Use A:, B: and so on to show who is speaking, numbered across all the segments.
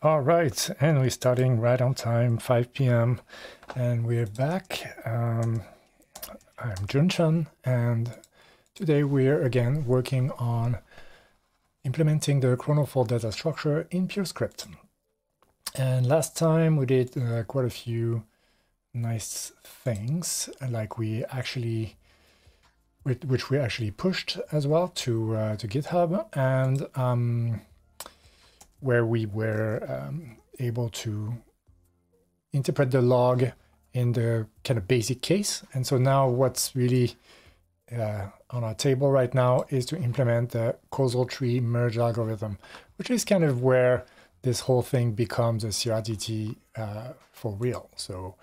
A: All right, and we're starting right on time, 5 p.m. And we're back. Um, I'm Junchun, and today we're again working on implementing the chronofold data structure in PureScript. And last time we did uh, quite a few nice things, like we actually, which we actually pushed as well to uh, to GitHub, and um, where we were um, able to interpret the log in the kind of basic case. And so now what's really uh, on our table right now is to implement the causal tree merge algorithm, which is kind of where this whole thing becomes a CRDT uh, for real. So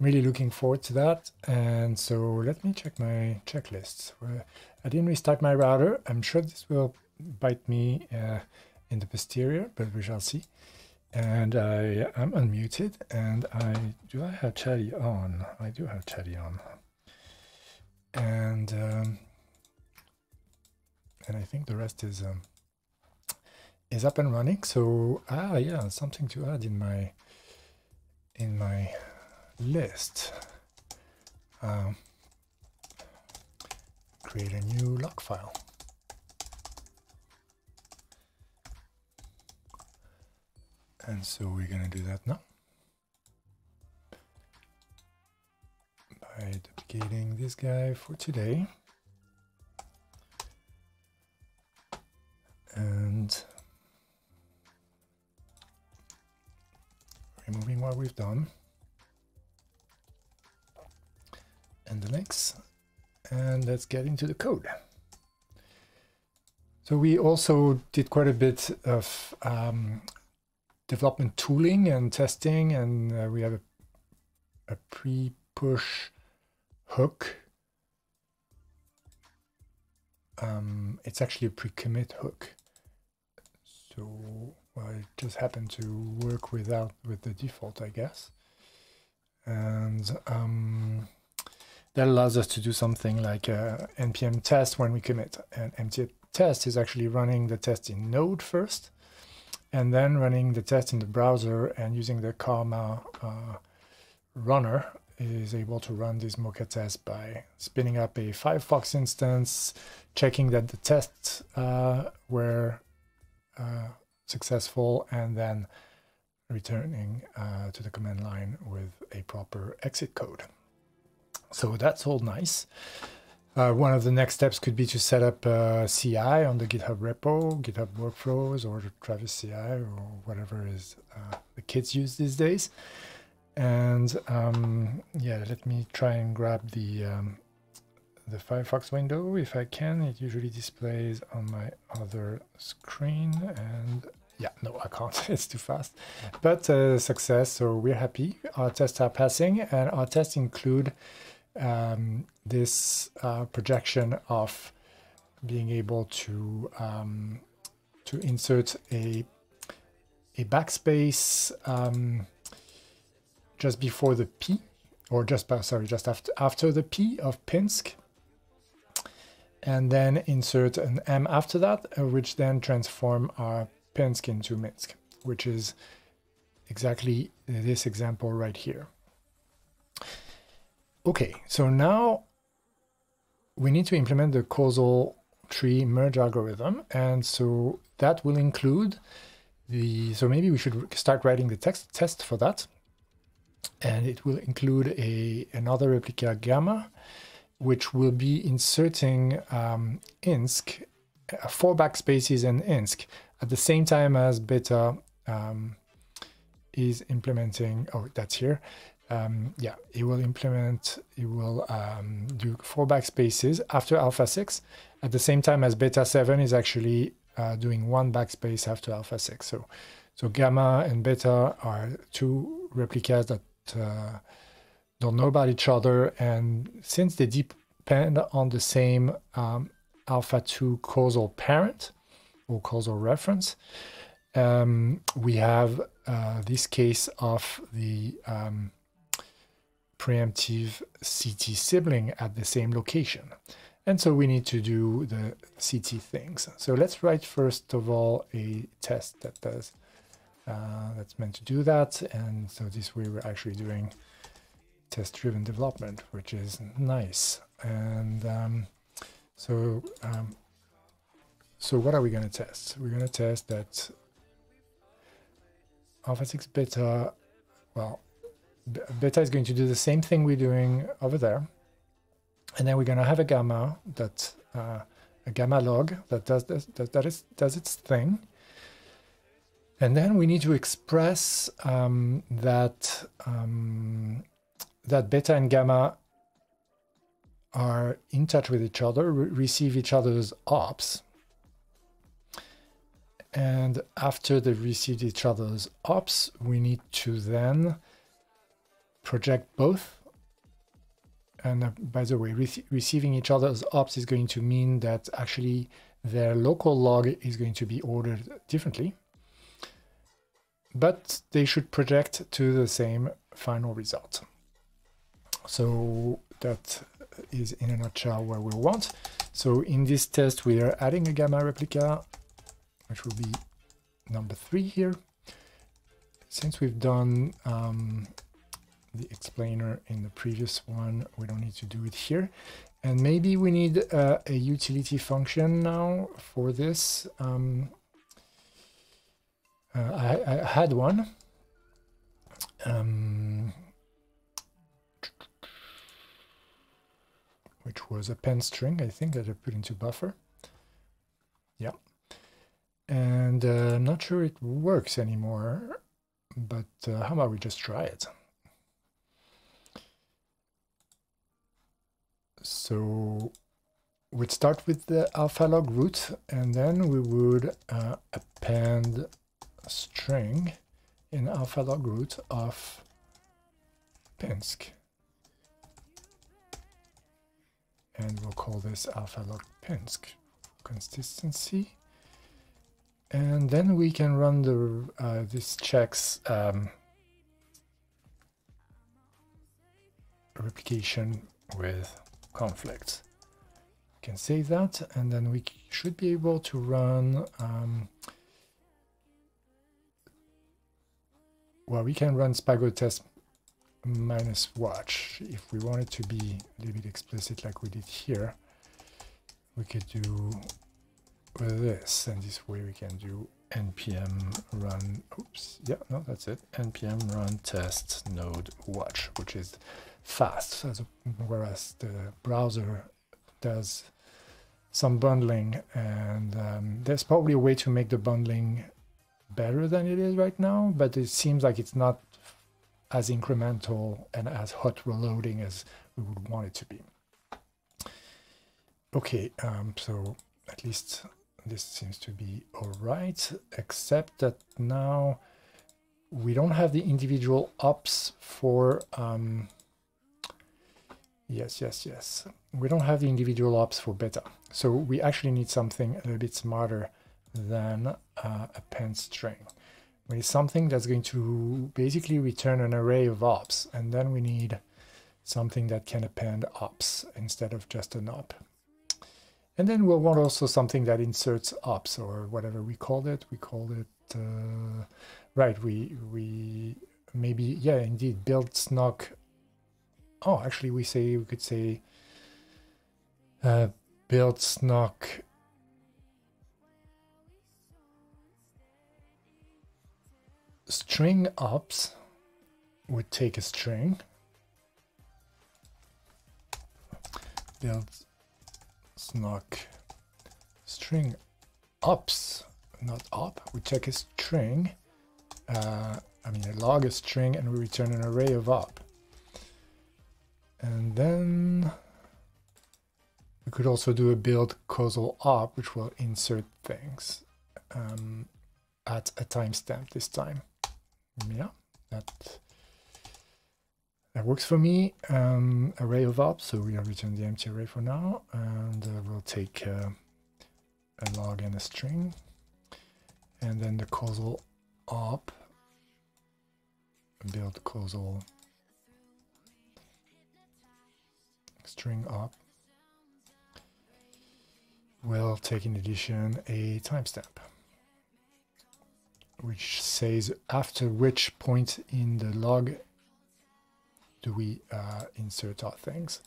A: really looking forward to that. And so let me check my checklists. I didn't restart my router. I'm sure this will bite me uh, in the posterior, but we shall see. And I am unmuted, and I do I have chatty on? I do have chatty on, and um, and I think the rest is um, is up and running. So ah yeah, something to add in my in my list. Um, create a new log file. And so we're going to do that now. By duplicating this guy for today. And removing what we've done. And the links. And let's get into the code. So we also did quite a bit of um, development tooling and testing, and uh, we have a, a pre-push hook. Um, it's actually a pre-commit hook. So well, it just happened to work without with the default, I guess. And um, that allows us to do something like a npm test when we commit. And npm test is actually running the test in Node first and then running the test in the browser and using the Karma uh, runner is able to run this Mocha test by spinning up a Firefox instance, checking that the tests uh, were uh, successful, and then returning uh, to the command line with a proper exit code. So that's all nice. Uh, one of the next steps could be to set up a CI on the GitHub repo, GitHub Workflows, or Travis CI, or whatever is uh, the kids use these days. And um, yeah, let me try and grab the um, the Firefox window if I can. It usually displays on my other screen, and yeah, no, I can't. it's too fast. But uh, success, so we're happy. Our tests are passing, and our tests include um, this uh, projection of being able to um, to insert a a backspace um, just before the P, or just sorry, just after after the P of Pinsk, and then insert an M after that, uh, which then transform our Pinsk into Minsk, which is exactly this example right here. Okay, so now we need to implement the causal tree merge algorithm. And so that will include the, so maybe we should start writing the text test for that. And it will include a another replica gamma, which will be inserting um, INSC, uh, four backspaces and INSC at the same time as beta um, is implementing, oh, that's here, um, yeah, it will implement, it will um, do four backspaces after alpha 6 at the same time as beta 7 is actually uh, doing one backspace after alpha 6. So, so gamma and beta are two replicas that uh, don't know about each other. And since they depend on the same um, alpha 2 causal parent or causal reference, um, we have uh, this case of the um, preemptive CT sibling at the same location. And so we need to do the CT things. So let's write first of all a test that does uh, that's meant to do that. And so this way we're actually doing test-driven development, which is nice. And um, so, um, so what are we going to test? We're going to test that alpha 6 beta, well, beta is going to do the same thing we're doing over there. And then we're going to have a gamma that uh, a gamma log that does this, that, is, does its thing. And then we need to express um, that um, that beta and gamma are in touch with each other, re receive each other's ops. And after they received each other's ops, we need to then project both. And uh, by the way, re receiving each other's ops is going to mean that actually their local log is going to be ordered differently. But they should project to the same final result. So that is in a nutshell what we want. So in this test, we are adding a gamma replica, which will be number three here. Since we've done um, the explainer in the previous one, we don't need to do it here. And maybe we need uh, a utility function now for this. Um, uh, I, I, had one. Um, which was append string, I think, that I put into buffer. Yeah. And uh, I'm not sure it works anymore, but uh, how about we just try it? So we'd start with the alpha log root, and then we would uh, append a string in alpha log root of Pinsk. and we'll call this alpha log Pinsk consistency. And then we can run the uh, this checks um, replication with conflicts. We can save that, and then we should be able to run. Um, well, we can run Spago test minus watch. If we wanted to be a little bit explicit like we did here, we could do this, and this way we can do npm run, oops, yeah, no, that's it, npm run test node watch, which is fast, whereas the browser does some bundling, and um, there's probably a way to make the bundling better than it is right now, but it seems like it's not as incremental and as hot reloading as we would want it to be. Okay, um, so at least this seems to be all right, except that now we don't have the individual ops for, um, yes, yes, yes. We don't have the individual ops for beta. So we actually need something a little bit smarter than uh, append string with something that's going to basically return an array of ops and then we need something that can append ops instead of just an op. And then we'll want also something that inserts ops or whatever we called it. We called it, uh, right, we, we maybe, yeah, indeed, build snoc. Oh, actually we say, we could say uh, build snoc string ops would take a string, build snoc string ops, not op, we take a string, uh, I mean a log a string and we return an array of op. And then we could also do a build causal op, which will insert things um, at a timestamp this time yeah, that that works for me. Um, array of ops, so we are return the empty array for now, and uh, we'll take uh, a log and a string, and then the causal op, build causal string op will take in addition a timestamp which says after which point in the log do we uh, insert our things.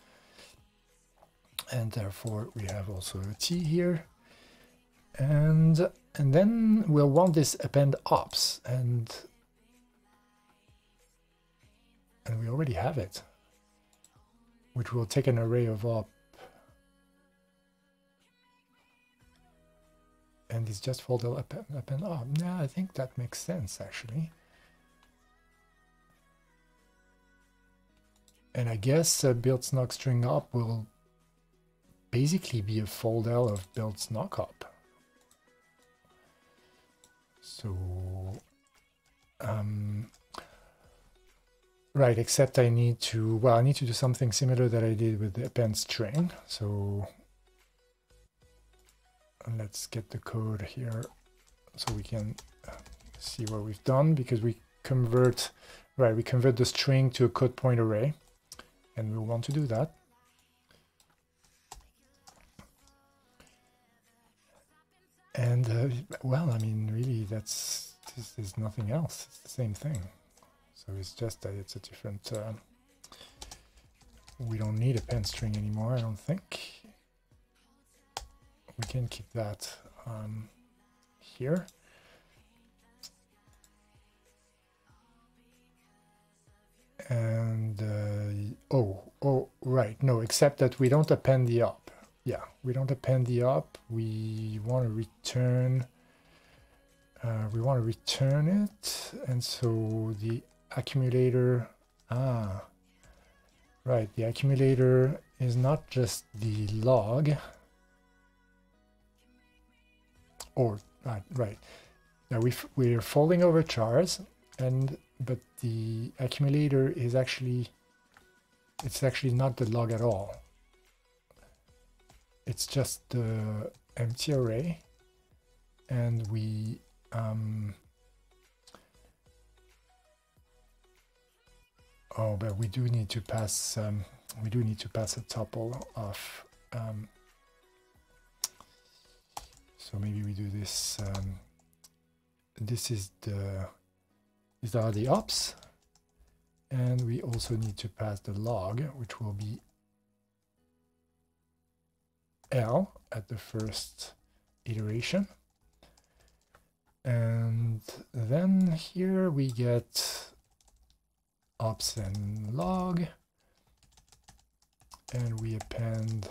A: And therefore we have also a T here. And, and then we'll want this append ops and, and we already have it, which will take an array of op and it's just foldr up append op. Yeah, I think that makes sense actually. And I guess uh, build string up will basically be a foldr of build snoc up. So, um, right, except I need to, well, I need to do something similar that I did with the append string. So let's get the code here so we can see what we've done because we convert, right, we convert the string to a code point array and we want to do that. And uh, well, I mean, really, that's there's nothing else. It's the same thing. So it's just that it's a different. Uh, we don't need append string anymore. I don't think. We can keep that um, here. and uh, oh oh right no except that we don't append the op yeah we don't append the op we want to return uh, we want to return it and so the accumulator. Ah right. The accumulator is not just the log. Or right right. Now we we're folding over chars and but the accumulator is actually it's actually not the log at all. It's just the empty array and we um, oh but we do need to pass um, we do need to pass a tuple of um, so maybe we do this um, this is the these are the ops. And we also need to pass the log, which will be L at the first iteration. And then here we get ops and log. And we append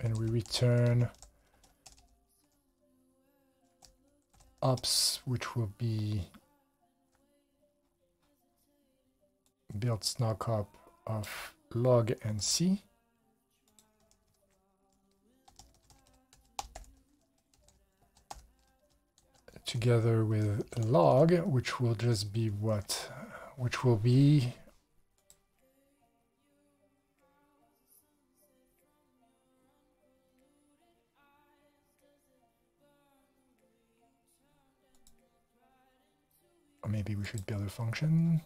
A: and we return ops, which will be build snark up of log and c. together with log, which will just be what? Which will be maybe we should build a function.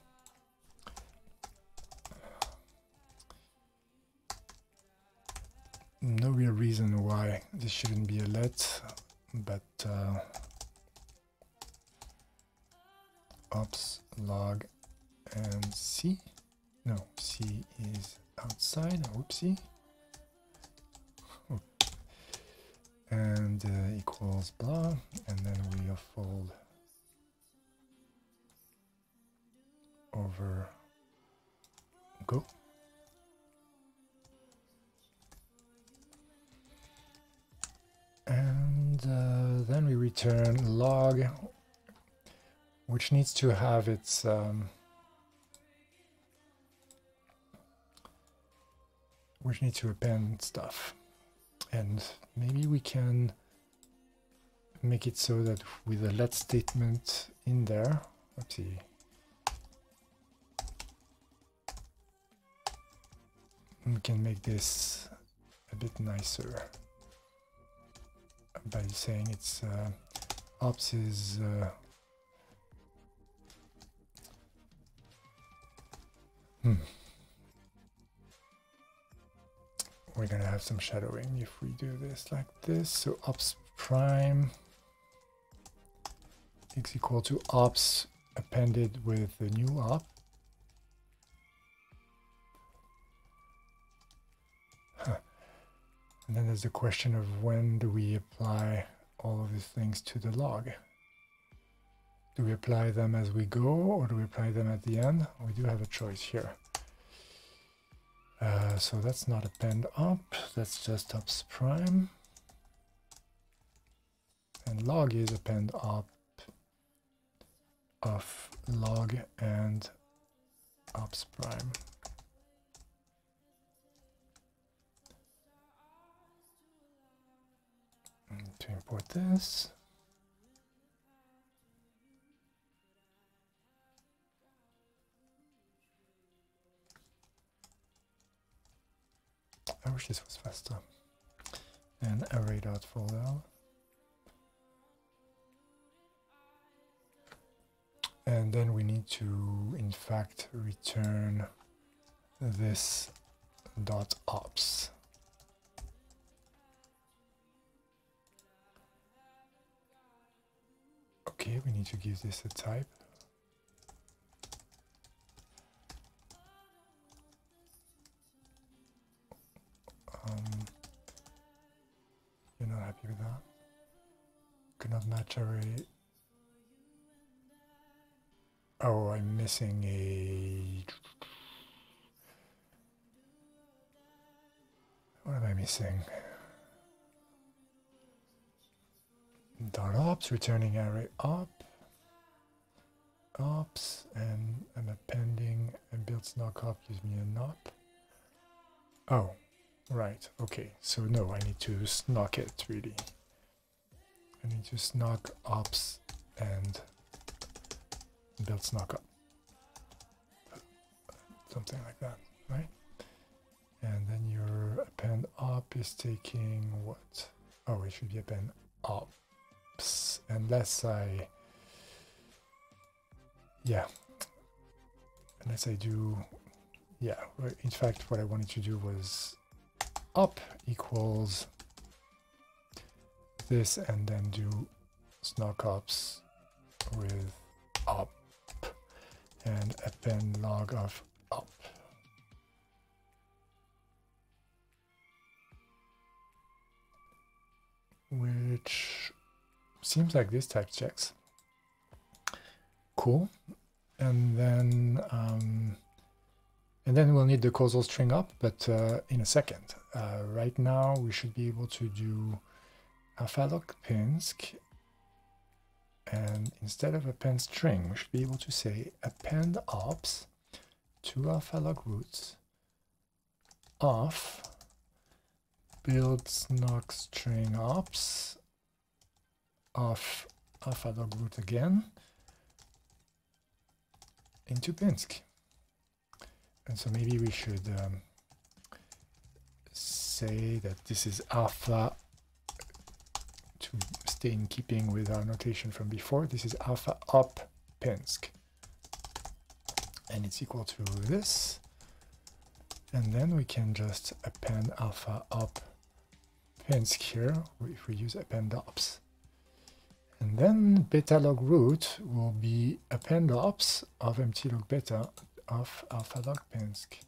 A: No real reason why this shouldn't be a let, but uh, ops log and c. No, c is outside. Oopsie. And uh, equals blah, and then we'll fold over go. and uh, then we return log which needs to have its um, which needs to append stuff and maybe we can make it so that with a let statement in there let's see we can make this a bit nicer by saying it's uh, ops is uh, hmm. We're gonna have some shadowing if we do this like this so ops prime x equal to ops appended with the new op. And then there's the question of when do we apply all of these things to the log? Do we apply them as we go or do we apply them at the end? We do have a choice here. Uh, so that's not append up, that's just ups prime. And log is append up of log and ops prime. And to import this, I wish this was faster. And array dot foldr. And then we need to, in fact, return this dot ops. Okay, we need to give this a type. Um, you're not happy with that? Could not match array. Oh, I'm missing a. What am I missing? Dot ops, returning array op, ops, and I'm appending and build snoc op gives me a nop. Oh, Right, okay, so no, I need to snoc it really. I need to snoc ops and build snoc up. Something like that, right? And then your append op is taking what? Oh, it should be append ops, unless I, yeah, unless I do, yeah, in fact, what I wanted to do was up equals this and then do snoc ops with up and append log of up. Which seems like this type checks. Cool. And then um, and then we'll need the causal string up, but uh, in a second. Uh, right now, we should be able to do alpha log Pinsk. And instead of append string, we should be able to say append ops to alpha log roots of build snoc string ops of alpha log root again into Pinsk. And so maybe we should um, say that this is alpha to stay in keeping with our notation from before. This is alpha up Pinsk. And it's equal to this. And then we can just append alpha up Pinsk here if we use append ops. And then beta log root will be append ops of empty log beta of Alpha Log Pinsk.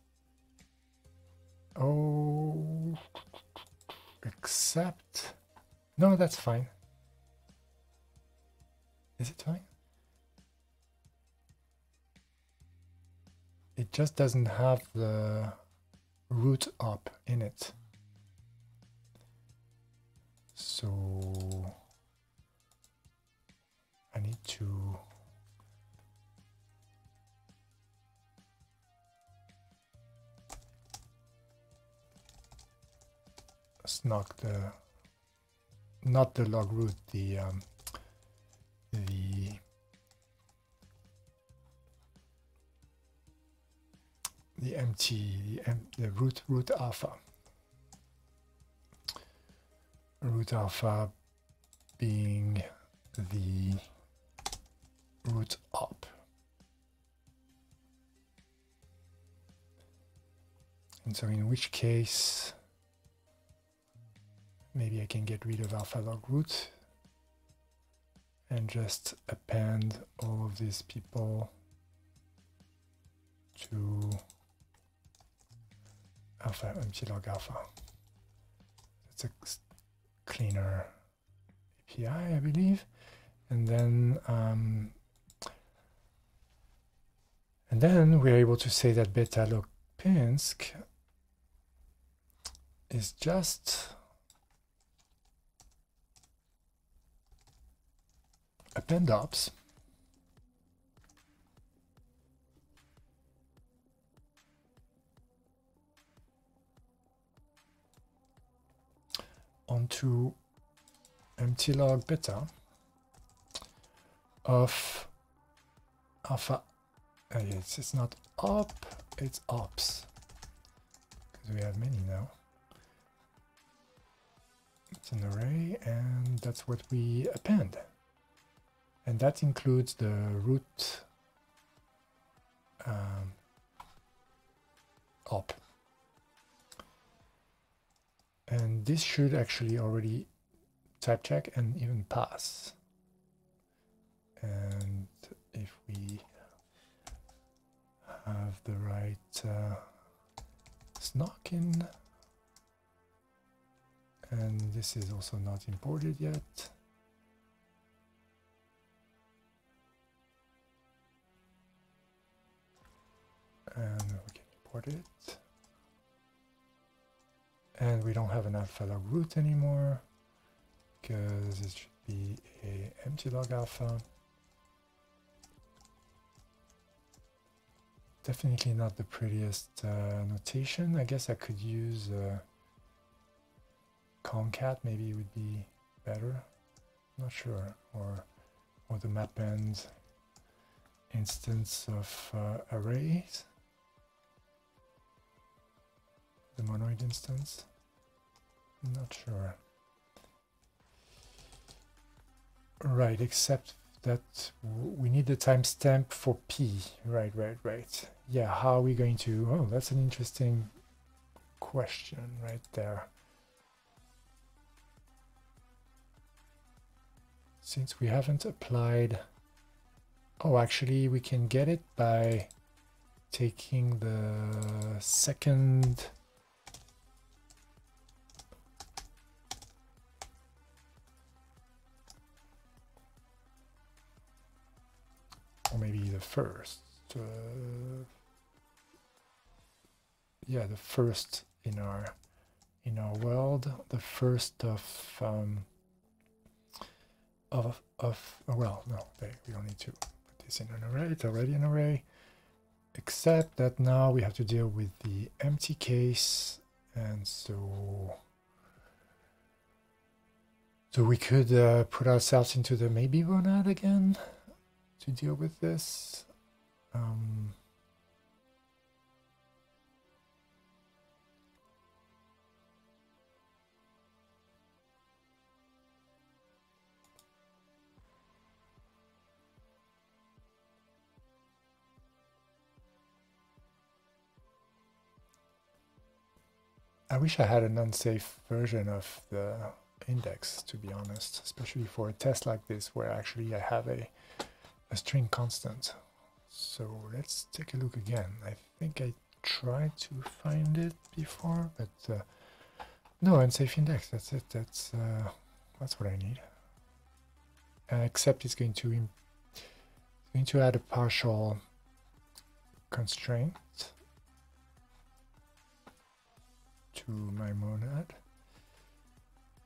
A: Oh, except, no, that's fine. Is it fine? It just doesn't have the root op in it. So I need to snoc the not the log root the um, the the empty the, the root root alpha. Root alpha being the root op and so in which case maybe I can get rid of alpha log root and just append all of these people to alpha empty log alpha. It's a cleaner API, I believe. And then um, and then we're able to say that beta log Pinsk is just append ops. Onto empty log beta of alpha. Uh, it's, it's not op it's ops. Because we have many now. It's an array and that's what we append and that includes the root um, op. And this should actually already type check and even pass. And if we have the right uh, and this is also not imported yet and we can import it. And we don't have an alpha log root anymore because it should be a empty log alpha. Definitely not the prettiest uh, notation. I guess I could use uh, concat. Maybe it would be better. Not sure. Or or the mappend instance of uh, arrays the monoid instance? Not sure. Right, except that we need the timestamp for P. Right, right, right. Yeah, how are we going to... Oh, that's an interesting question right there. Since we haven't applied... Oh, actually, we can get it by taking the second the first. Uh, yeah, the first in our in our world, the first of um, of of well, no, they, we don't need to put this in an array. It's already an array, except that now we have to deal with the empty case, and so. So we could uh, put ourselves into the maybe monad again to deal with this. Um, I wish I had an unsafe version of the index, to be honest, especially for a test like this where actually I have a a string constant. So let's take a look again. I think I tried to find it before, but uh, no, unsafe index. That's it. That's uh, that's what I need. Uh, except it's going to it's going to add a partial constraint to my monad,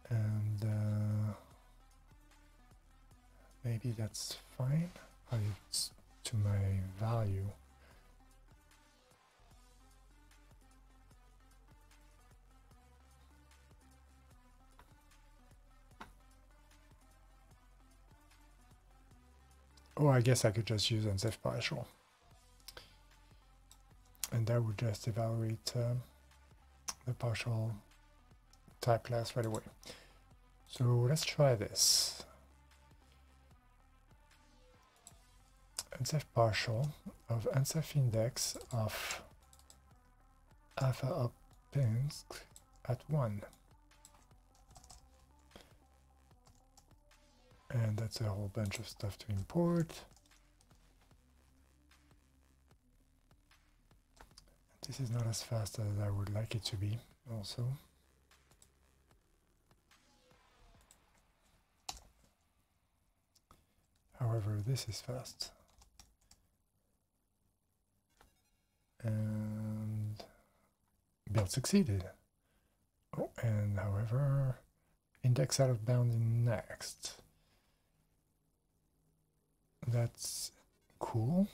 A: and uh, maybe that's fine to my value. Oh, I guess I could just use unsafe partial. And that would just evaluate um, the partial type class right away. So let's try this. Unsafe partial of unsafe index of alpha of Pinsk at 1. And that's a whole bunch of stuff to import. This is not as fast as I would like it to be also. However, this is fast. And build succeeded. Oh, and however, index out of bound next. That's cool.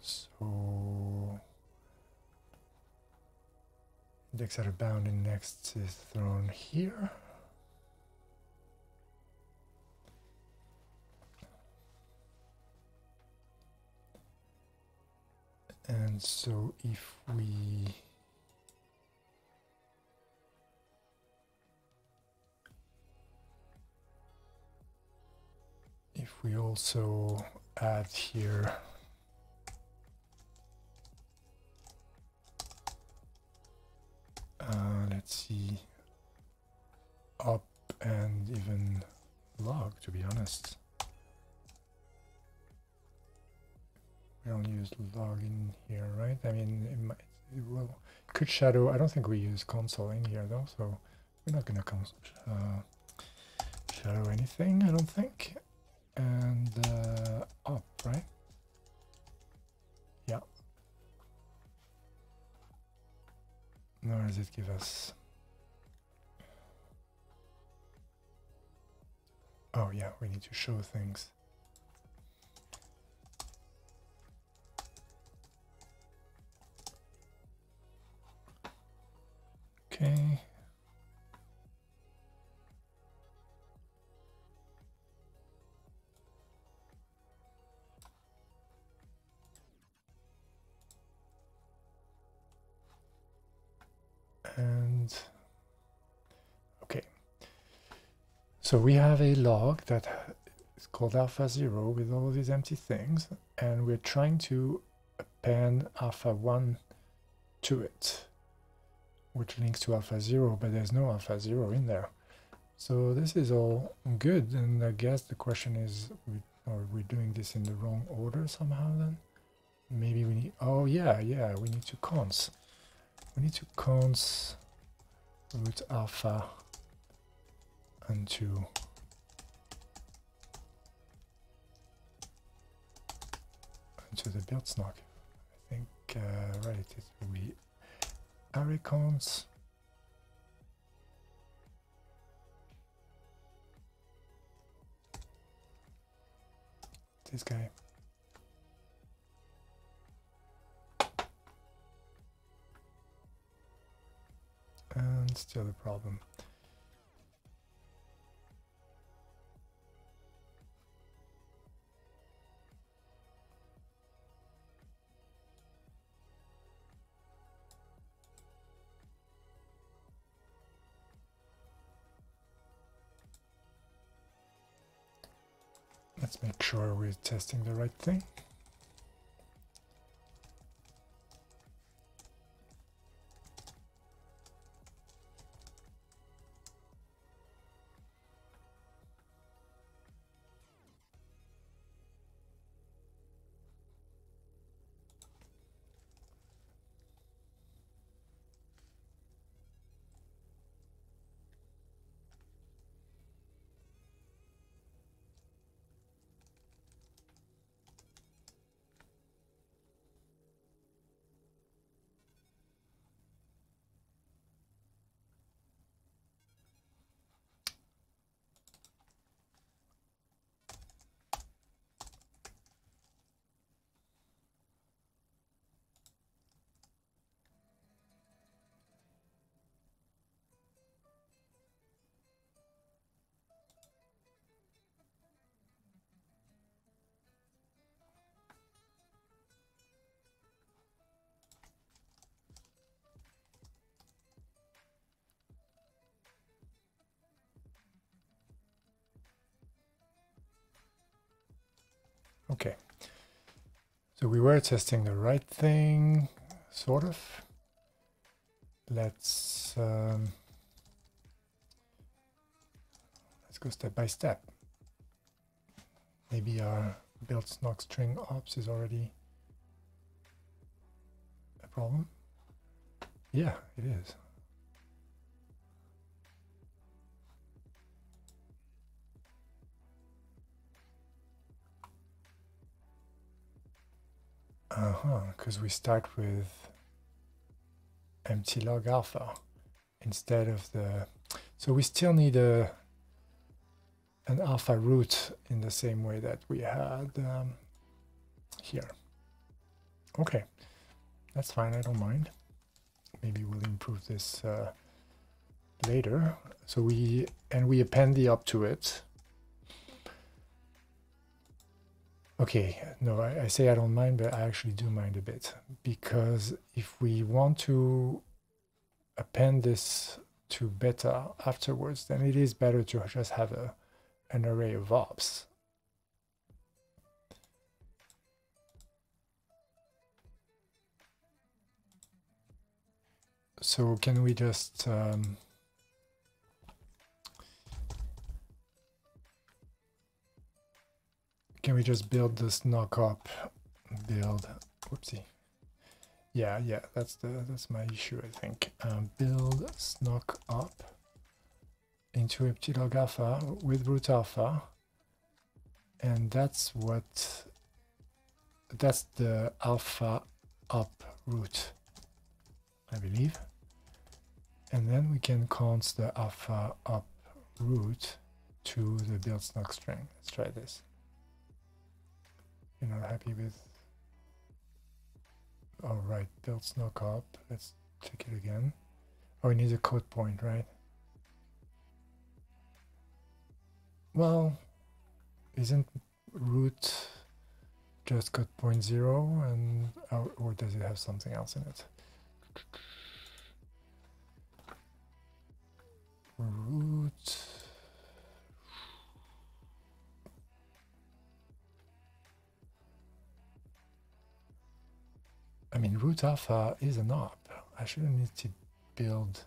A: So index out of bounding next is thrown here. And so if we if we also add here uh, let's see. Up and even log to be honest. We don't use log in here right? I mean it might it will could shadow. I don't think we use console in here though so we're not gonna uh, shadow anything I don't think. And uh, up right nor does it give us oh yeah we need to show things. Okay and okay. So we have a log that is called alpha 0 with all these empty things and we're trying to append alpha 1 to it which links to alpha 0 but there's no alpha 0 in there. So this is all good and I guess the question is are we doing this in the wrong order somehow then? Maybe we need oh yeah yeah we need to cons we need to cons root alpha into into the build snoc. I think uh, right it will be array cons this guy and still a problem. Let's make sure we're testing the right thing. Okay. So we were testing the right thing, sort of. Let's um, let's go step by step. Maybe our build snoc string ops is already a problem. Yeah, it is. Uh-huh, because we start with empty log alpha instead of the... So we still need a an alpha root in the same way that we had um, here. Okay, that's fine, I don't mind. Maybe we'll improve this uh, later. So we, and we append the up to it. Okay, no, I, I, say I don't mind, but I actually do mind a bit because if we want to append this to beta afterwards, then it is better to just have a an array of ops. So can we just um, Can we just build this knock up build? Whoopsie. Yeah, yeah, that's the that's my issue, I think. Um, build snoc up into eptilog alpha with root alpha, and that's what that's the alpha up root, I believe. And then we can const the alpha up root to the build snoc string. Let's try this you're not happy with all right build snoc up let's check it again. Oh we need a code point right? Well isn't root just code point zero and or, or does it have something else in it? Root I mean, root alpha is an op. I shouldn't need to build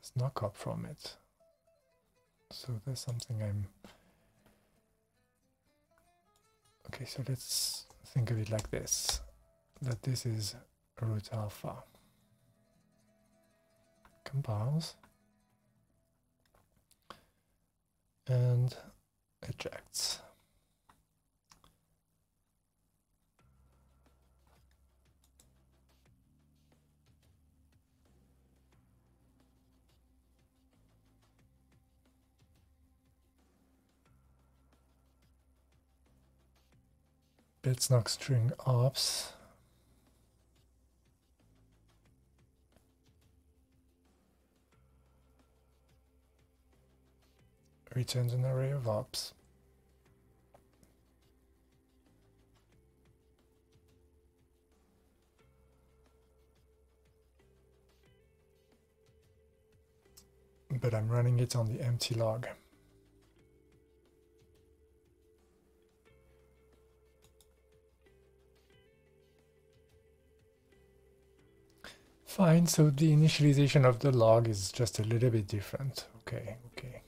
A: this knock up from it. So there's something I'm... Okay, so let's think of it like this. That this is root alpha. Compiles. And ejects. Bitsnock string ops. Returns an array of ops. But I'm running it on the empty log. Fine, so the initialization of the log is just a little bit different. Okay, okay.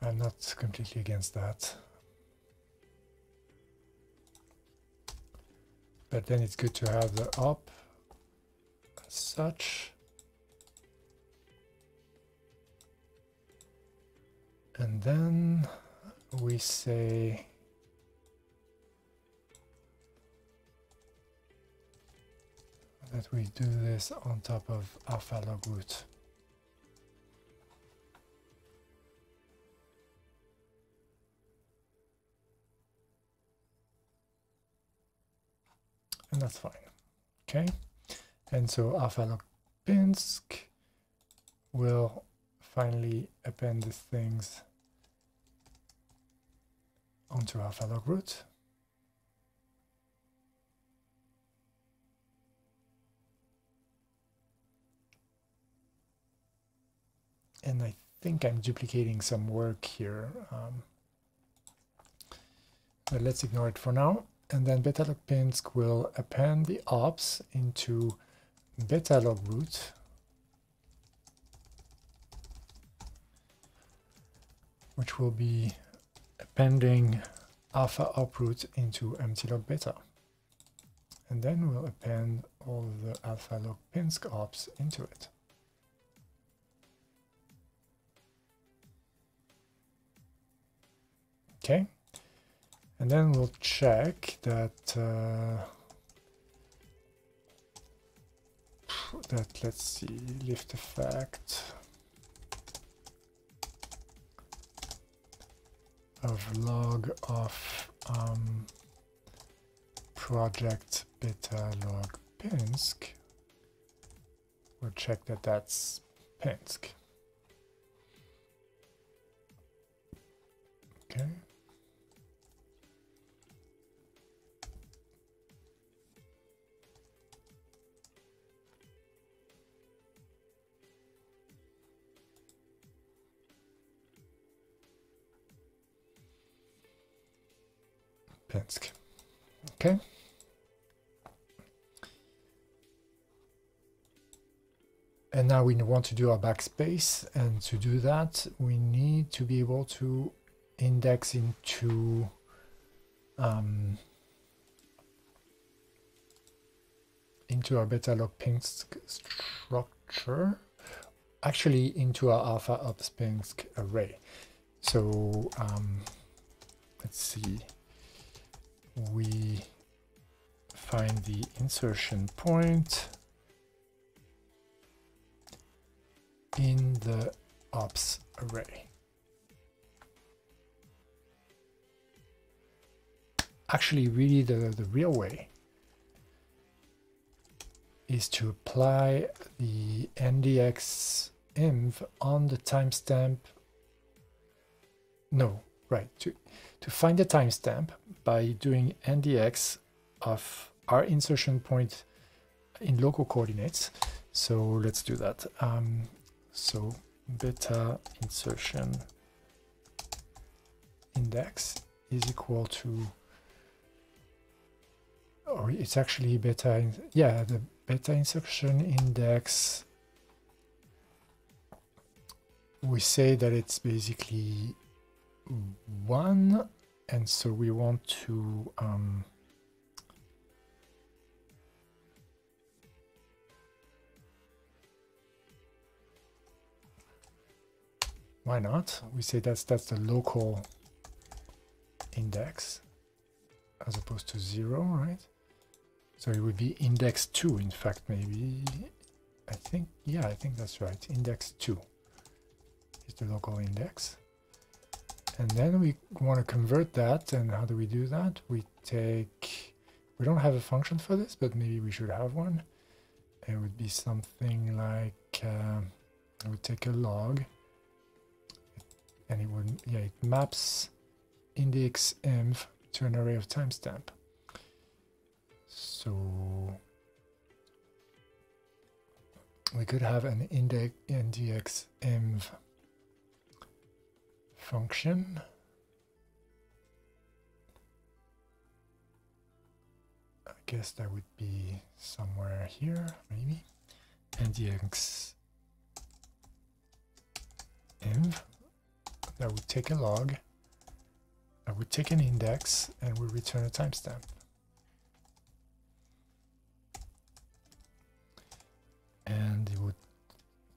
A: I'm not completely against that. But then it's good to have the op such. And then we say that we do this on top of alpha log root. And that's fine. Okay. And so alpha log Pinsk will finally append these things onto alpha log root. And I think I'm duplicating some work here. Um, but let's ignore it for now. And then Betalog pinsk will append the ops into Betalog root which will be appending alpha uproot into empty mtlog beta. And then we'll append all the alpha log pinsk ops into it. Okay, and then we'll check that uh, that let's see lift effect of log of um, project beta log pinsk. We'll check that that's pinsk. Okay. Okay. And now we want to do our backspace. And to do that, we need to be able to index into um, into our beta log pinsk structure, actually into our alpha ops pinsk array. So um, let's see we find the insertion point in the ops array. Actually, really the, the real way is to apply the ndx inv on the timestamp. No, right, to, to find the timestamp by doing ndx of our insertion point in local coordinates. So let's do that. Um, so beta insertion index is equal to, or it's actually beta, yeah, the beta insertion index, we say that it's basically one and so we want to um, why not? We say that's that's the local index as opposed to zero right? So it would be index 2 in fact maybe. I think yeah I think that's right. Index 2 is the local index and then we want to convert that. And how do we do that? We take, we don't have a function for this, but maybe we should have one. It would be something like, uh, I would take a log and it would, yeah, it maps index inv to an array of timestamp. So we could have an index ndx inv function. I guess that would be somewhere here, maybe. ndx inv that would take a log, that would take an index, and would return a timestamp. And it would,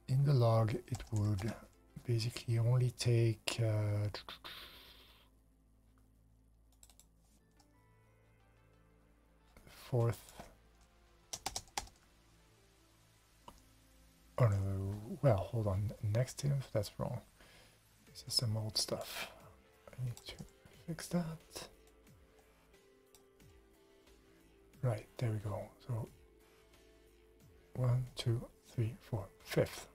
A: in the log, it would basically only take uh, fourth. Oh no well hold on. Next inf that's wrong. This is some old stuff. I need to fix that. Right there we go. So one two three four. Fifth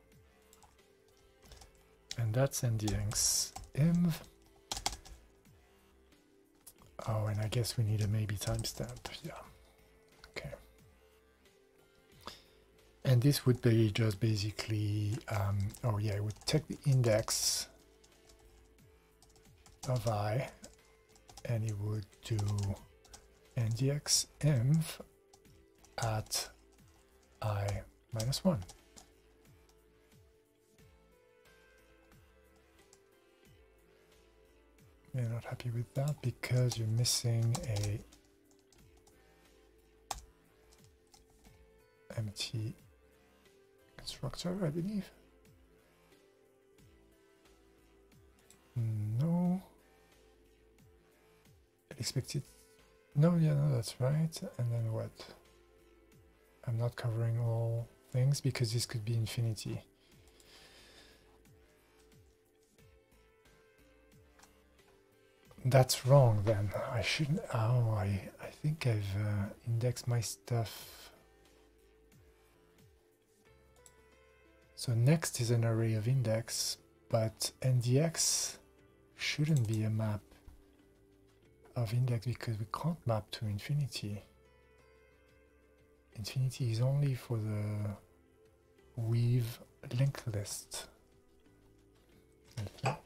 A: and that's ndx inv. Oh, and I guess we need a maybe timestamp. Yeah. Okay. And this would be just basically, um, oh yeah, it would take the index of i and it would do ndx inf at i minus 1. You're not happy with that because you're missing a empty constructor, I believe. No. Expected. No, yeah, no, that's right. And then what? I'm not covering all things because this could be infinity. That's wrong then. I shouldn't. Oh, I, I think I've uh, indexed my stuff. So next is an array of index, but ndx shouldn't be a map of index because we can't map to infinity. Infinity is only for the weave linked list. I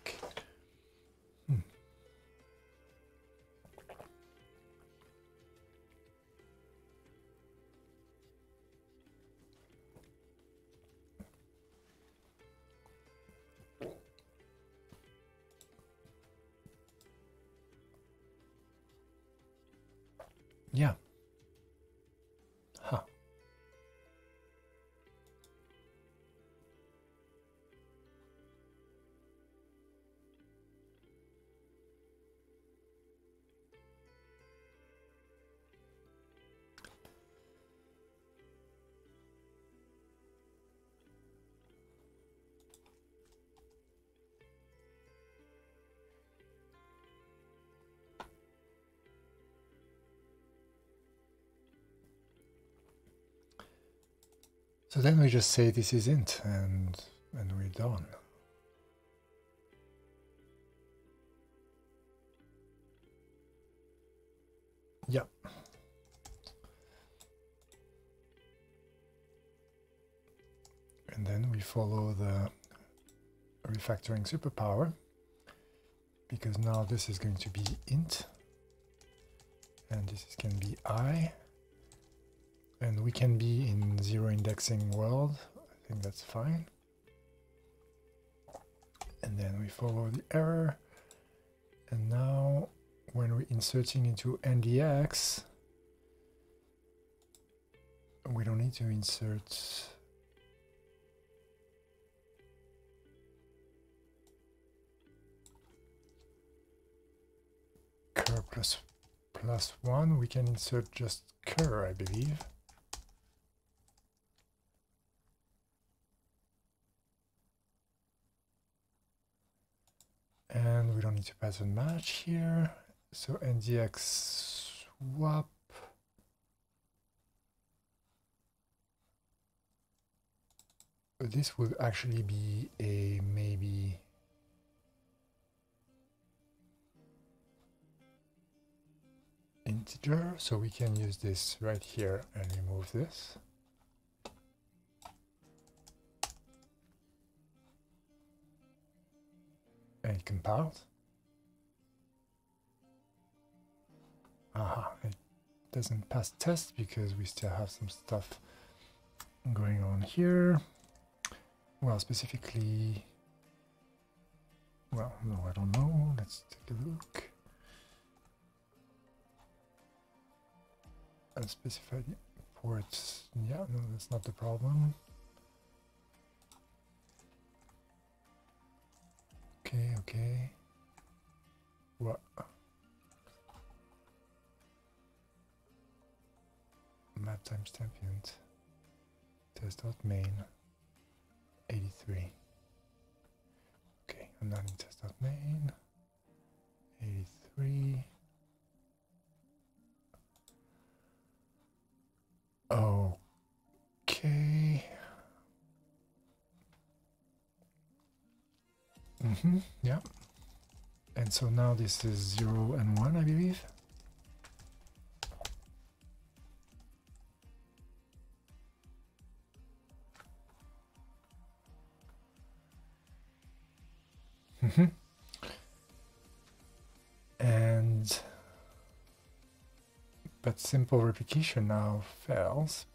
A: So then we just say this is int and and we're done. Yep. And then we follow the refactoring superpower because now this is going to be int and this is going to be i and we can be in zero indexing world. I think that's fine. And then we follow the error. And now when we're inserting into ndx we don't need to insert cur plus plus one. We can insert just cur I believe and we don't need to pattern match here. So ndx swap. This would actually be a maybe integer. So we can use this right here and remove this and compiled. Aha, it doesn't pass test because we still have some stuff going on here. Well, specifically, well, no, I don't know. Let's take a look. Unspecified ports. Yeah, no, that's not the problem. Okay, okay. What? Map timestamp int. Test dot main 83. Okay, I'm not in test dot main 83. Okay. Mm -hmm, yeah. And so now this is 0 and 1, I believe. Mm -hmm. And but simple replication now fails.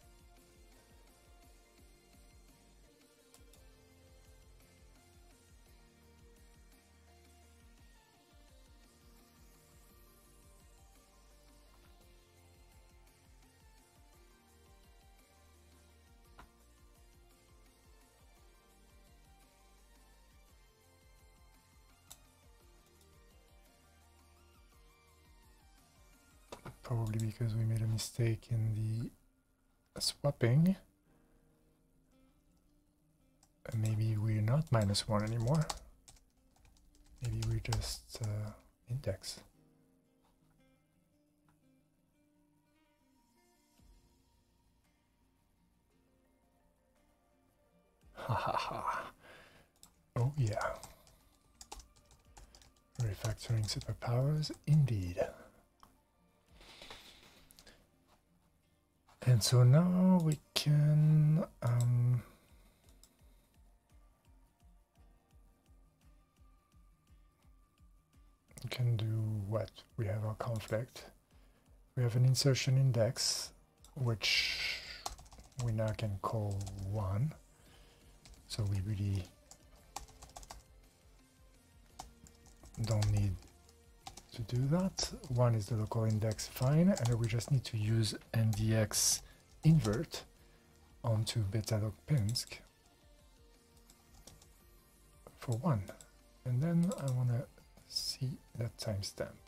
A: Mistake in the swapping. Maybe we're not minus one anymore. Maybe we just uh, index. Ha ha ha. Oh yeah. Refactoring superpowers, indeed. And so now we can um, can do what? We have our conflict. We have an insertion index, which we now can call 1. So we really don't need to do that. One is the local index, fine, and we just need to use NDX invert onto Petah.Pinsk for one. And then I want to see that timestamp.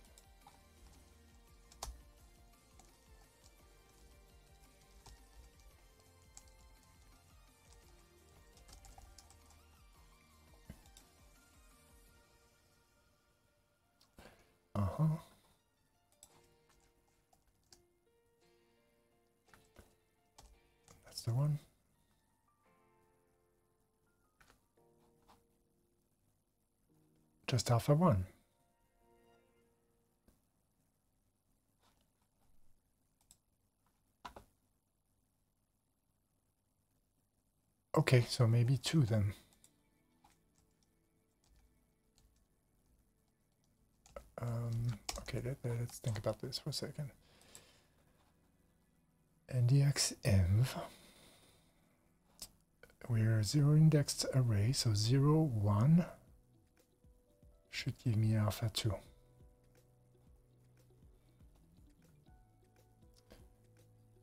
A: Uh-huh. That's the one. Just alpha 1. Okay, so maybe 2 then. Um, okay, let, us think about this for a second. NDX we're zero indexed array, so 0, 1 should give me alpha 2.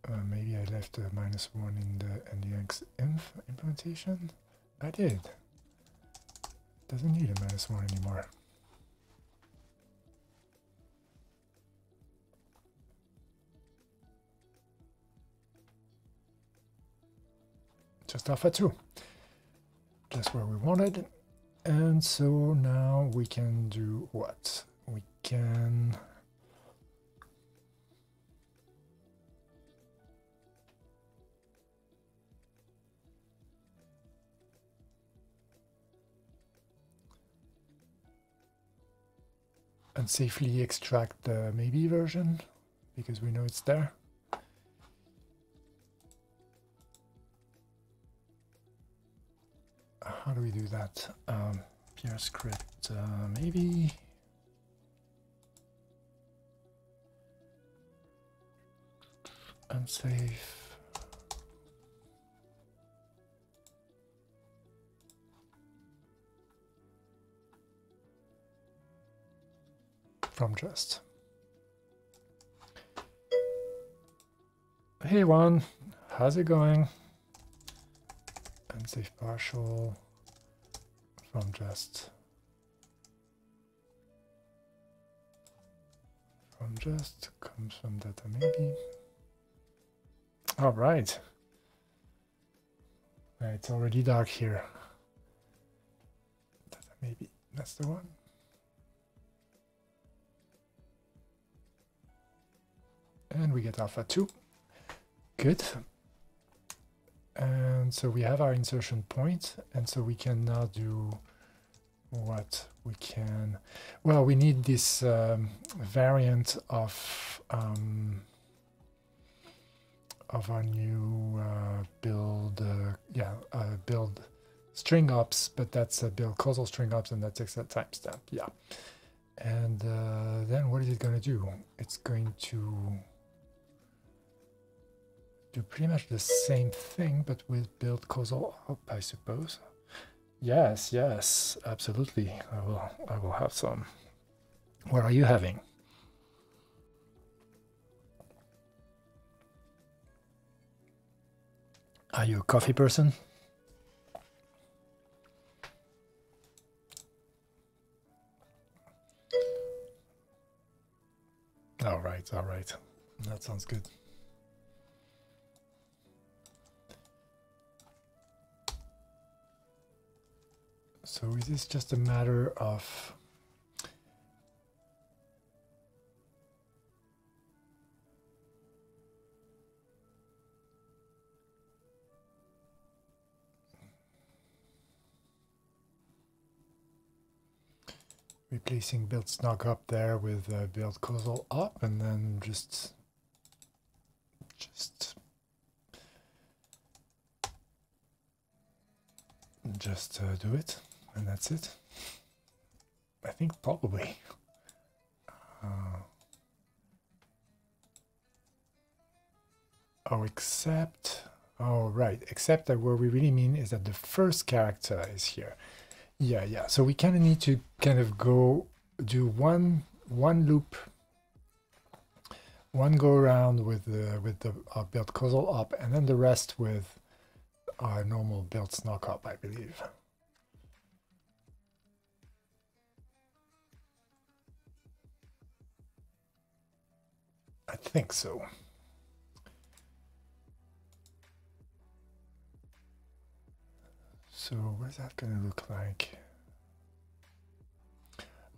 A: Uh, maybe I left a minus 1 in the NDX inf implementation. I did. Doesn't need a minus 1 anymore. Just alpha 2 just where we wanted. And so now we can do what? We can and safely extract the maybe version because we know it's there how do we do that? Um, PR script, uh, maybe. Unsafe. From just. Hey Juan, how's it going? Unsafe partial from just from just comes from data maybe. All right. It's already dark here. Data maybe that's the one. And we get alpha 2. Good. And so we have our insertion point, and so we can now do what we can. Well, we need this um, variant of um, of our new uh, build, uh, yeah, uh, build string ops, but that's a build causal string ops, and that takes a timestamp, yeah. And uh, then what is it going to do? It's going to do pretty much the same thing, but with build causal up, I suppose. Yes, yes, absolutely. I will. I will have some. What are you having? Are you a coffee person? All right, all right. That sounds good. So is this just a matter of replacing build snoc up there with uh, build causal up and then just just just uh, do it and that's it I think probably uh, oh except oh right except that what we really mean is that the first character is here yeah, yeah. So we kind of need to kind of go do one one loop, one go around with the with the uh, build causal up, and then the rest with our normal build snoc up, I believe. I think so. So what's that going to look like?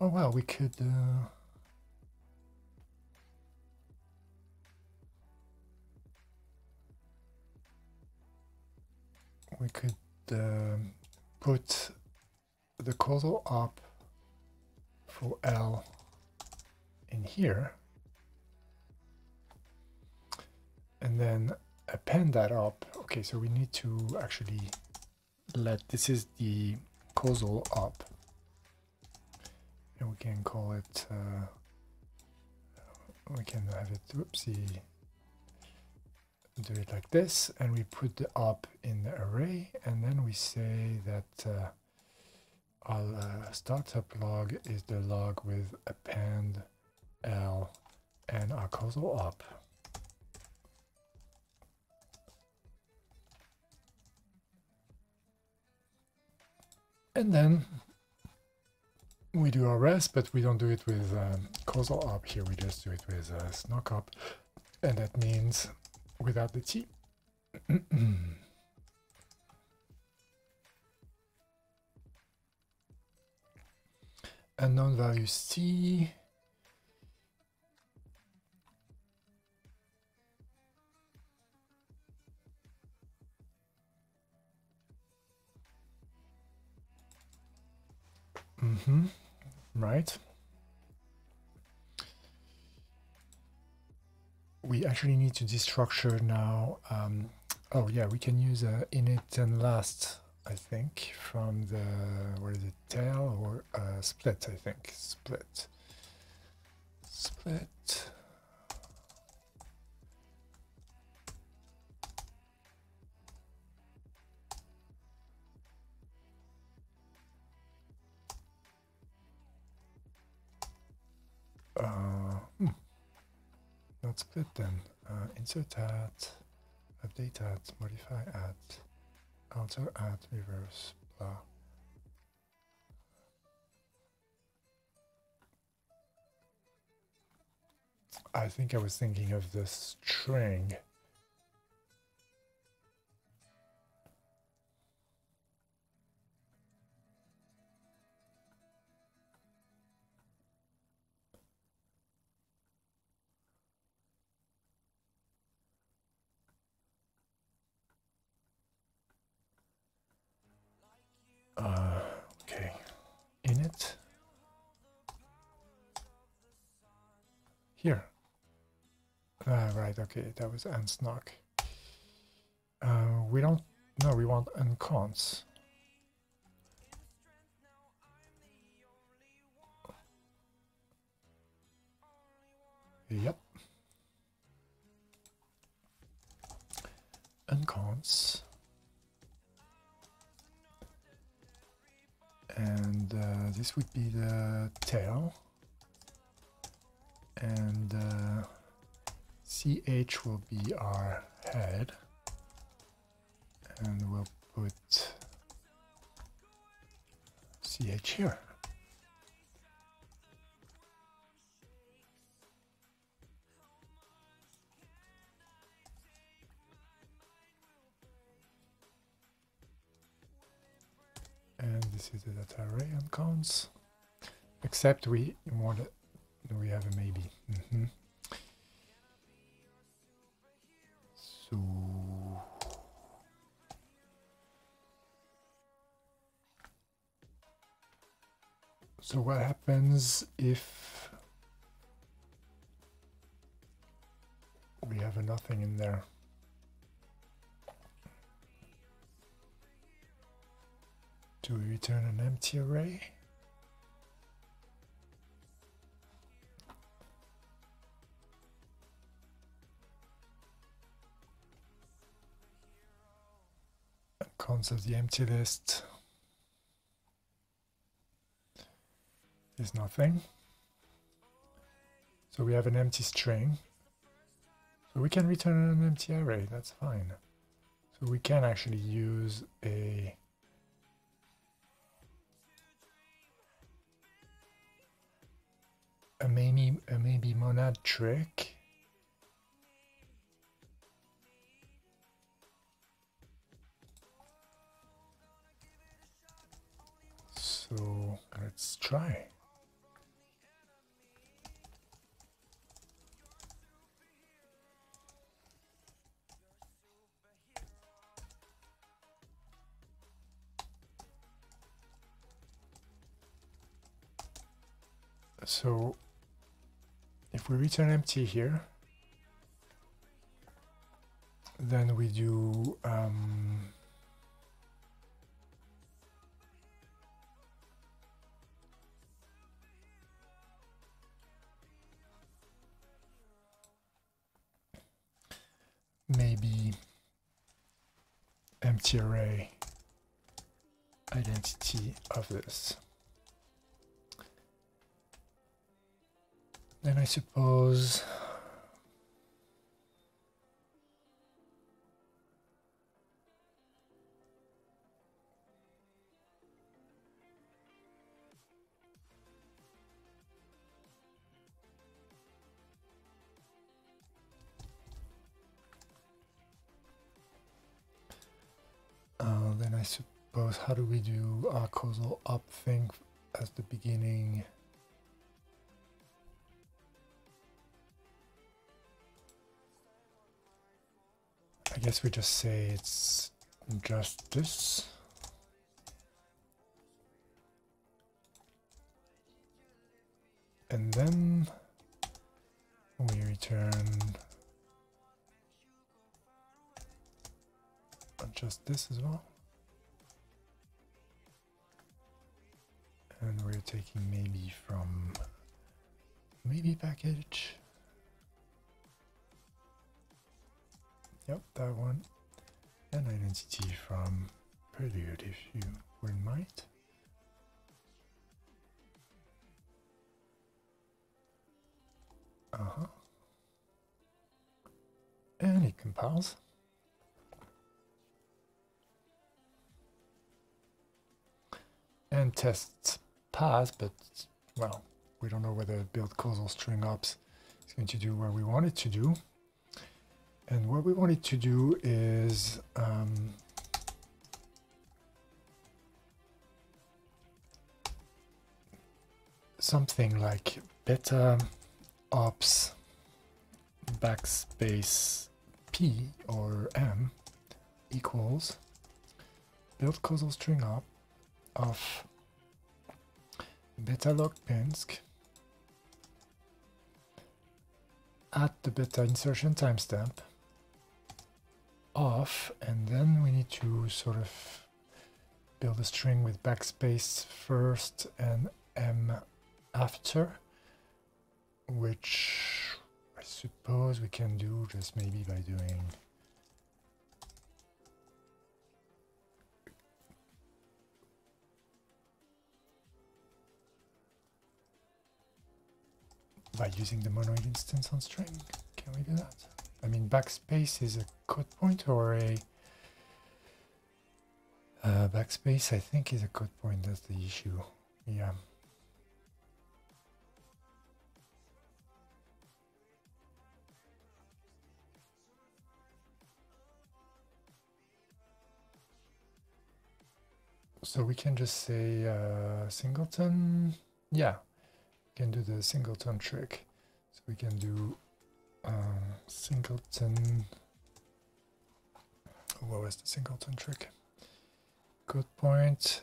A: Oh well, we could. Uh, we could uh, put the causal up for L in here and then append that up. Okay so we need to actually let this is the causal up. And we can call it uh, we can have it whoopsie do it like this and we put the up in the array and then we say that uh, our uh, startup log is the log with append l and our causal up And then we do our rest, but we don't do it with um, causal up here. We just do it with uh, snoc up. And that means without the T. Unknown value C. Mm-hmm. Right. We actually need to destructure now. Um, oh yeah, we can use uh, init and last, I think, from the, what is it, tail or uh, split, I think, split. Split. Uh, hmm. not split then. Uh, insert at, update at, modify at, alter at, reverse, blah. I think I was thinking of the string. Here. Ah, right, okay, that was unsnoc. Uh, we don't, no, we want uncons. Yep. uncons. And uh, this would be the tail. And uh, CH will be our head. And we'll put CH here. and this is the data array uncons except we want it we have a maybe mm -hmm. so so what happens if we have nothing in there Do we return an empty array? Of the empty list is nothing. So we have an empty string. So we can return an empty array, that's fine. So we can actually use a a maybe a maybe monad trick. So let's try. So if we return empty here, then we do um, maybe empty array identity of this. Then I suppose suppose how do we do a causal up thing as the beginning? I guess we just say it's just this. And then we return just this as well. And we're taking maybe from maybe package. Yep, that one. An identity from Prelude, if you wouldn't mind. Uh-huh. And it compiles. And tests pass, but, well, we don't know whether build causal string ops is going to do what we want it to do. And what we wanted to do is um, something like beta ops backspace p or m equals build causal string op of beta log Pinsk at the beta insertion timestamp. Off and then we need to sort of build a string with backspace first and m after which I suppose we can do just maybe by doing by using the monoid instance on string. Can we do that? I mean, backspace is a code point or a uh, backspace, I think, is a code point. That's the issue. Yeah. So we can just say uh, singleton. Yeah, can do the singleton trick. So we can do uh, singleton. What was the singleton trick? Good point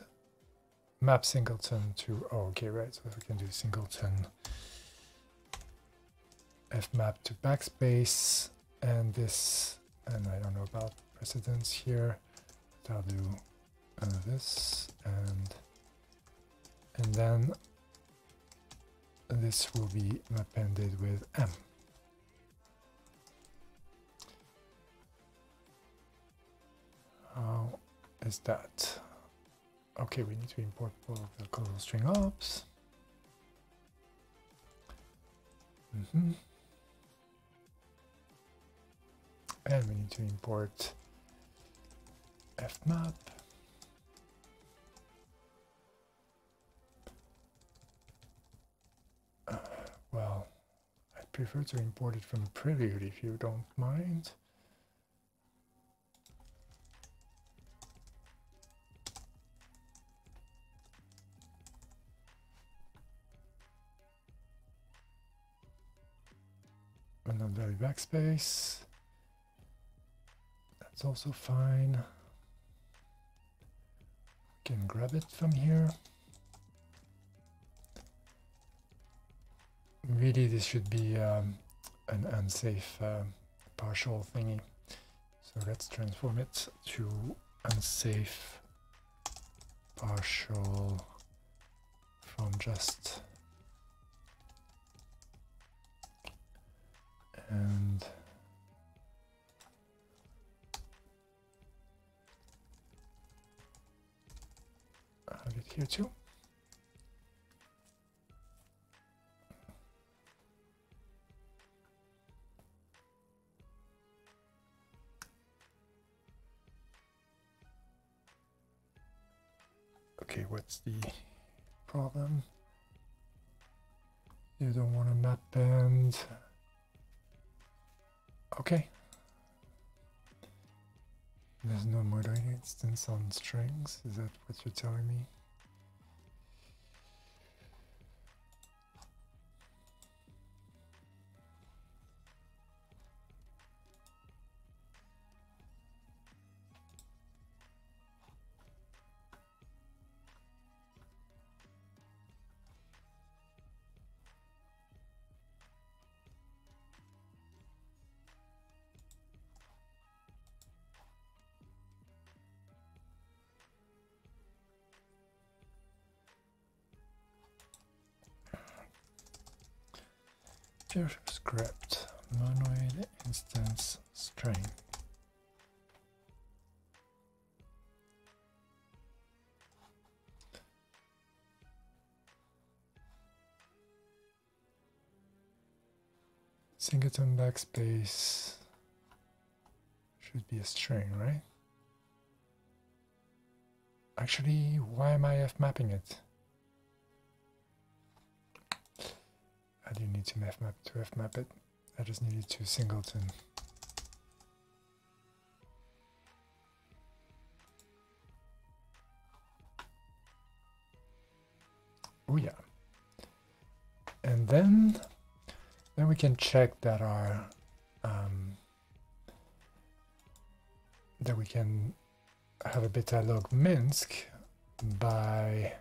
A: map singleton to. Oh, okay, right. So we can do singleton fmap to backspace and this. And I don't know about precedence here. I'll do uh, this and and then this will be appended with m. How is that? Okay, we need to import both the causal string ops. Mm -hmm. And we need to import fmap. Well, I'd prefer to import it from Prelude if you don't mind. value backspace. That's also fine. We can grab it from here. Really, this should be um, an unsafe uh, partial thingy. So let's transform it to unsafe partial from just and have it here too. Okay, what's the problem? You don't want to map band. Okay. There's no modular instance on strings. Is that what you're telling me? Singleton backspace should be a string, right? Actually, why am I f mapping it? I didn't need to fmap to fmap it. I just needed to singleton. Oh yeah. And then then we can check that our um, that we can have a beta log Minsk by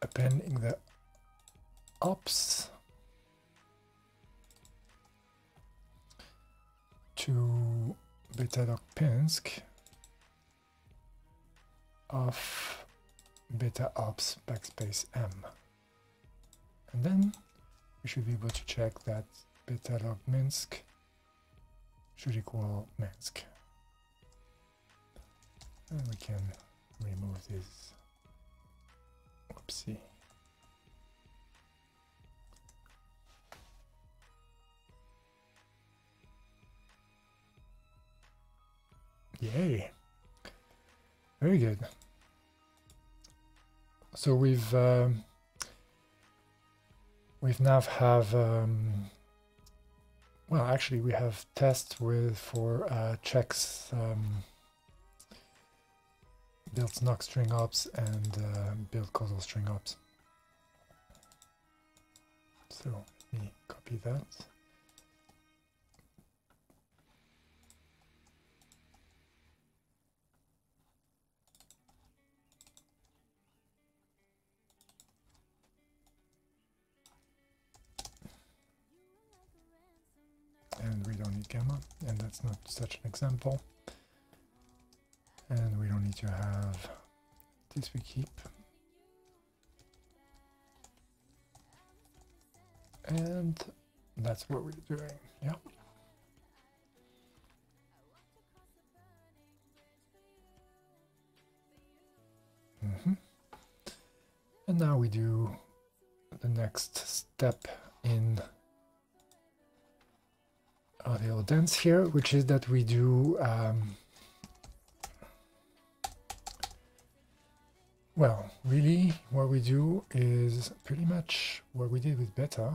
A: appending the ops to beta log Pinsk of beta ops backspace m. And then we should be able to check that beta log Minsk should equal Minsk. And we can remove this. Oopsie. Yay. Very good. So we've um, we've now have um, well actually we have tests with for uh, checks um, build string ops and uh, build causal string ops. So let me copy that. And we don't need gamma and that's not such an example. And we don't need to have this we keep and that's what we're doing yeah. Mm -hmm. and now we do the next step in audio dance here, which is that we do um, well, really what we do is pretty much what we did with beta,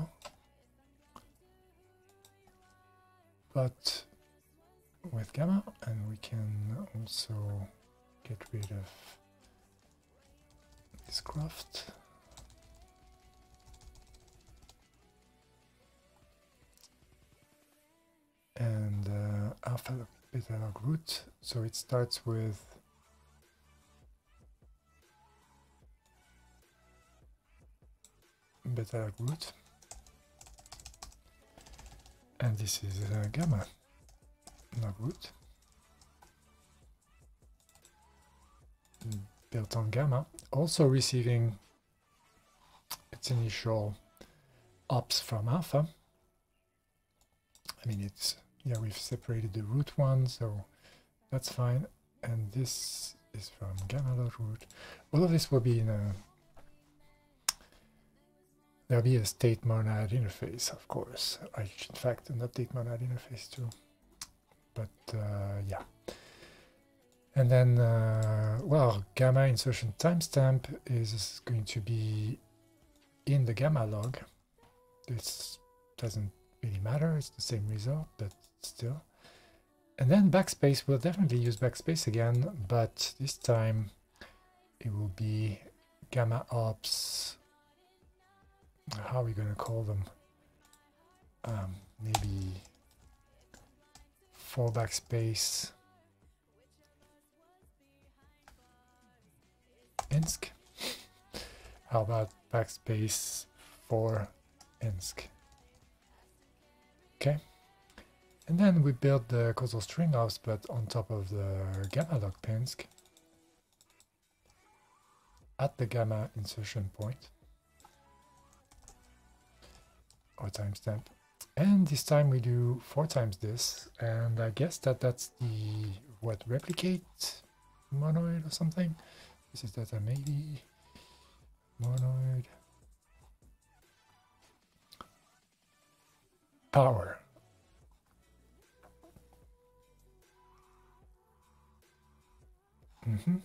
A: but with gamma, and we can also get rid of this craft. And uh, alpha beta log root. So it starts with beta log root, and this is uh, gamma log root built on gamma, also receiving its initial ops from alpha. I mean, it's yeah, we've separated the root one, so that's fine. And this is from gamma root. All of this will be in a there'll be a state monad interface, of course. I, in fact, an update monad interface too. But uh, yeah. And then, uh, well, gamma insertion timestamp is going to be in the gamma log. This doesn't really matter, it's the same result, but still. And then backspace, we'll definitely use backspace again, but this time it will be gamma ops. How are we going to call them? Um, maybe for backspace. INSC. How about backspace for INSC? Okay. And then we build the causal string ops, but on top of the gamma log pinsk at the gamma insertion point or timestamp. And this time we do four times this, and I guess that that's the what replicate monoid or something. This is data maybe monoid power. Mm -hmm.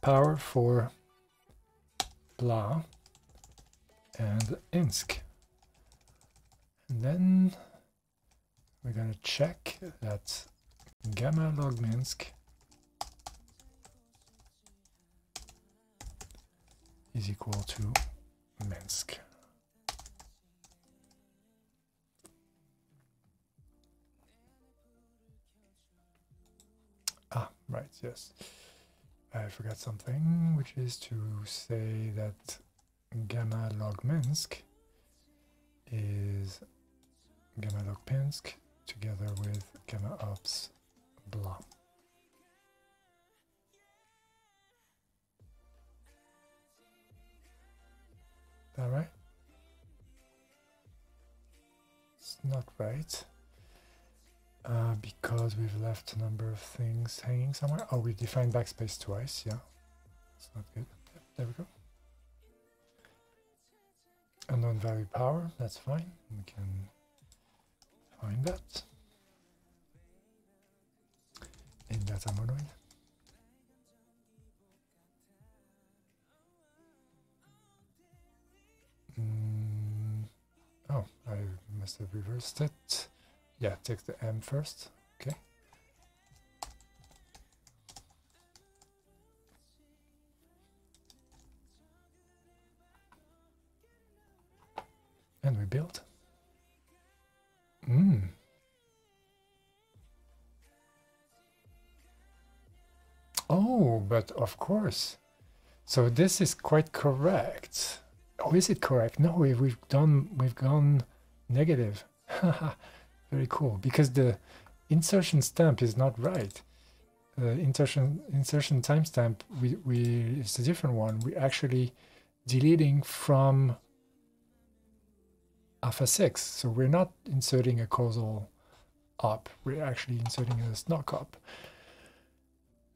A: Power for blah and INSC. And then we're to check that gamma log minsk is equal to minsk. Right, yes. I forgot something, which is to say that gamma log Minsk is gamma log Pinsk together with gamma ops blah. That right? It's not right uh, because we've left a number of things hanging somewhere. Oh, we defined backspace twice, yeah. It's not good. there we go. Unknown value power, that's fine. We can find that. In data monoid. Mm, oh, I must have reversed it. Yeah, take the M first. Okay. And we build. Mm. Oh, but of course. So this is quite correct. Oh, is it correct? No, we, we've done, we've gone negative. Very cool. Because the insertion stamp is not right. Insertion insertion timestamp we we it's a different one. We're actually deleting from alpha 6. So we're not inserting a causal op, we're actually inserting a SNOC op.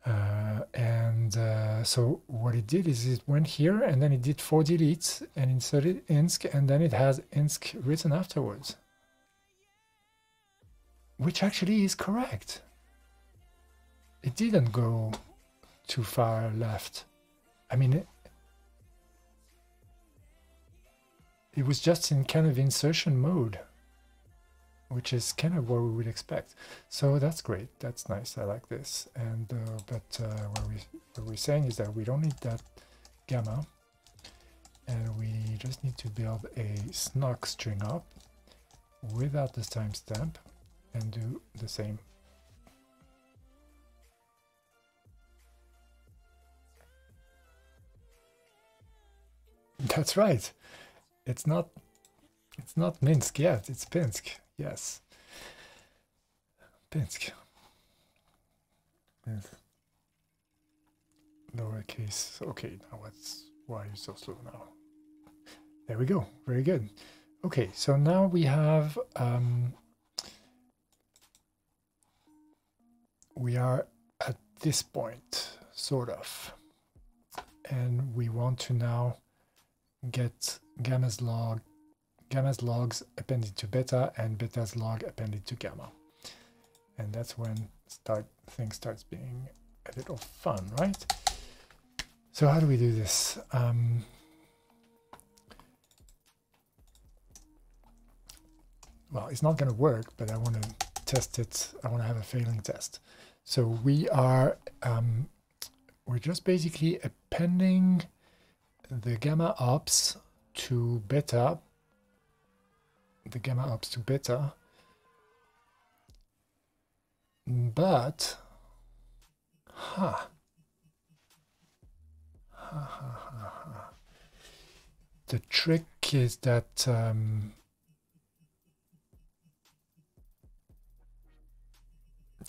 A: Uh, and uh, so what it did is it went here and then it did four deletes and inserted INSC and then it has INSC written afterwards. Which actually is correct. It didn't go too far left. I mean, it, it was just in kind of insertion mode which is kind of what we would expect. So that's great. That's nice. I like this. And uh, but uh, what we what we're saying is that we don't need that gamma, and we just need to build a SNOC string up without this timestamp and do the same. That's right. It's not it's not Minsk yet, it's Pinsk. Yes. Pinsk. Yes. Lowercase. Okay, now what's why are you so slow now? There we go. Very good. Okay, so now we have um, we are at this point, sort of, and we want to now get gamma's log gamma's logs appended to beta and beta's log appended to gamma. And that's when start things starts being a little fun, right? So how do we do this? Um, well, it's not going to work, but I want to test it. I want to have a failing test. So we are, um, we're just basically appending the gamma ops to beta the gamma ops to beta. But, huh. Ha, ha, ha, ha. The trick is that um,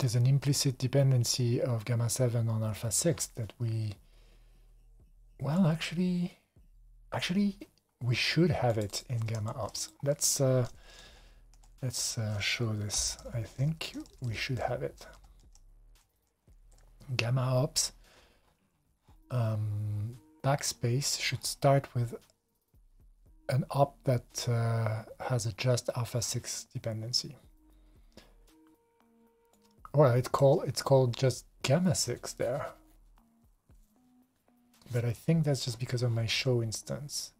A: there's an implicit dependency of gamma 7 on alpha 6 that we well actually actually we should have it in gamma ops. Let's uh, let's uh, show this. I think we should have it. Gamma ops um, backspace should start with an op that uh, has a just alpha 6 dependency. Well, it's called it's called just gamma 6 there. But I think that's just because of my show instance.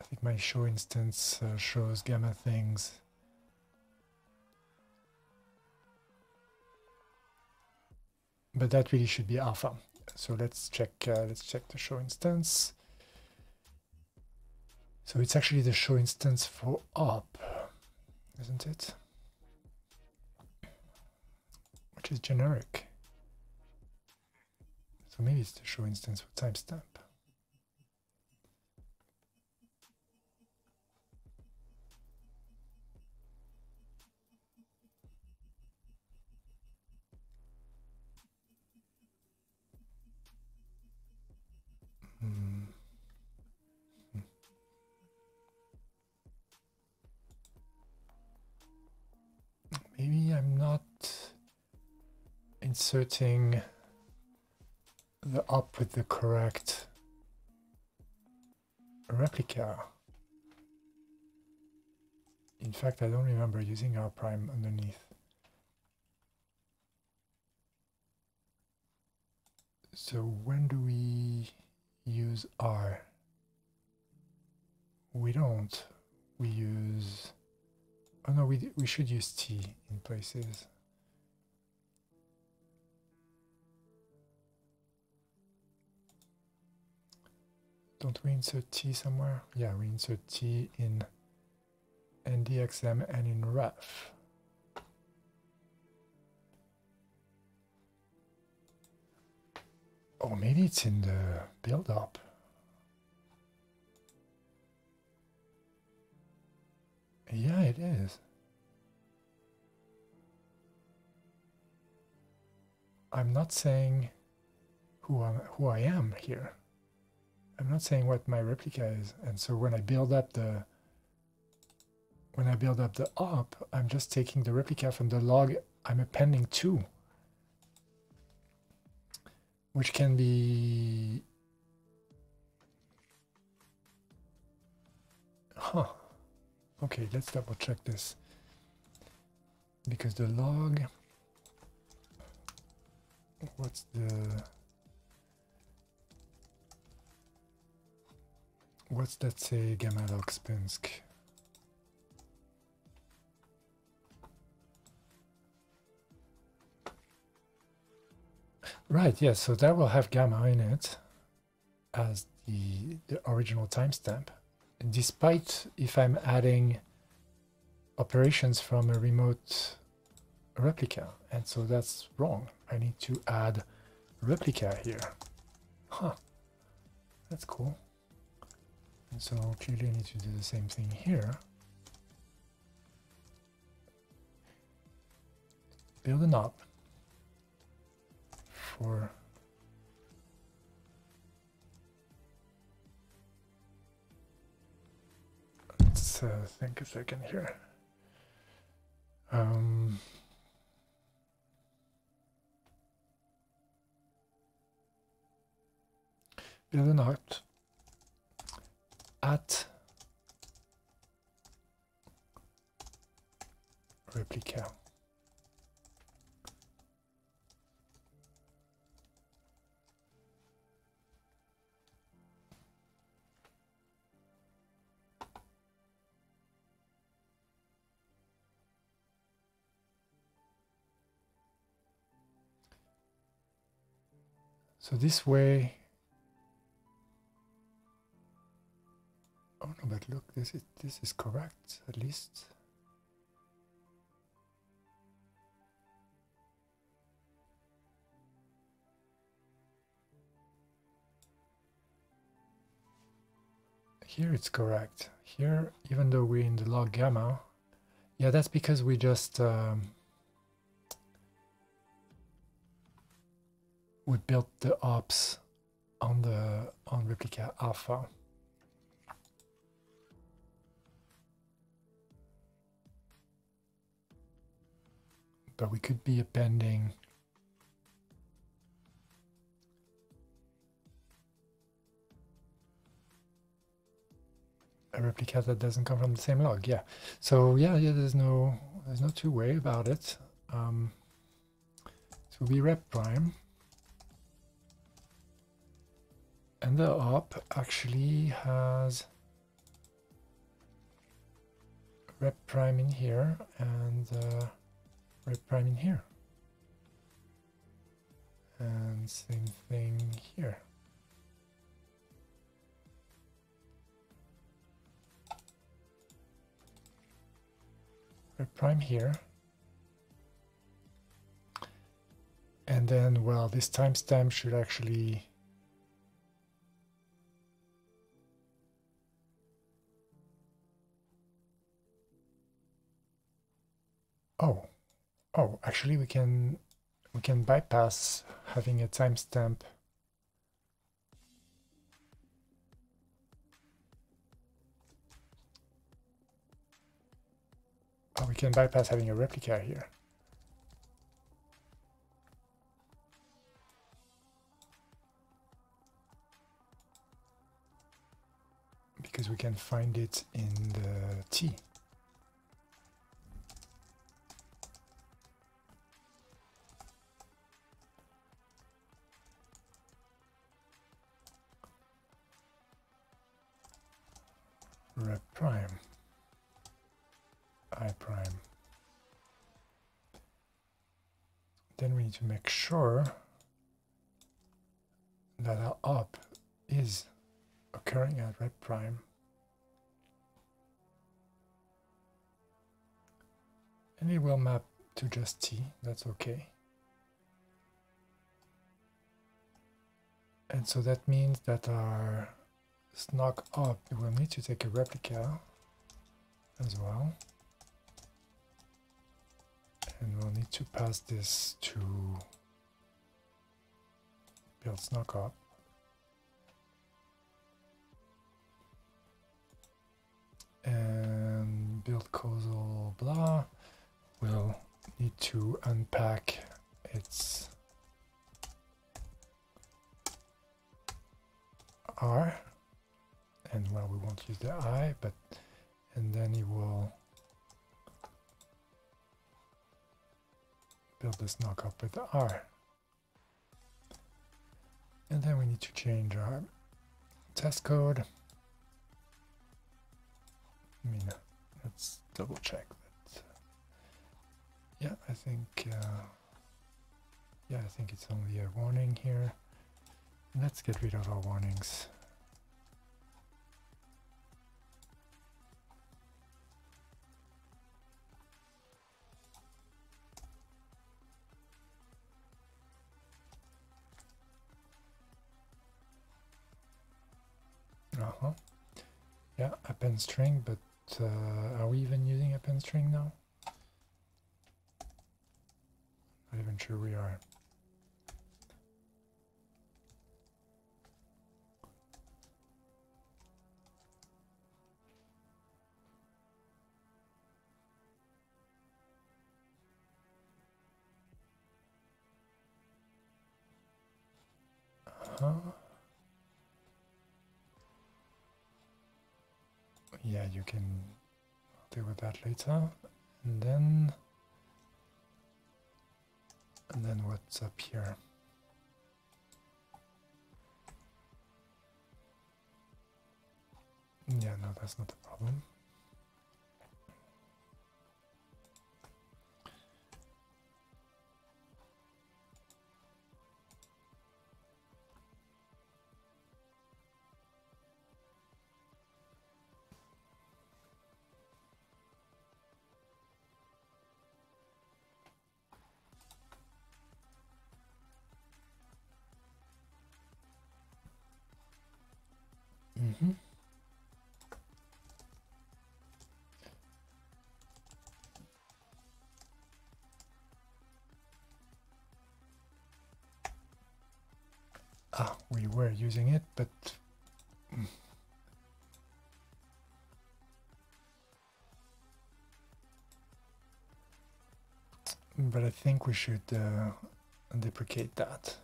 A: I think my show instance uh, shows gamma things. But that really should be alpha. So let's check. Uh, let's check the show instance. So it's actually the show instance for op, isn't it? Which is generic. So maybe it's the show instance for timestamp. Inserting the op with the correct replica. in fact, I don't remember using R prime underneath. So when do we use R? We don't. We use... Oh no, we, we should use T in places. Don't we insert T somewhere? Yeah, we insert T in NDXM and in ref. Oh, maybe it's in the build up. Yeah, it is. I'm not saying who I'm, who I am here. I'm not saying what my replica is. And so when I build up the when I build up the op, I'm just taking the replica from the log I'm appending to, which can be huh okay let's double check this because the log what's the what's that say gamma log spinsk right yes yeah, so that will have gamma in it as the the original timestamp. Despite if I'm adding operations from a remote replica and so that's wrong. I need to add replica here. Huh that's cool and so clearly I need to do the same thing here build a knob for let's uh, think a second here. Um, build an art at replica. So this way, but look, this is this is correct at least. Here it's correct. Here, even though we're in the log gamma, yeah, that's because we just um, we built the ops on the on replica alpha. But we could be appending a replica that doesn't come from the same log. Yeah. So yeah, yeah. There's no there's no two way about it. Um, so we rep prime. and the op actually has rep prime in here and uh, rep prime in here. And same thing here. Rep prime here. And then well this timestamp should actually Oh, oh, actually we can we can bypass having a timestamp. Oh, we can bypass having a replica here. Because we can find it in the T. rep prime, i prime. Then we need to make sure that our op is occurring at rep prime. And it will map to just t, that's okay. And so that means that our snoc op will need to take a replica as well. And we'll need to pass this to build snoc up. And build causal blah We'll need to unpack its R and well we won't use the I but and then he will build this knock up with the R. And then we need to change our test code. I mean let's double check that yeah I think uh, yeah I think it's only a warning here. Let's get rid of our warnings. Uh-huh. Yeah, append string, but uh, are we even using append string now? Not even sure we are. Uh huh? Yeah, you can deal with that later. And then... And then what's up here? Yeah, no, that's not a problem. Ah, we were using it, but mm. but I think we should uh, deprecate that.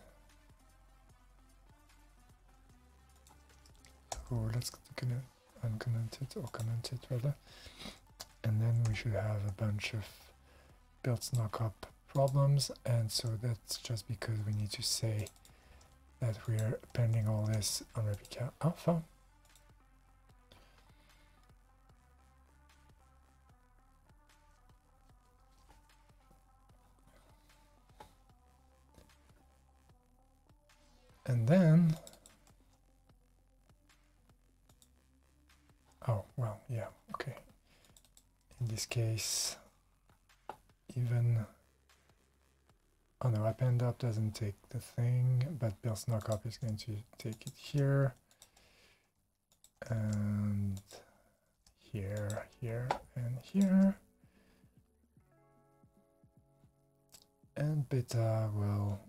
A: or let's uncomment it or comment it rather and then we should have a bunch of build knock up problems and so that's just because we need to say that we're appending all this on replica alpha and then Oh, well, yeah, okay. In this case, even oh no, append up doesn't take the thing, but build knock up is going to take it here and here, here, and here. And beta will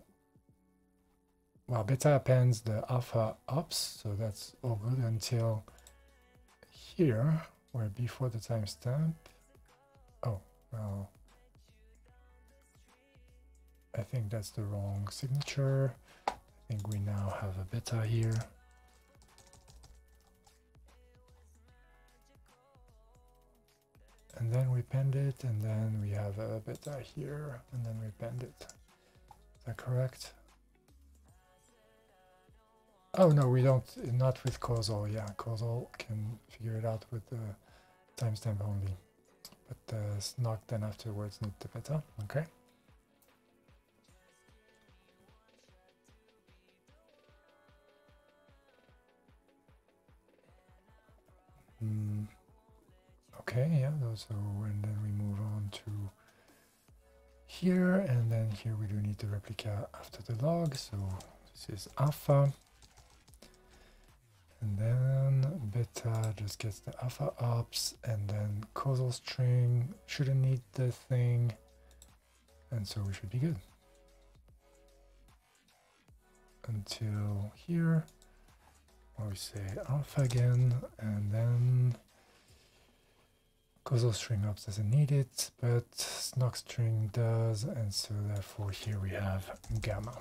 A: well, beta appends the alpha ups, so that's all good until here, where before the timestamp, oh, well, I think that's the wrong signature. I think we now have a beta here. And then we pend it, and then we have a beta here, and then we pend it. Is that correct? Oh no, we don't, not with causal, yeah, causal can figure it out with the timestamp only. But uh, SNOC then afterwards need the beta, okay? Okay, yeah, so and then we move on to here, and then here we do need the replica after the log, so this is alpha. And then beta just gets the alpha ops, and then causal string shouldn't need the thing, and so we should be good. Until here, where we say alpha again, and then causal string ops doesn't need it, but SNOC string does, and so therefore here we have gamma.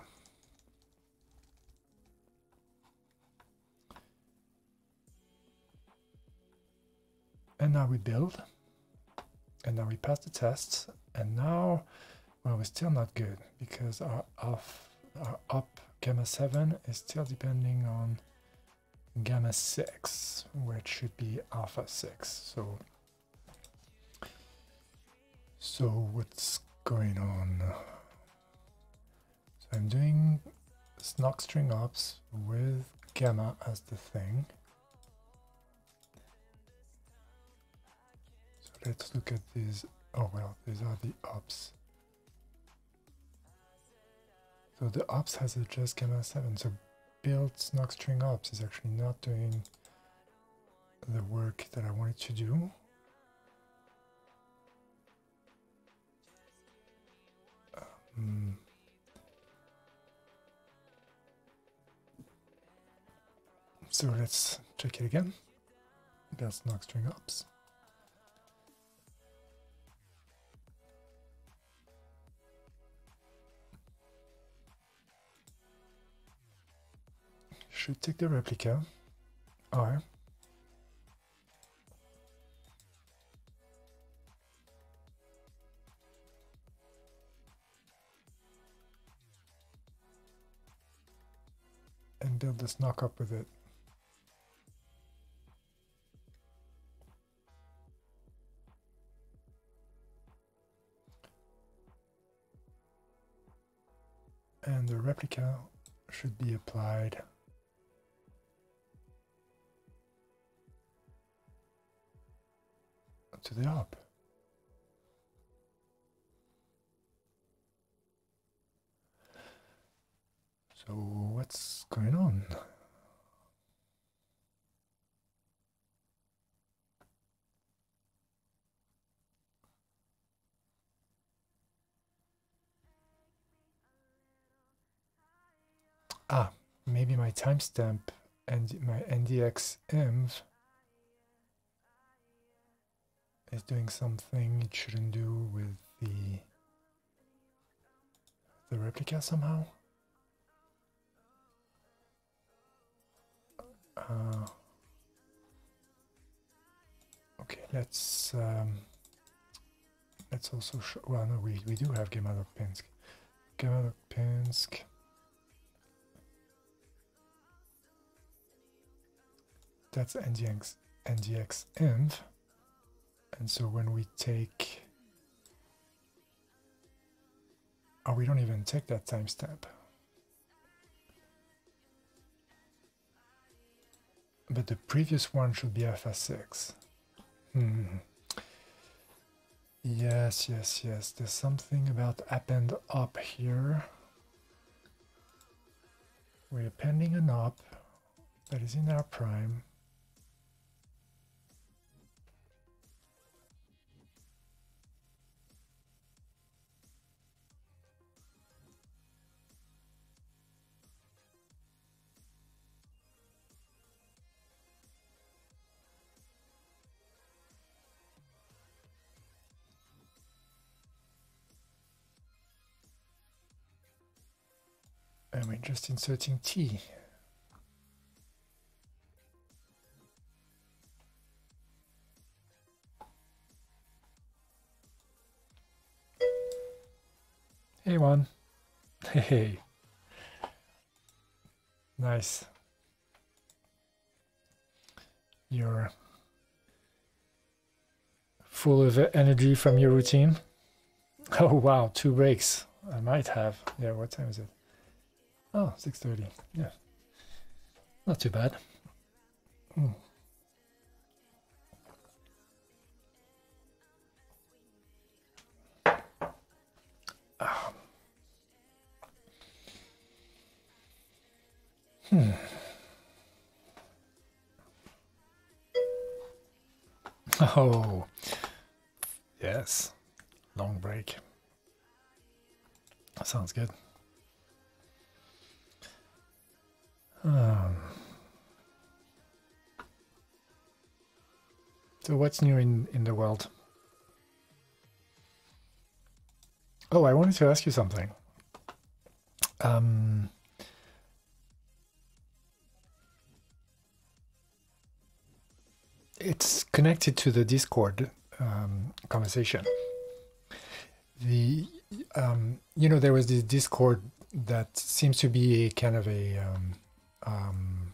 A: And now we build. And now we pass the tests. And now, well, we're still not good because our off, our up gamma 7 is still depending on gamma 6, which should be alpha 6. So, so what's going on? So I'm doing SNOC string ops with gamma as the thing. So let's look at these. Oh well, these are the ops. So the ops has a just gamma 7. So build SNOC string ops is actually not doing the work that I wanted to do. Um, so let's check it again. That's SNOC string ops. should take the replica R and build this SNOC up with it. And the replica should be applied to the up. So what's going on? Ah, maybe my timestamp and my NDX env is doing something it shouldn't do with the the replica somehow. Uh, okay, let's um, let's also show. Well, no, we we do have Gemalog Pinsk. Gemalog Pinsk. That's NDX NDX env. And so when we take, oh, we don't even take that timestamp. But the previous one should be alpha 6. Hmm. Yes, yes, yes. There's something about append up here. We're appending an up that is in our prime. Just inserting T. Hey one. Hey. Nice. you're full of energy from your routine. Oh wow, two breaks. I might have. Yeah, what time is it? Oh, 6.30. Yeah. Not too bad. Mm. Hmm. Oh, yes. Long break. That sounds good. Um, so what's new in, in the world? Oh, I wanted to ask you something. Um, it's connected to the Discord um, conversation. The um, you know there was this Discord that seems to be a kind of a um, um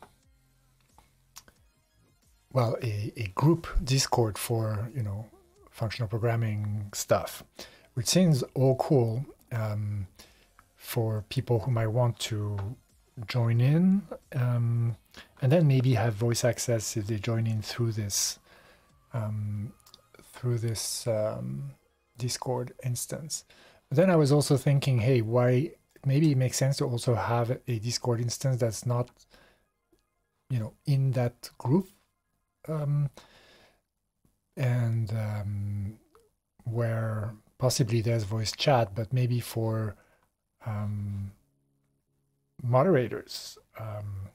A: well a, a group Discord for you know functional programming stuff, which seems all cool um, for people who might want to join in um, and then maybe have voice access if they join in through this um, through this um, Discord instance. But then I was also thinking, hey, why maybe it makes sense to also have a Discord instance that's not, you know, in that group, um, and um, where possibly there's voice chat, but maybe for um, moderators um,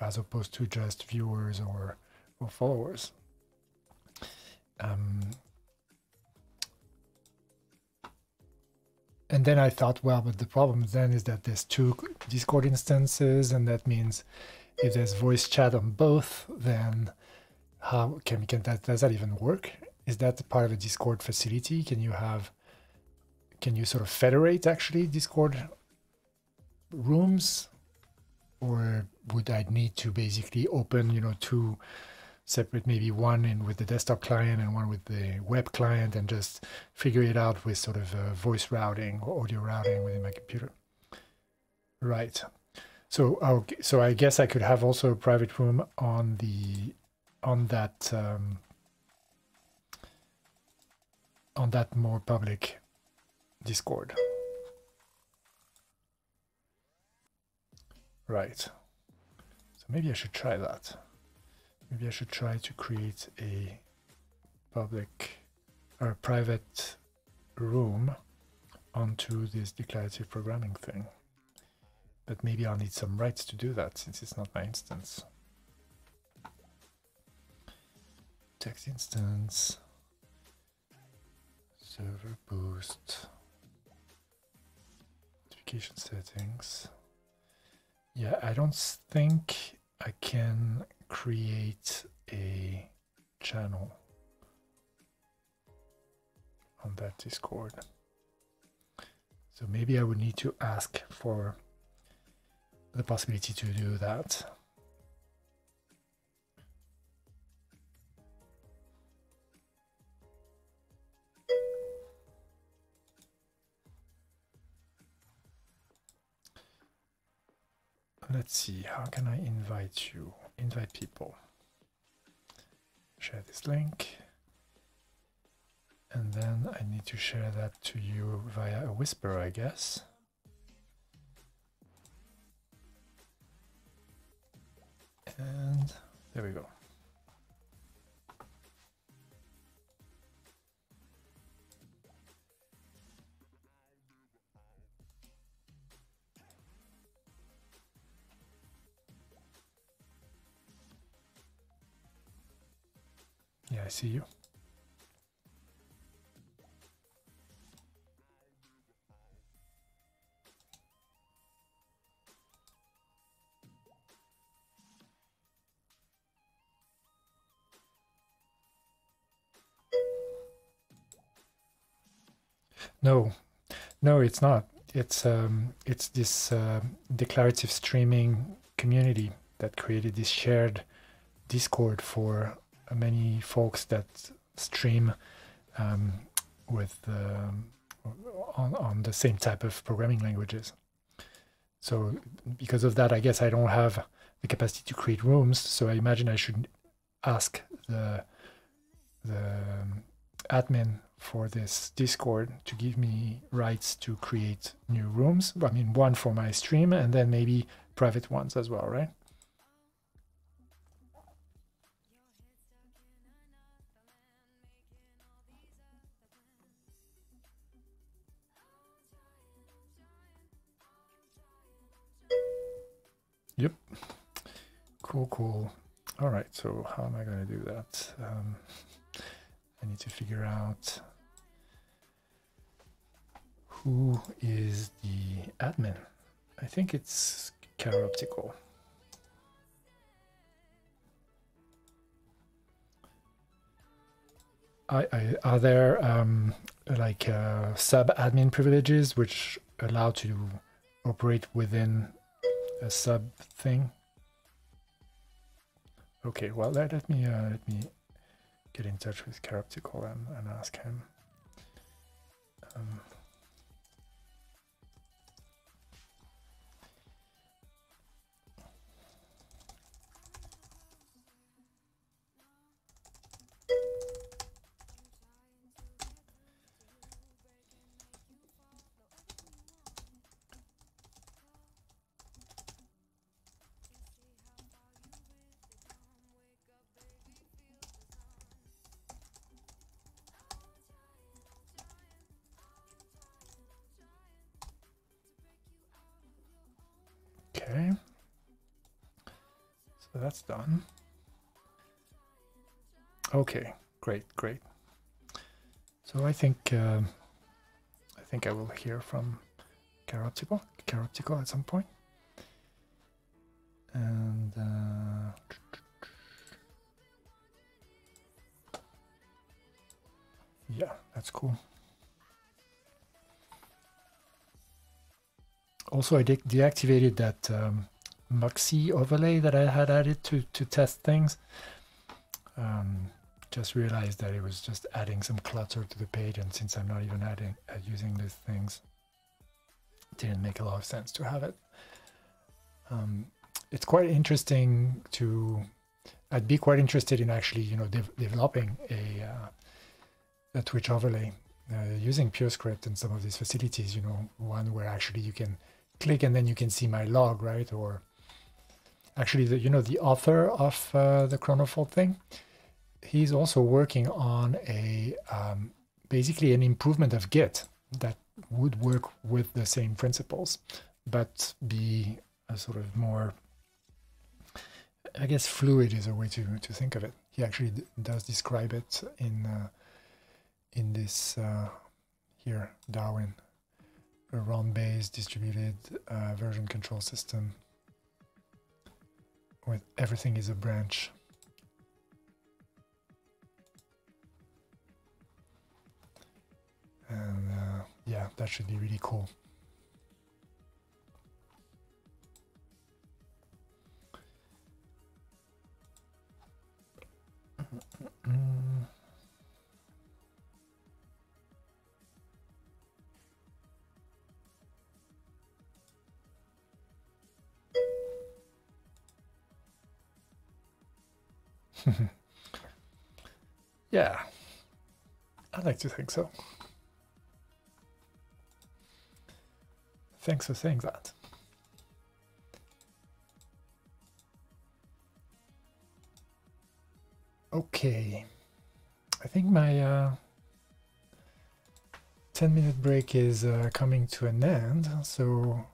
A: as opposed to just viewers or, or followers. Um, and then I thought, well, but the problem then is that there's two Discord instances, and that means if there's voice chat on both, then how can, can that does that even work? Is that part of a Discord facility? Can you have can you sort of federate actually Discord rooms or would I need to basically open, you know, two separate, maybe one in with the desktop client and one with the web client, and just figure it out with sort of uh, voice routing or audio routing within my computer. Right. So okay, so I guess I could have also a private room on the on that um, on that more public Discord. Right. So maybe I should try that. Maybe I should try to create a public or private room onto this declarative programming thing. But maybe I'll need some rights to do that since it's not my instance. Text instance, server boost, notification settings. Yeah, I don't think I can create a channel on that Discord. So maybe I would need to ask for the possibility to do that. let's see, how can I invite you? Invite people. Share this link. And then I need to share that to you via a whisper, I guess. And there we go. Yeah, I see you. No, no, it's not. It's um, it's this uh, declarative streaming community that created this shared Discord for many folks that stream um, with um, on, on the same type of programming languages. So because of that, I guess I don't have the capacity to create rooms. So I imagine I should ask the the um, admin for this Discord to give me rights to create new rooms. I mean, one for my stream and then maybe private ones as well, right? Yep. Cool, cool. All right, so how am I going to do that? Um, I need to figure out who is the admin. I think it's Optical. I, I, are there um, like uh, sub admin privileges which allow to operate within a sub thing? Okay, well let, let me uh, let me get in touch with Chiroptical and, and ask him. Um, that's done. Okay, great, great. So I think uh, I think I will hear from Chiroptical, Chiroptical at some point. And uh, yeah, that's cool. also I de deactivated that um, Muxy overlay that I had added to, to test things. Um, just realized that it was just adding some clutter to the page and since I'm not even adding uh, using these things, didn't make a lot of sense to have it. Um, it's quite interesting to, I'd be quite interested in actually, you know, de developing a, uh, a Twitch overlay uh, using PureScript and some of these facilities, you know, one where actually you can click and then you can see my log, right? Or actually, the, you know, the author of uh, the Chronofold thing, he's also working on a um, basically an improvement of Git that would work with the same principles, but be a sort of more, I guess, fluid is a way to to think of it. He actually does describe it in uh, in this uh, here Darwin a RON-based distributed uh, version control system with everything is a branch. And uh, yeah, that should be really cool. Mm. yeah, I'd like to think so. Thanks for saying that. Okay, I think my uh, 10 minute break is uh, coming to an end, so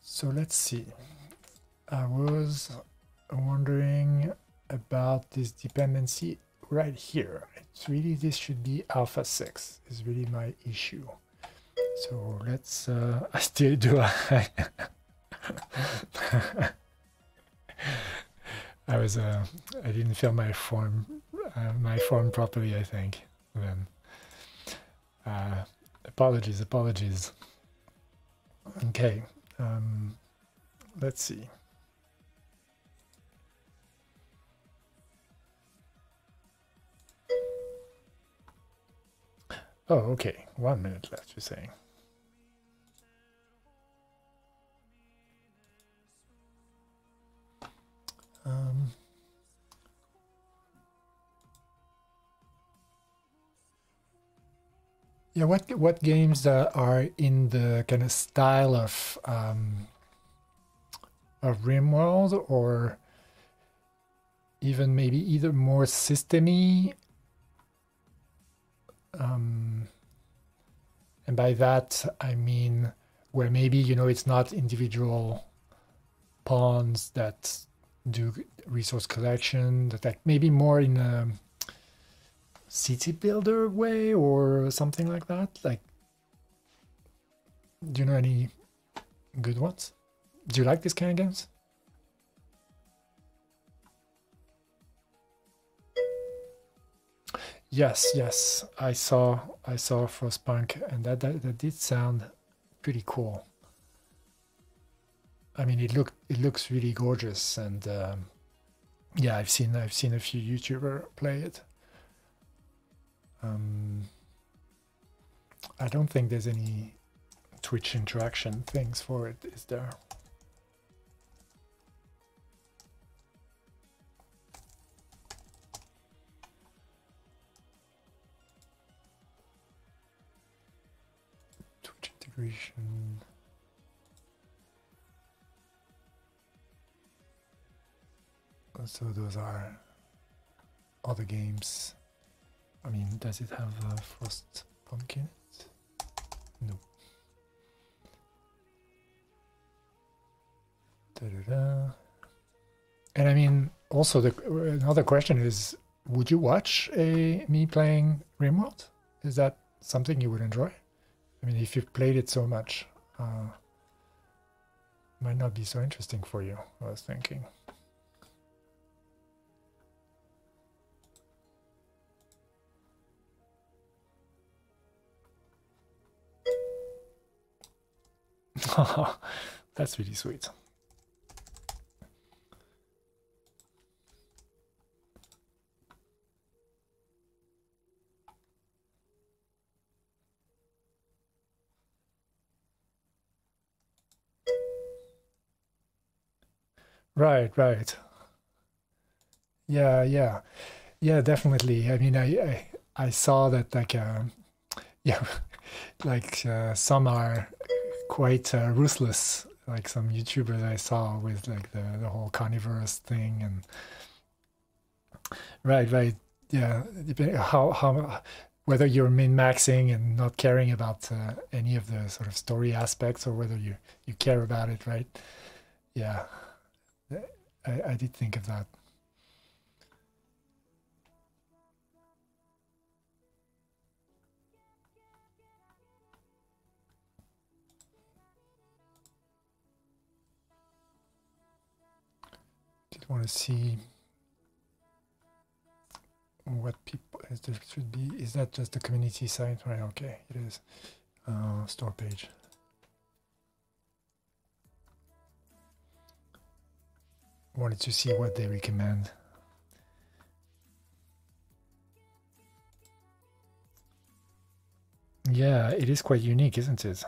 A: so let's see. I was wondering about this dependency right here. It's really, this should be alpha 6 is really my issue. So let's, uh, I still do, I, I was, uh, I didn't fill my form, uh, my form properly, I think. Then, uh, apologies, apologies. Okay, um, let's see. Oh, okay. One minute left, you're saying. Um, yeah, what what games uh, are in the kind of style of um, of RimWorld or even maybe either more systemy um, and by that I mean where maybe you know it's not individual pawns that do resource collection that like maybe more in a city builder way or something like that like do you know any good ones? Do you like this kind of games yes yes i saw i saw frostpunk and that, that that did sound pretty cool I mean, it looked it looks really gorgeous, and um, yeah, I've seen I've seen a few YouTuber play it. Um, I don't think there's any Twitch interaction things for it, is there? Integration. so those are other games. I mean, does it have a Frost Pumpkin? No. Da -da -da. And I mean, also the another question is, would you watch a me playing RimWorld? Is that something you would enjoy? I mean, if you've played it so much, uh, might not be so interesting for you. I was thinking. That's really sweet. Right, right. Yeah, yeah. Yeah, definitely. I mean, I I, I saw that like uh, yeah, like uh, some are quite uh, ruthless, like some YouTubers I saw with like the, the whole carnivorous thing and right, right, yeah. How how whether you're min maxing and not caring about uh, any of the sort of story aspects or whether you you care about it, right? Yeah, I I did think of that. Did want to see what people there should be. Is that just the community site? Right, okay, it is. Uh, store page. Wanted to see what they recommend. Yeah, it is quite unique, isn't it?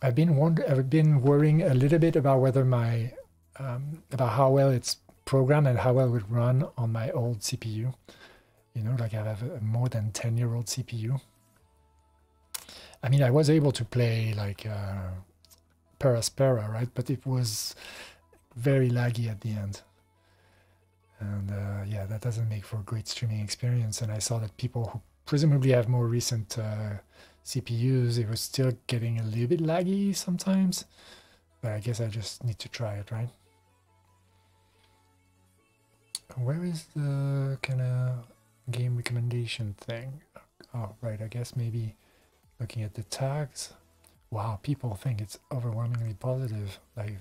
A: I've been wonder, I've been worrying a little bit about whether my um, about how well it's programmed and how well it would run on my old CPU. You know, like I have a more than ten year old CPU. I mean, I was able to play like uh, Per Aspera, right? But it was very laggy at the end. And uh, yeah, that doesn't make for a great streaming experience. And I saw that people who presumably have more recent uh, CPUs, it was still getting a little bit laggy sometimes. But I guess I just need to try it, right? Where is the kind of game recommendation thing? Oh, right, I guess maybe looking at the tags. Wow, people think it's overwhelmingly positive. Like,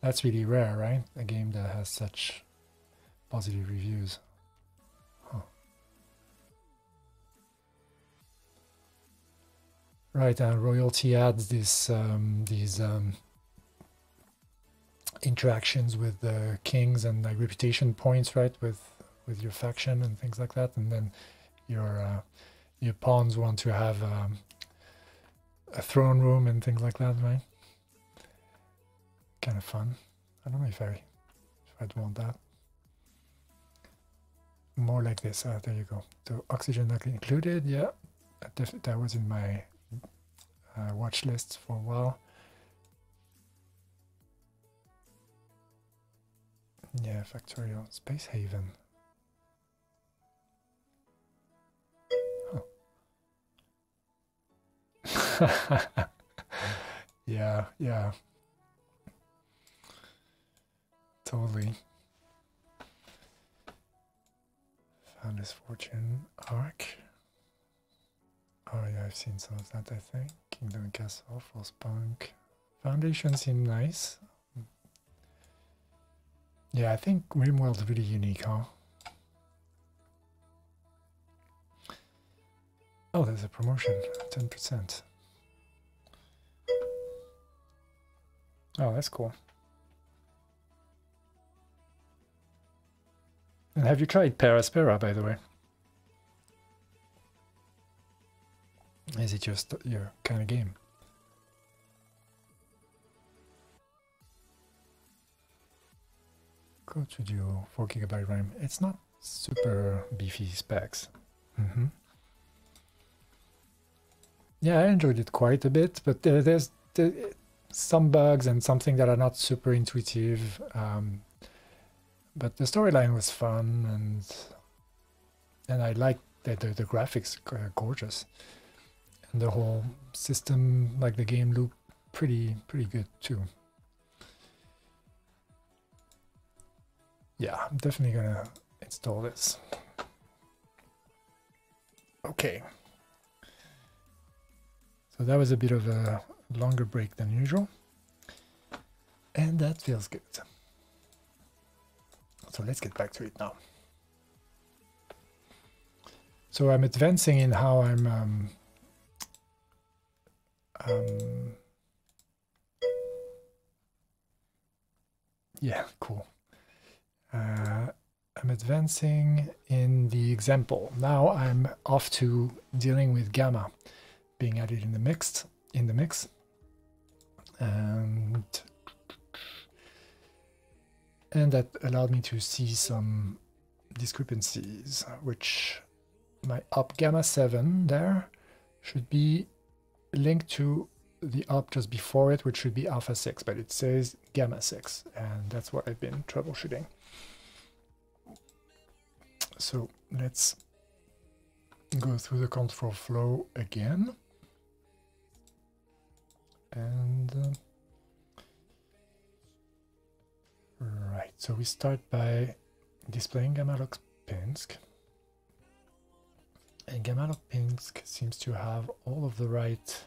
A: that's really rare, right? A game that has such positive reviews. Right, and royalty adds this um, these um, interactions with the kings and like reputation points, right, with with your faction and things like that, and then your uh, your pawns want to have um, a throne room and things like that, right? Kind of fun. I don't know if I if I'd want that. More like this. Uh, there you go. So oxygen not included. Yeah, that, that was in my uh, watch list for a while. Yeah, Factorio Space Haven. yeah, yeah. Totally. Found his fortune arc. Oh yeah, I've seen some of that I think. Kingdom Castle, Frostpunk. Foundation seem nice. Hmm. Yeah, I think Rimworld's really unique, huh? Oh, there's a promotion, 10%. Oh, that's cool. And have you tried Per Aspera, by the way? Is it just your kind of game? Code do 4 gigabyte RAM. It's not super beefy specs. Mm -hmm. Yeah, I enjoyed it quite a bit, but there, there's there, some bugs and something that are not super intuitive. Um, but the storyline was fun, and and I like that the, the graphics are gorgeous, and the whole system, like the game loop, pretty pretty good too. Yeah, I'm definitely gonna install this. Okay. So that was a bit of a longer break than usual. And that feels good. So let's get back to it now. So I'm advancing in how I'm um, um, yeah, cool. Uh, I'm advancing in the example. Now I'm off to dealing with gamma being added in the mix in the mix. And and that allowed me to see some discrepancies which my op gamma 7 there should be linked to the op just before it which should be alpha 6 but it says gamma 6 and that's what I've been troubleshooting. So let's go through the control flow again and uh, right so we start by displaying Gamalok Pinsk. And Gamalok Pinsk seems to have all of the right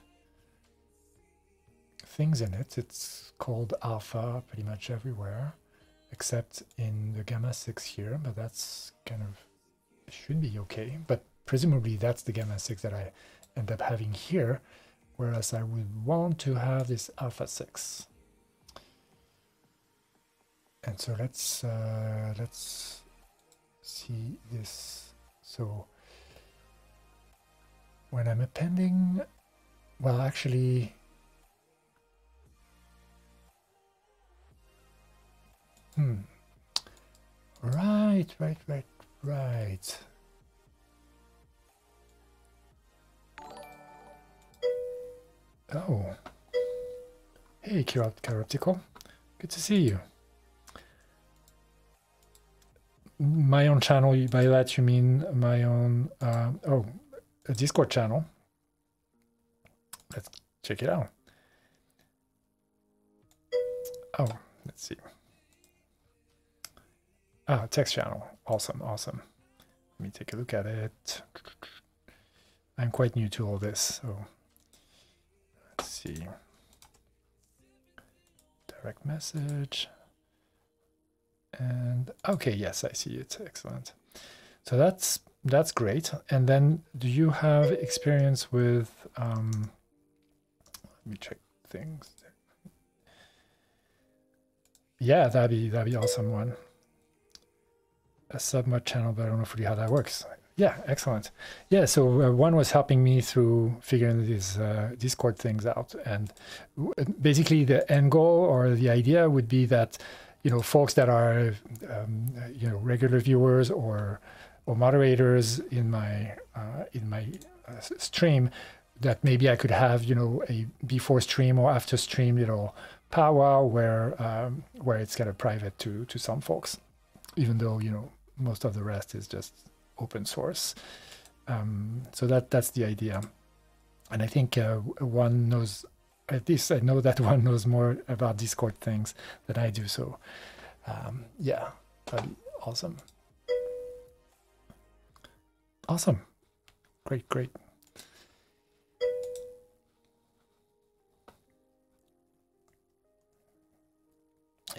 A: things in it. It's called alpha pretty much everywhere except in the gamma 6 here but that's kind of should be okay. But presumably that's the gamma 6 that I end up having here whereas I would want to have this alpha 6. And so let's uh, let's see this. So when I'm appending, well, actually, hmm, right, right, right, right. Oh. Hey, Chiroptical. Good to see you. My own channel, by that you mean my own, uh, oh, a Discord channel. Let's check it out. Oh, let's see. Ah, text channel. Awesome, awesome. Let me take a look at it. I'm quite new to all this, so see. Direct message. And okay, yes, I see it. Excellent. So that's that's great. And then do you have experience with um, let me check things. Yeah, that'd be that'd be awesome one. A submod channel, but I don't know fully how that works. Yeah, excellent. Yeah, so uh, one was helping me through figuring these uh, Discord things out, and basically the end goal or the idea would be that you know folks that are um, you know regular viewers or or moderators in my uh, in my uh, stream that maybe I could have you know a before stream or after stream you know powwow where um, where it's kind of private to to some folks, even though you know most of the rest is just open source. Um, so that that's the idea, and I think uh, one knows at least I know that one knows more about Discord things than I do. So um, yeah, that'd be awesome. Awesome, great, great.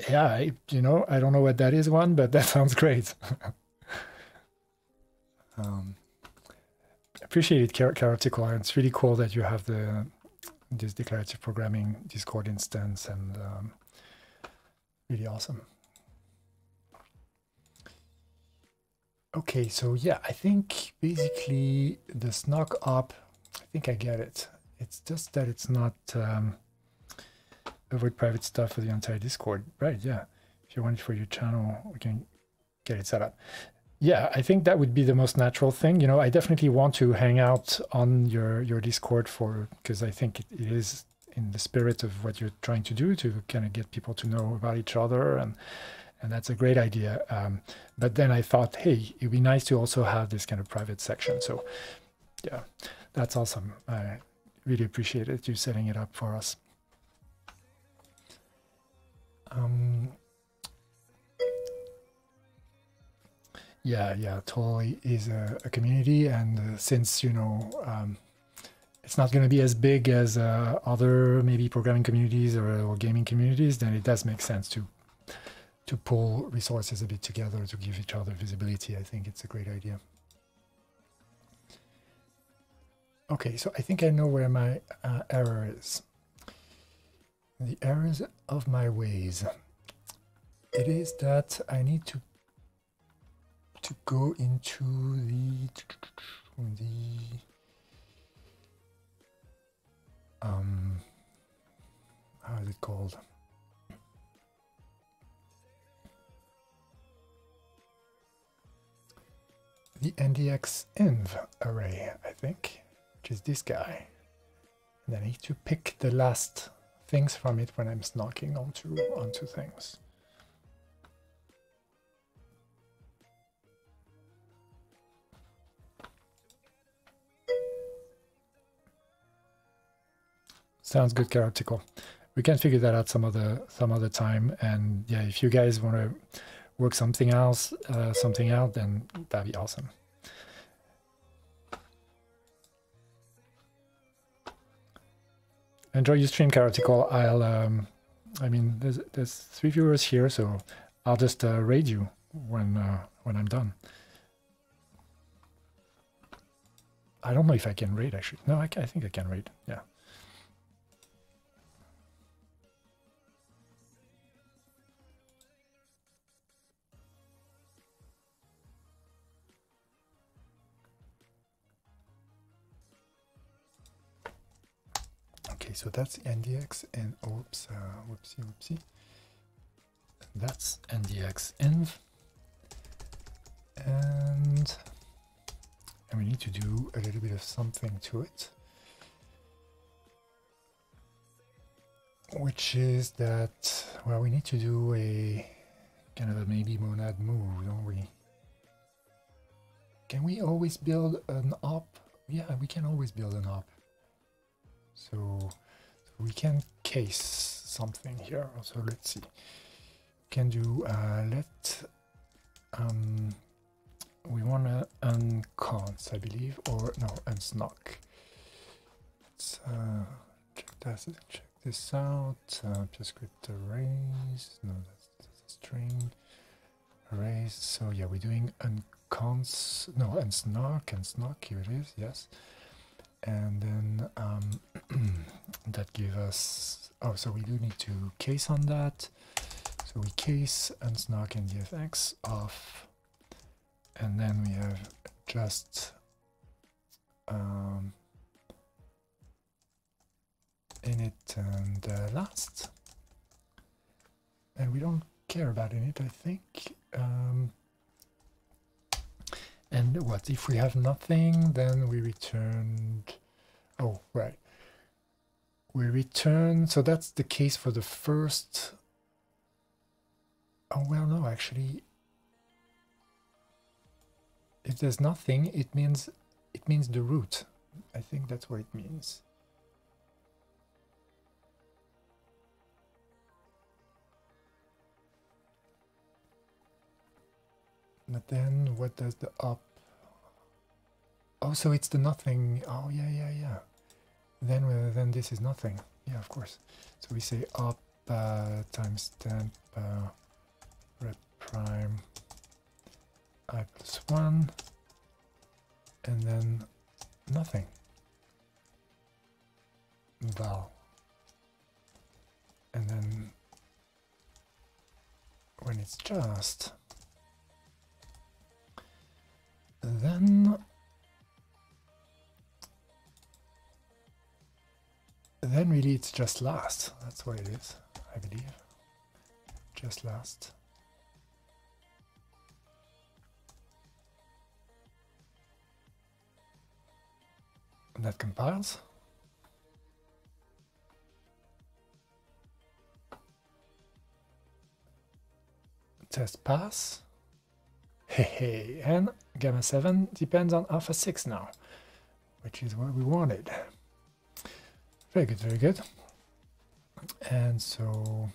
A: Yeah, I, you know, I don't know what that is one, but that sounds great. um, appreciate it, Chiroptical. It's really cool that you have the this declarative programming Discord instance and um, really awesome. Okay, so yeah, I think basically the SNOC op, I think I get it. It's just that it's not um, avoid private stuff for the entire Discord. Right, yeah. If you want it for your channel, we can get it set up. Yeah, I think that would be the most natural thing. You know, I definitely want to hang out on your, your Discord for, because I think it, it is in the spirit of what you're trying to do to kind of get people to know about each other and and that's a great idea. Um, but then I thought, hey, it'd be nice to also have this kind of private section. So yeah, that's awesome. I really appreciate it, you setting it up for us. Um, yeah, yeah, totally is a, a community, and uh, since you know um, it's not going to be as big as uh, other maybe programming communities or, or, gaming communities, then it does make sense to to pull resources a bit together to give each other visibility. I think it's a great idea. Okay, so I think I know where my uh, error is the errors of my ways. It is that I need to to go into the the um how is it called? The NDX inv array, I think, which is this guy. And I need to pick the last things from it when I'm snarking onto onto things. Sounds good, Chiroptical. We can figure that out some other some other time. And yeah, if you guys want to work something else, uh, something out, then that'd be awesome. enjoy your stream, Chiroptical. I'll, um, I mean, there's there's three viewers here, so I'll just uh, raid you when uh, when I'm done. I don't know if I can raid actually. No, I, I think I can raid. Yeah. Okay, so that's NDX and oops, uh, whoopsie, whoopsie. That's NDX inv. And, and we need to do a little bit of something to it. Which is that, well, we need to do a kind of a maybe monad move, don't we? Can we always build an op? Yeah, we can always build an op. So we can case something here. So let's see. Can do uh, let um, we want to uncons, I believe, or no, unsnoc. Let's uh, check this. Check this out. Uh, script arrays. No, that's, that's a string arrays. So yeah, we're doing uncons. No, unsnoc. Unsnoc. Here it is. Yes and then um, that give us oh so we do need to case on that so we case unsnoc and dfx off and then we have just um, init and uh, last. And we don't care about init, I think. Um, and what if we have nothing, then we returned, oh, right. We return, so that's the case for the first, oh, well, no, actually, if there's nothing, it means, it means the root. I think that's what it means. But then what does the up? Oh, so it's the nothing. Oh, yeah, yeah, yeah. Then, uh, then this is nothing. Yeah, of course. So we say up uh, timestamp uh, rep prime i plus 1 and then nothing. Val. And then when it's just then then really it's just last. That's what it is I believe. Just last. And that compiles. Test pass Hey, hey, and gamma 7 depends on alpha 6 now, which is what we wanted. Very good, very good. And so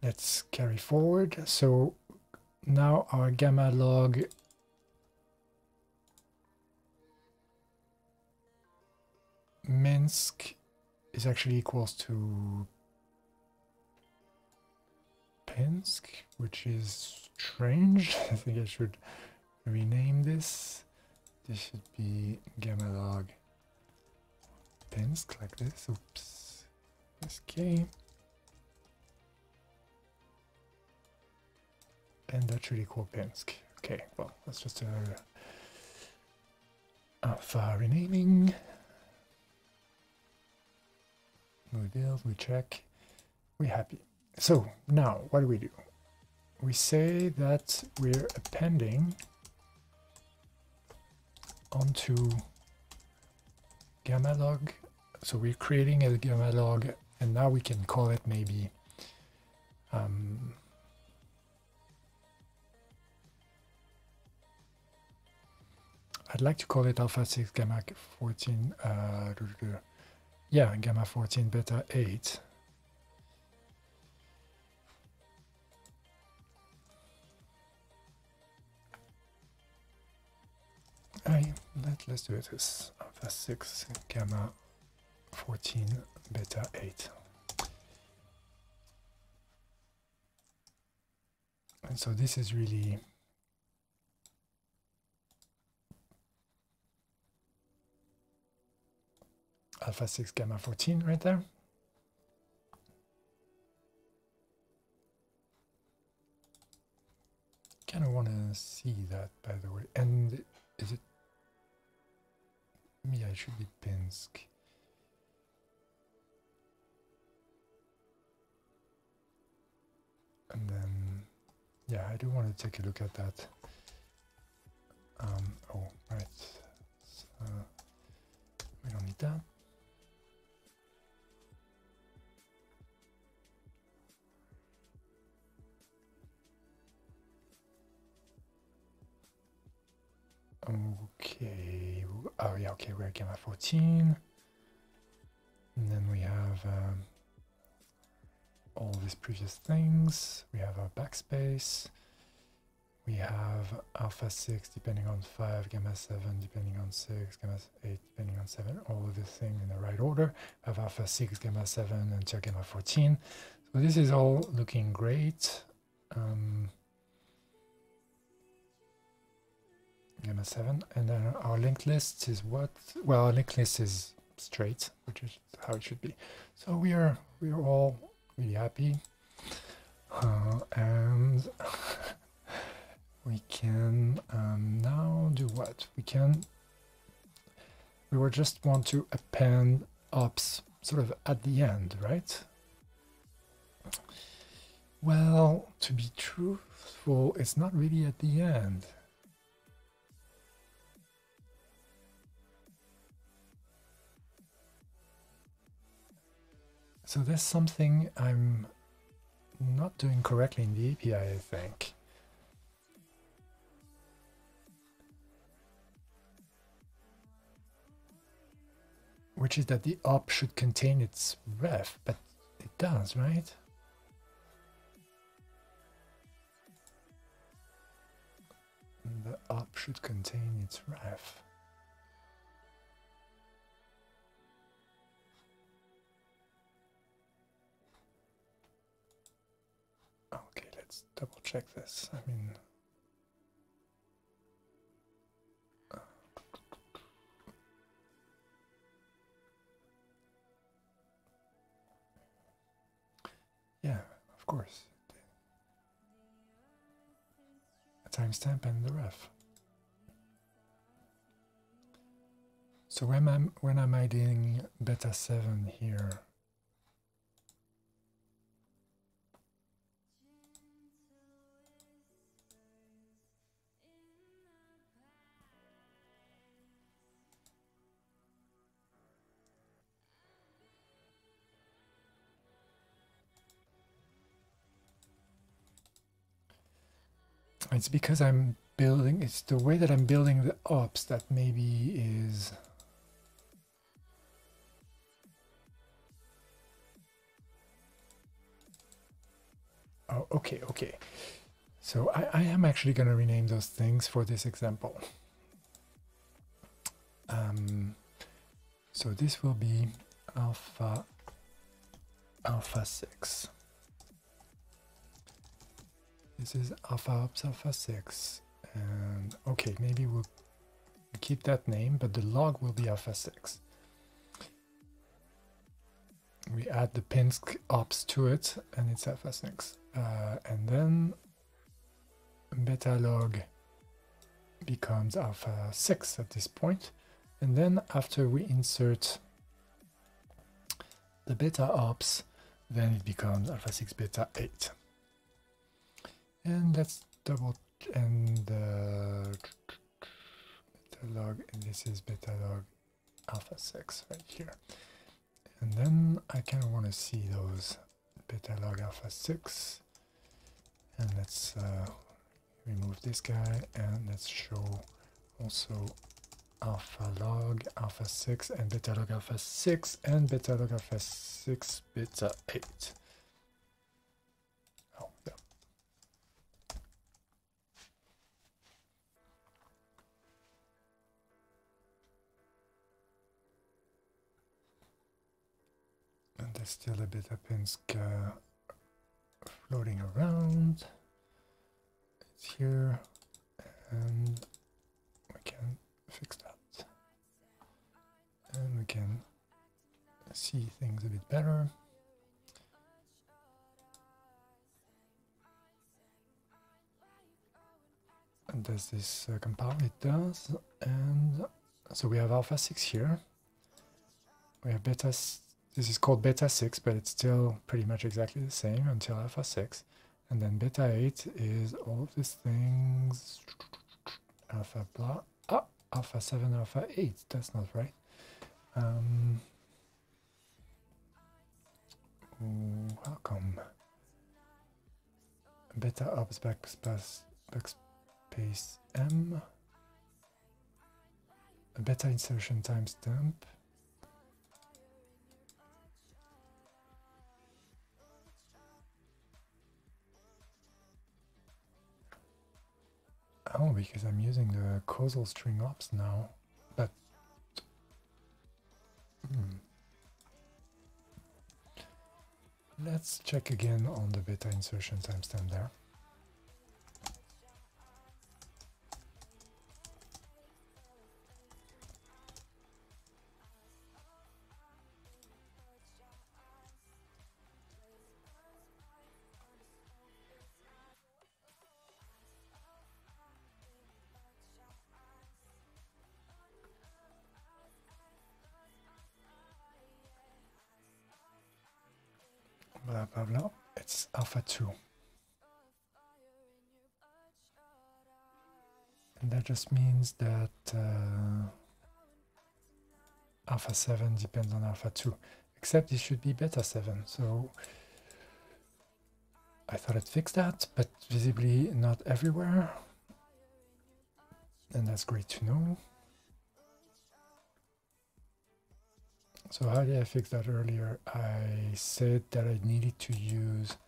A: let's carry forward. So now our gamma log Minsk is actually equals to Pinsk, which is strange. I think I should rename this. This should be gamma log Pinsk, like this. Oops. SK. And that should equal Pinsk. Okay, well, that's just a alpha uh, renaming. We build, we check, we're happy. So now what do we do? We say that we're appending onto gamma log. So we're creating a gamma log and now we can call it maybe um, I'd like to call it alpha 6 gamma 14 uh, yeah gamma 14 beta 8 I let, let's do it. As alpha 6 gamma 14 beta 8 and so this is really alpha 6 gamma 14 right there. Kind of want to see that by the way. And is it yeah, it should be Pinsk. And then, yeah, I do want to take a look at that. Um, oh, right. So, we don't need that. Okay. Oh, yeah, okay, we're gamma 14. And then we have um, all these previous things. We have our backspace. We have alpha 6 depending on 5, gamma 7 depending on 6, gamma 8 depending on 7, all of these things in the right order. We have alpha 6, gamma 7 until gamma 14. So this is all looking great. Um, gamma 7 and then our linked list is what well our linked list is straight which is how it should be so we are we are all really happy uh, and we can um, now do what? We can, we will just want to append ops sort of at the end, right? Well, to be truthful, it's not really at the end. So there's something I'm not doing correctly in the API, I think. Which is that the op should contain its ref, but it does, right? The op should contain its ref. Let's double check this. I mean, yeah, of course. A timestamp and the ref. So when I'm when I'm adding beta 7 here, It's because I'm building, it's the way that I'm building the ops that maybe is... Oh, okay, okay. So I, I am actually going to rename those things for this example. Um, so this will be alpha alpha 6. This is alpha ops alpha 6. And okay, maybe we'll keep that name, but the log will be alpha 6. We add the Pinsk ops to it, and it's alpha 6. Uh, and then beta log becomes alpha 6 at this point. And then after we insert the beta ops, then it becomes alpha 6 beta 8 and let's double and uh, beta log and this is beta log alpha 6 right here. And then I kind of want to see those beta log alpha 6 and let's uh, remove this guy. And let's show also alpha log alpha 6 and beta log alpha 6 and beta log alpha 6 beta 8 And there's still a bit of Pinsk uh, floating around. It's here, and we can fix that. And we can see things a bit better. And does this uh, compile? It does. And so we have alpha 6 here. We have beta this is called beta 6, but it's still pretty much exactly the same until alpha 6. And then beta 8 is all of these things. Alpha blah. Ah, alpha 7, alpha 8. That's not right. Um, how come? Beta ops backspace, backspace M. Beta insertion timestamp. Oh, because I'm using the causal string ops now, but hmm. let's check again on the beta insertion timestamp there. Alpha 2. And that just means that uh, alpha 7 depends on alpha 2. Except it should be beta 7. So I thought it fixed that, but visibly not everywhere. And that's great to know. So how did I fix that earlier? I said that I needed to use...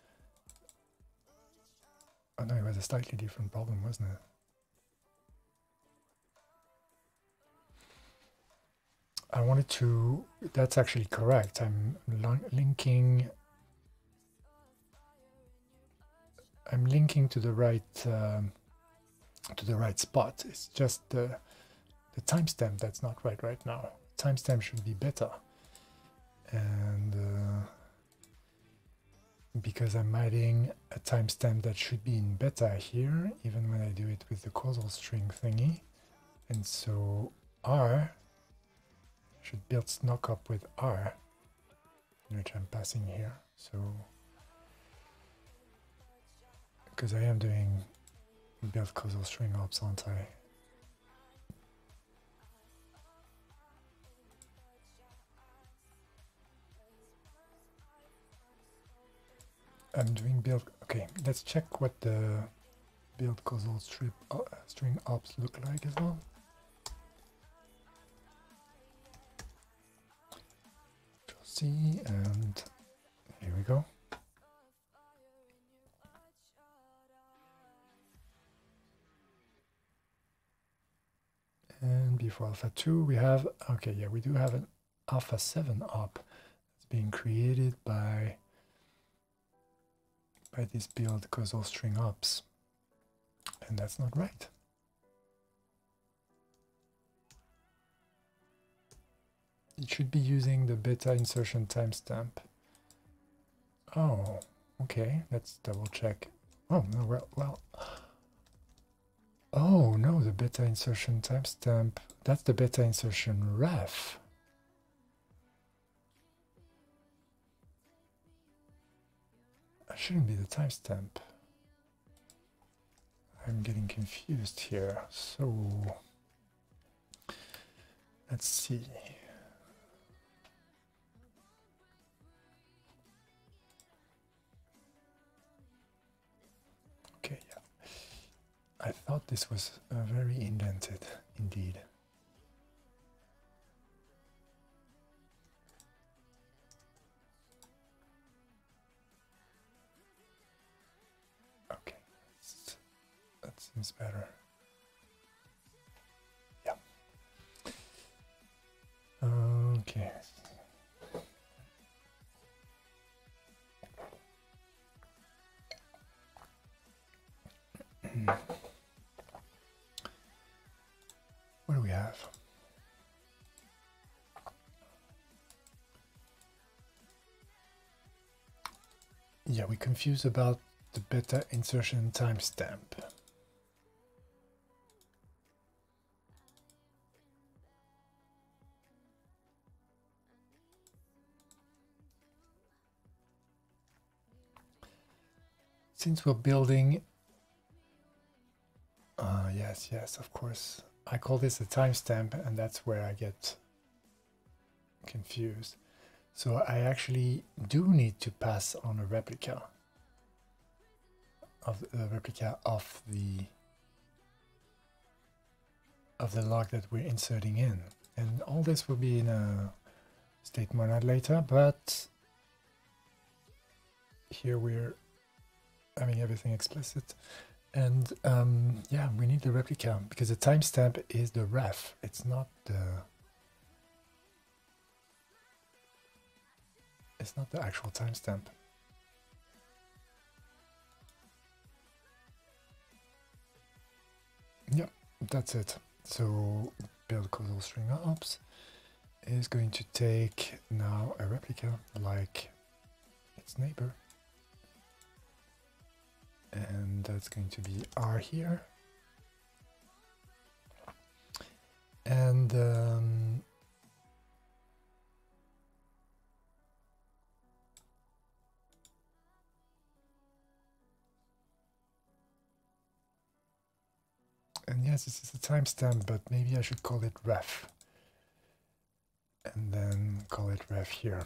A: Oh no, it was a slightly different problem, wasn't it? I wanted to... That's actually correct. I'm linking... I'm linking to the right um, to the right spot. It's just the the timestamp that's not right right now. Timestamp should be better and uh, because I'm adding a timestamp that should be in beta here, even when I do it with the causal string thingy. And so R should build snoc with R, which I'm passing here. So, because I am doing build causal string ops, aren't I? I'm doing build. Okay, let's check what the build causal strip uh, string ops look like as well. C and here we go. And before alpha 2 we have, okay, yeah, we do have an alpha 7 op that's being created by by this build causal string ops. And that's not right. It should be using the beta insertion timestamp. Oh, okay, let's double check. Oh, no, well, well. Oh, no, the beta insertion timestamp, that's the beta insertion ref. Shouldn't be the timestamp. I'm getting confused here. So let's see. Okay, yeah. I thought this was uh, very indented indeed. Seems better. Yeah. Okay. what do we have? Yeah, we confuse about the beta insertion timestamp. Since we're building uh, yes yes of course. I call this a timestamp and that's where I get confused. So I actually do need to pass on a replica of the replica of the of the log that we're inserting in. And all this will be in a state monad later but here we're having everything explicit. And um, yeah, we need the replica because the timestamp is the ref. It's not the it's not the actual timestamp. Yep, that's it. So build causal string ops is going to take now a replica like its neighbor and that's going to be R here. And um, and yes, this is a timestamp, but maybe I should call it ref. And then call it ref here.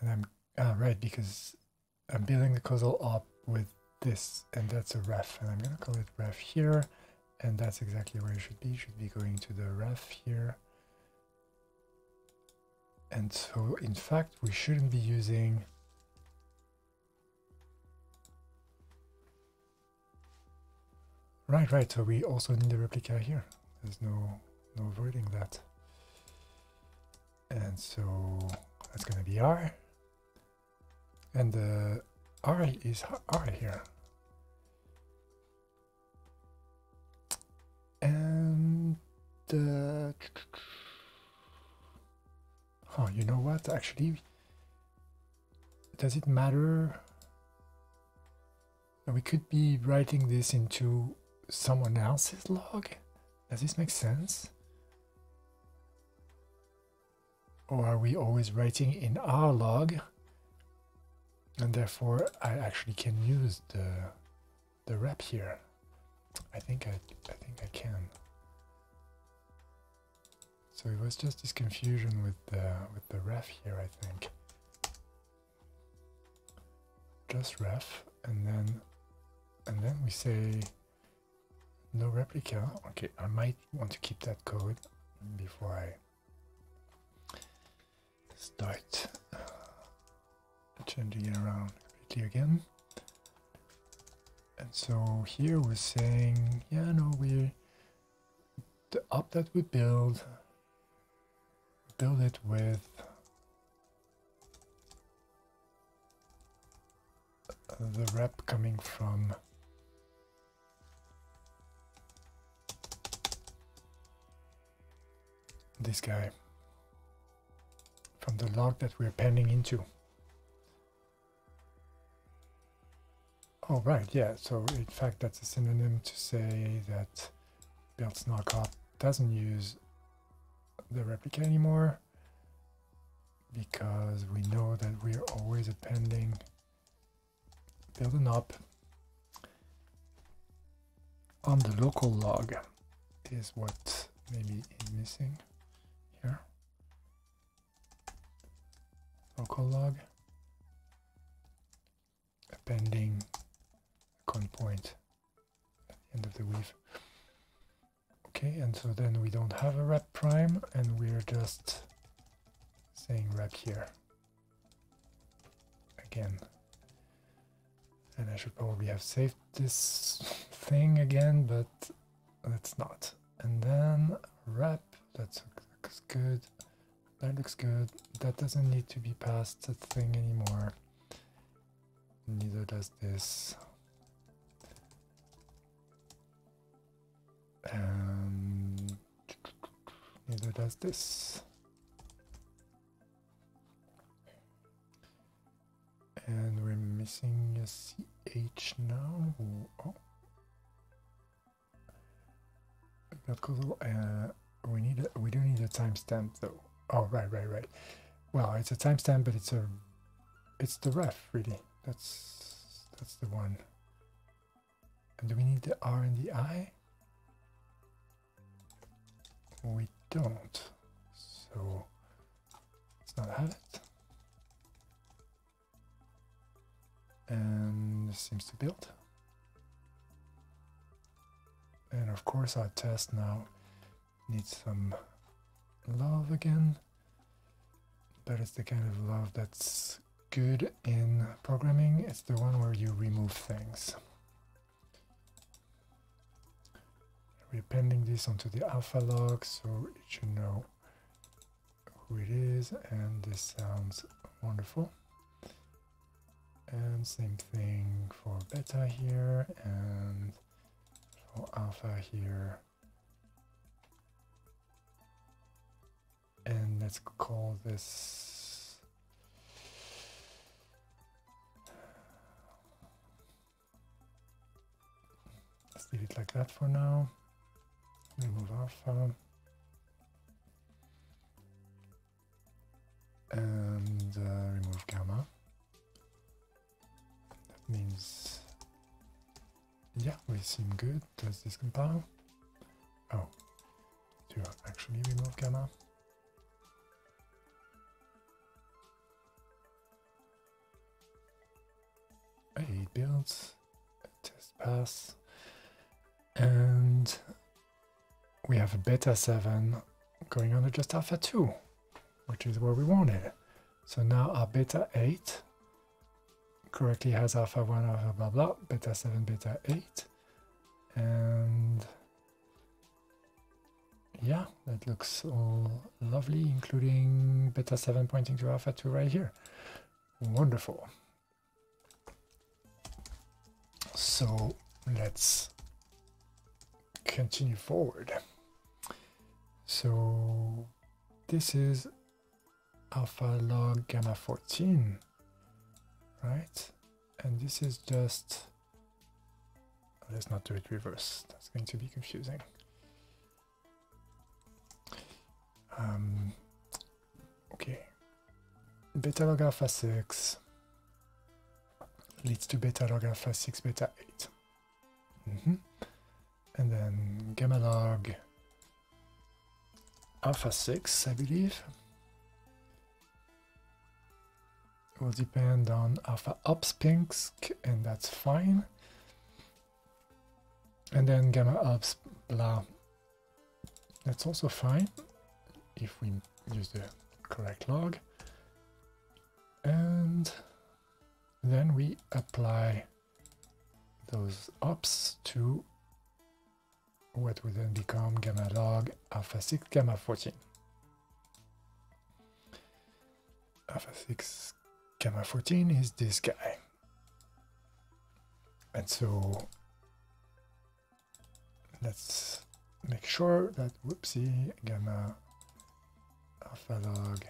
A: And I'm, ah, right, because I'm building the causal op with this, and that's a ref. And I'm going to call it ref here. And that's exactly where it should be. It should be going to the ref here. And so, in fact, we shouldn't be using Right, right, so we also need a replica here. There's no no avoiding that. And so that's gonna be R. And the R is R here. Oh, you know what? Actually, does it matter? We could be writing this into someone else's log? Does this make sense? Or are we always writing in our log? And therefore I actually can use the the rep here. I think I I think I can. So it was just this confusion with the with the ref here, I think. Just ref and then and then we say no replica. Okay, I might want to keep that code before I start uh, changing it around completely again. And so here we're saying, yeah, no, we the op that we build, build it with uh, the rep coming from this guy from the log that we're panning into. Oh, right, yeah, so in fact that's a synonym to say that build snarkop doesn't use the replica anymore because we know that we're always appending building up on the local log is what maybe is missing here. Local log. Appending con point at the end of the weave. Okay, and so then we don't have a rep prime and we're just saying rep here. Again. And I should probably have saved this thing again, but let's not. And then rep, let's looks good. That looks good. That doesn't need to be past the thing anymore. Neither does this. And neither does this. And we're missing a CH now. Oh. Uh, we need a, we do need a timestamp though. Oh right, right, right. Well, it's a timestamp, but it's a it's the ref really. That's that's the one. And do we need the R and the I? We don't. So let's not have it. And seems to build. And of course our test now needs some love again. But it's the kind of love that's good in programming. It's the one where you remove things. We're appending this onto the alpha log so it should know who it is and this sounds wonderful. And same thing for beta here and for alpha here. and let's call this let's leave it like that for now remove alpha and uh, remove gamma. That means yeah we seem good. Does this compile? Oh, do I actually remove gamma. Eight builds, test pass, and we have a beta 7 going on to just alpha 2, which is where we wanted. So now our beta 8 correctly has alpha 1, alpha blah blah, beta 7, beta 8. And yeah, that looks all lovely, including beta 7 pointing to alpha 2 right here. Wonderful. So let's continue forward. So this is alpha log gamma 14, right? And this is just, let's not do it reverse, that's going to be confusing. Um, okay, beta log alpha 6 leads to beta log alpha 6 beta 8. Mm -hmm. And then gamma log alpha 6, I believe. Will depend on alpha ops Pinsk, and that's fine. And then gamma ops blah. That's also fine if we use the correct log. And then we apply those ops to what would then become gamma log alpha 6 gamma 14. Alpha 6 gamma 14 is this guy. And so let's make sure that, whoopsie, gamma alpha log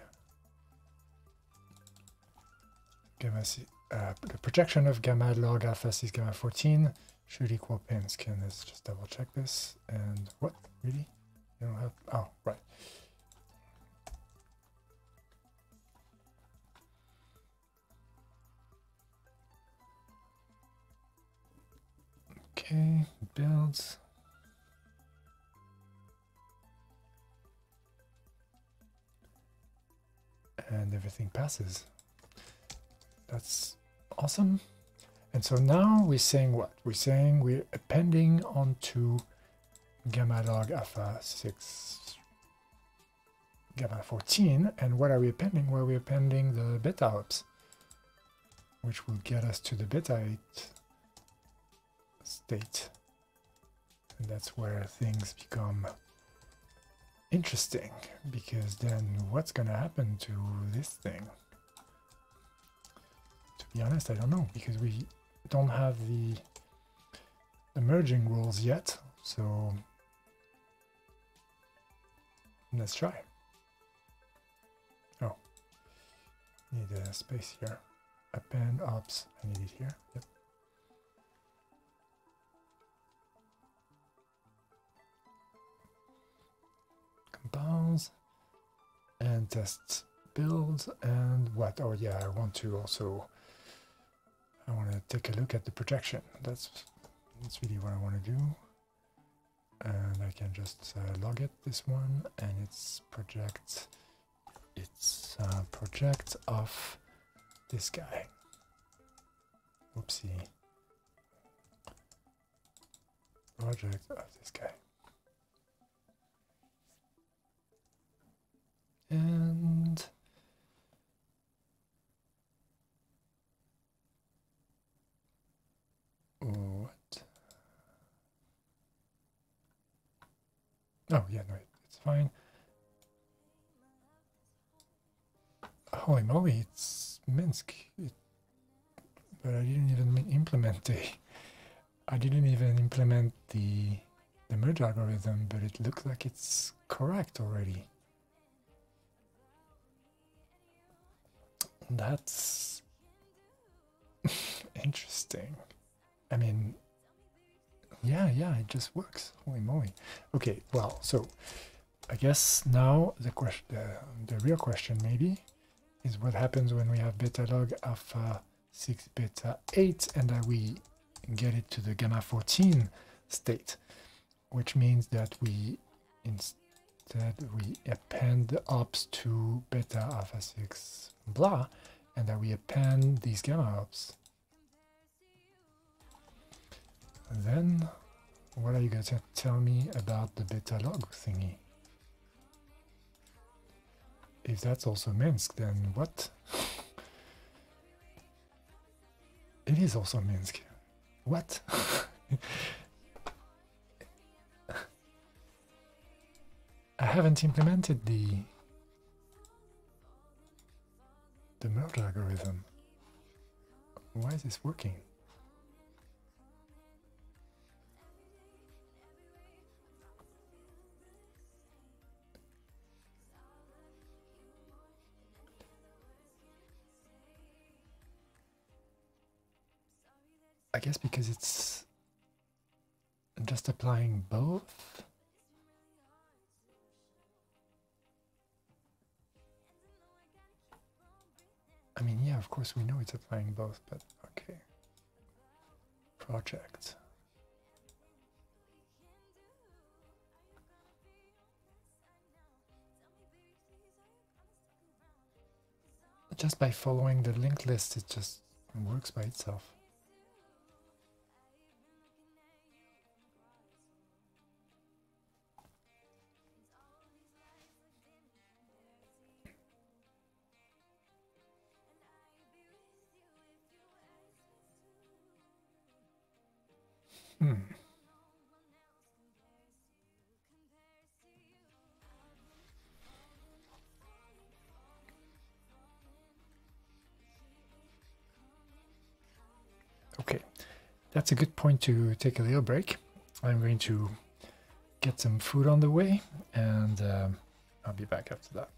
A: gamma, uh, the projection of gamma log alpha 6 gamma 14 should equal pins. Can let's just double check this. And what? Really? You don't have. Oh, right. Okay, builds. And everything passes. That's awesome. And so now we're saying what? We're saying we're appending onto gamma log alpha 6 gamma 14. And what are we appending? Well, we're appending the beta ops, which will get us to the beta 8 state. And that's where things become interesting, because then what's going to happen to this thing? To be honest, I don't know, because we don't have the, the merging rules yet, so let's try. Oh, need a space here. Append ops, I need it here. Yep. Compounds and test builds and what? Oh yeah, I want to also I want to take a look at the projection. That's that's really what I want to do. And I can just uh, log it, this one, and it's project, it's uh, project of this guy. Oopsie. Project of this guy. And What? Oh, yeah, no, it's fine. Holy moly, it's Minsk. It, but I didn't even implement the... I didn't even implement the, the merge algorithm, but it looks like it's correct already. That's interesting. I mean, yeah, yeah, it just works. Holy moly. Okay, well, so I guess now the question, the, real question maybe, is what happens when we have beta log alpha 6 beta 8 and that we get it to the gamma 14 state. which means that we instead we append the ops to beta alpha 6 blah and then we append these gamma ops then what are you going to tell me about the beta log thingy if that's also Minsk then what it is also Minsk what I haven't implemented the the merge algorithm. Why is this working? I guess because it's just applying both. I mean, yeah, of course we know it's applying both, but okay. Project. Just by following the linked list, it just works by itself. Hmm. Okay, that's a good point to take a little break. I'm going to get some food on the way and um, I'll be back after that.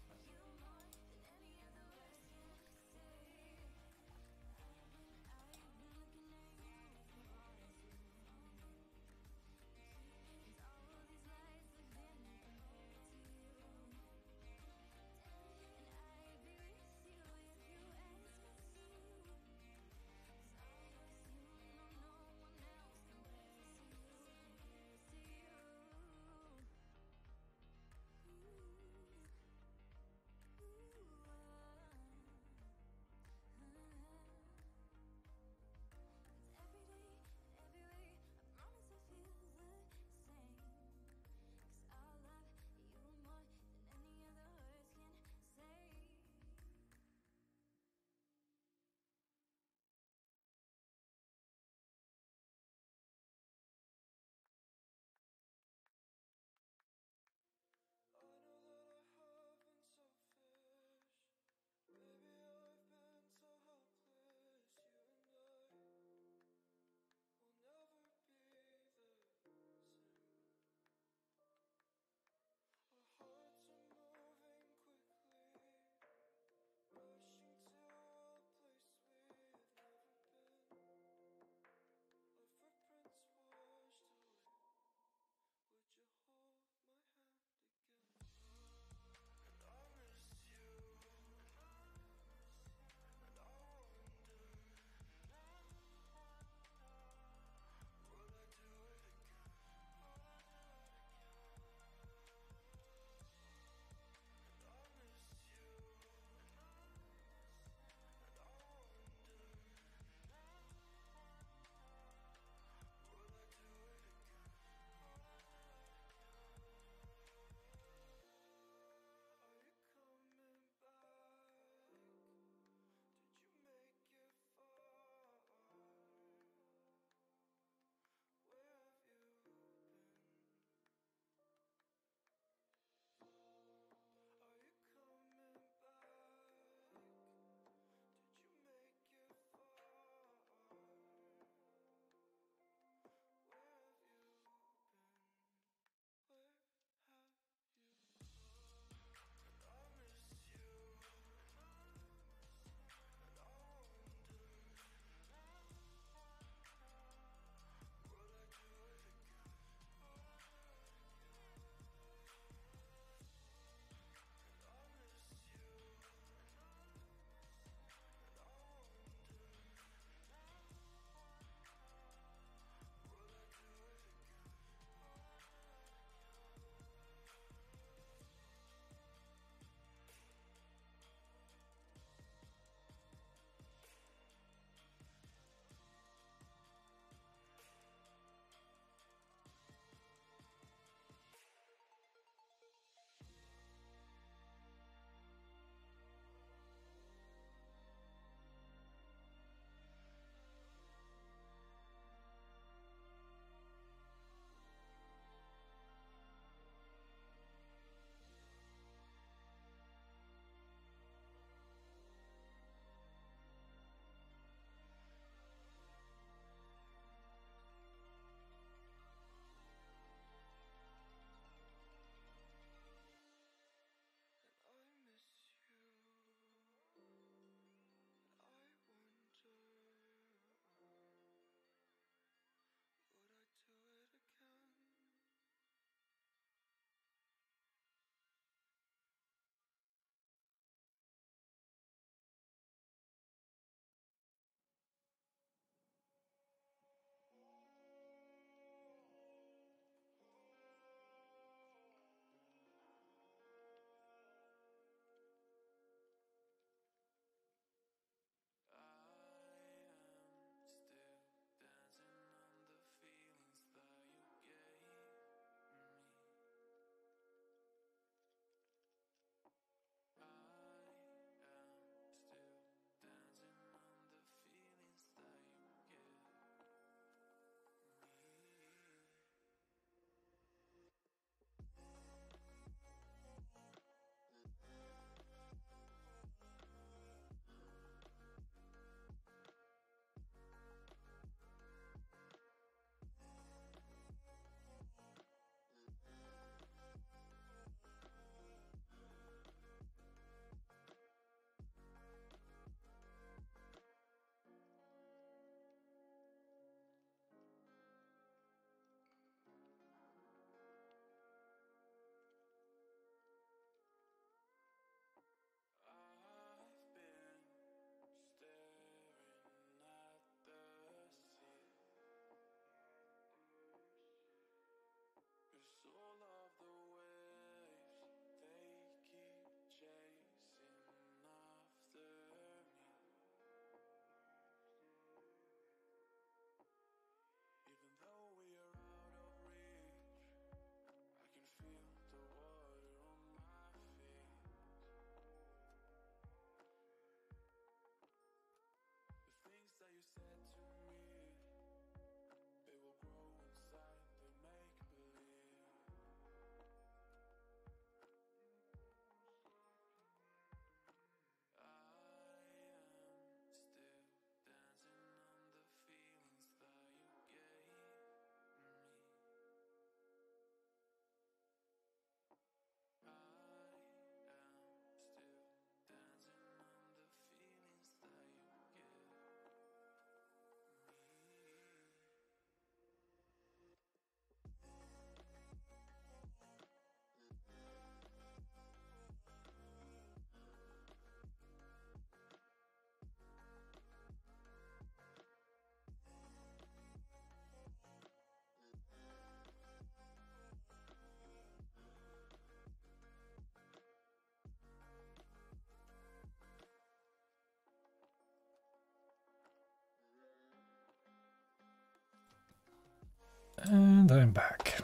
A: And I'm back.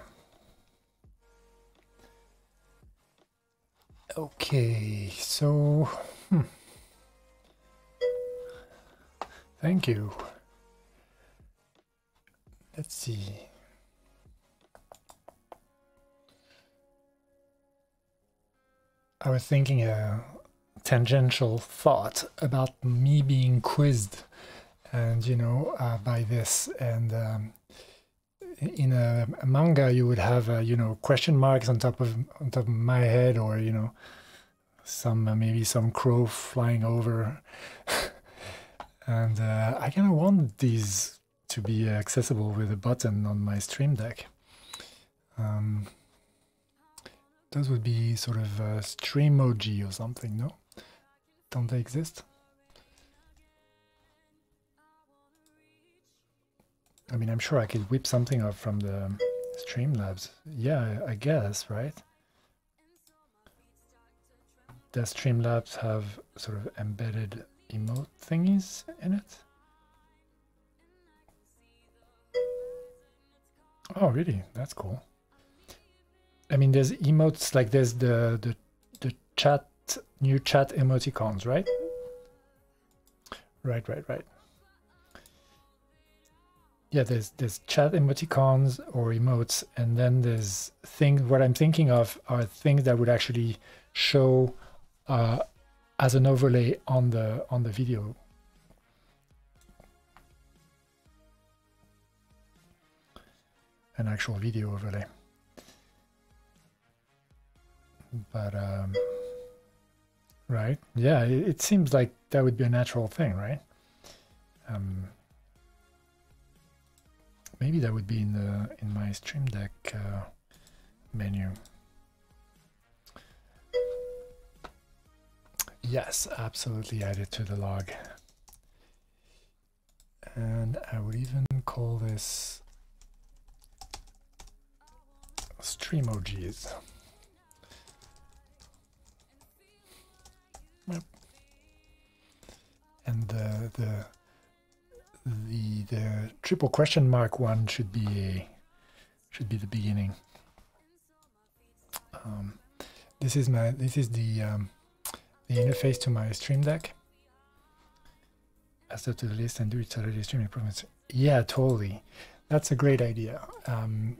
A: Okay, so... Hmm. Thank you. Let's see. I was thinking a tangential thought about me being quizzed and you know uh, by this and um, in a, a, manga you would have uh, you know question marks on top of on top of my head or you know some uh, maybe some crow flying over. And uh, I kind of want these to be accessible with a button on my stream deck. Um, those would be sort of uh, streamoji or something no? Don't they exist I mean, I'm sure I could whip something up from the Streamlabs. Yeah, I guess, right? Does Streamlabs have sort of embedded emote thingies in it? Oh, really? That's cool. I mean, there's emotes like there's the the the chat new chat emoticons, right? Right, right, right yeah, there's there's chat emoticons or emotes, and then there's things. What I'm thinking of are things that would actually show uh, as an overlay on the on the video. An actual video overlay. But um, right, yeah, it, it seems like that would be a natural thing, right? Um, maybe that would be in the in my stream deck uh, menu. Yes absolutely add it to the log. And I would even call this streamojis yep. and the the the the triple question mark one should be a should be the beginning. Um, this is my this is the um, the interface to my stream deck. Add to the list and do its already stream improvements. Yeah, totally. That's a great idea. Um,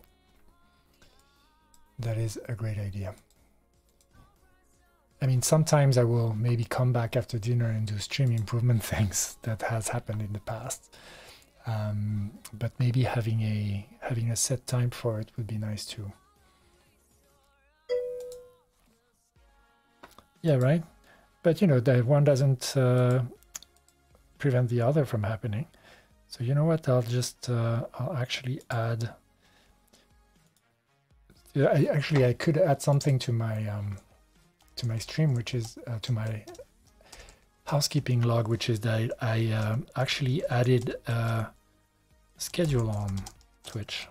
A: that is a great idea. I mean, sometimes I will maybe come back after dinner and do stream improvement things that has happened in the past. Um, but maybe having a having a set time for it would be nice too. Yeah, right. But you know that one doesn't uh, prevent the other from happening. So you know what? I'll just uh, I'll actually add. I, actually I could add something to my um, to my stream, which is uh, to my housekeeping log, which is that I uh, actually added a schedule on Twitch.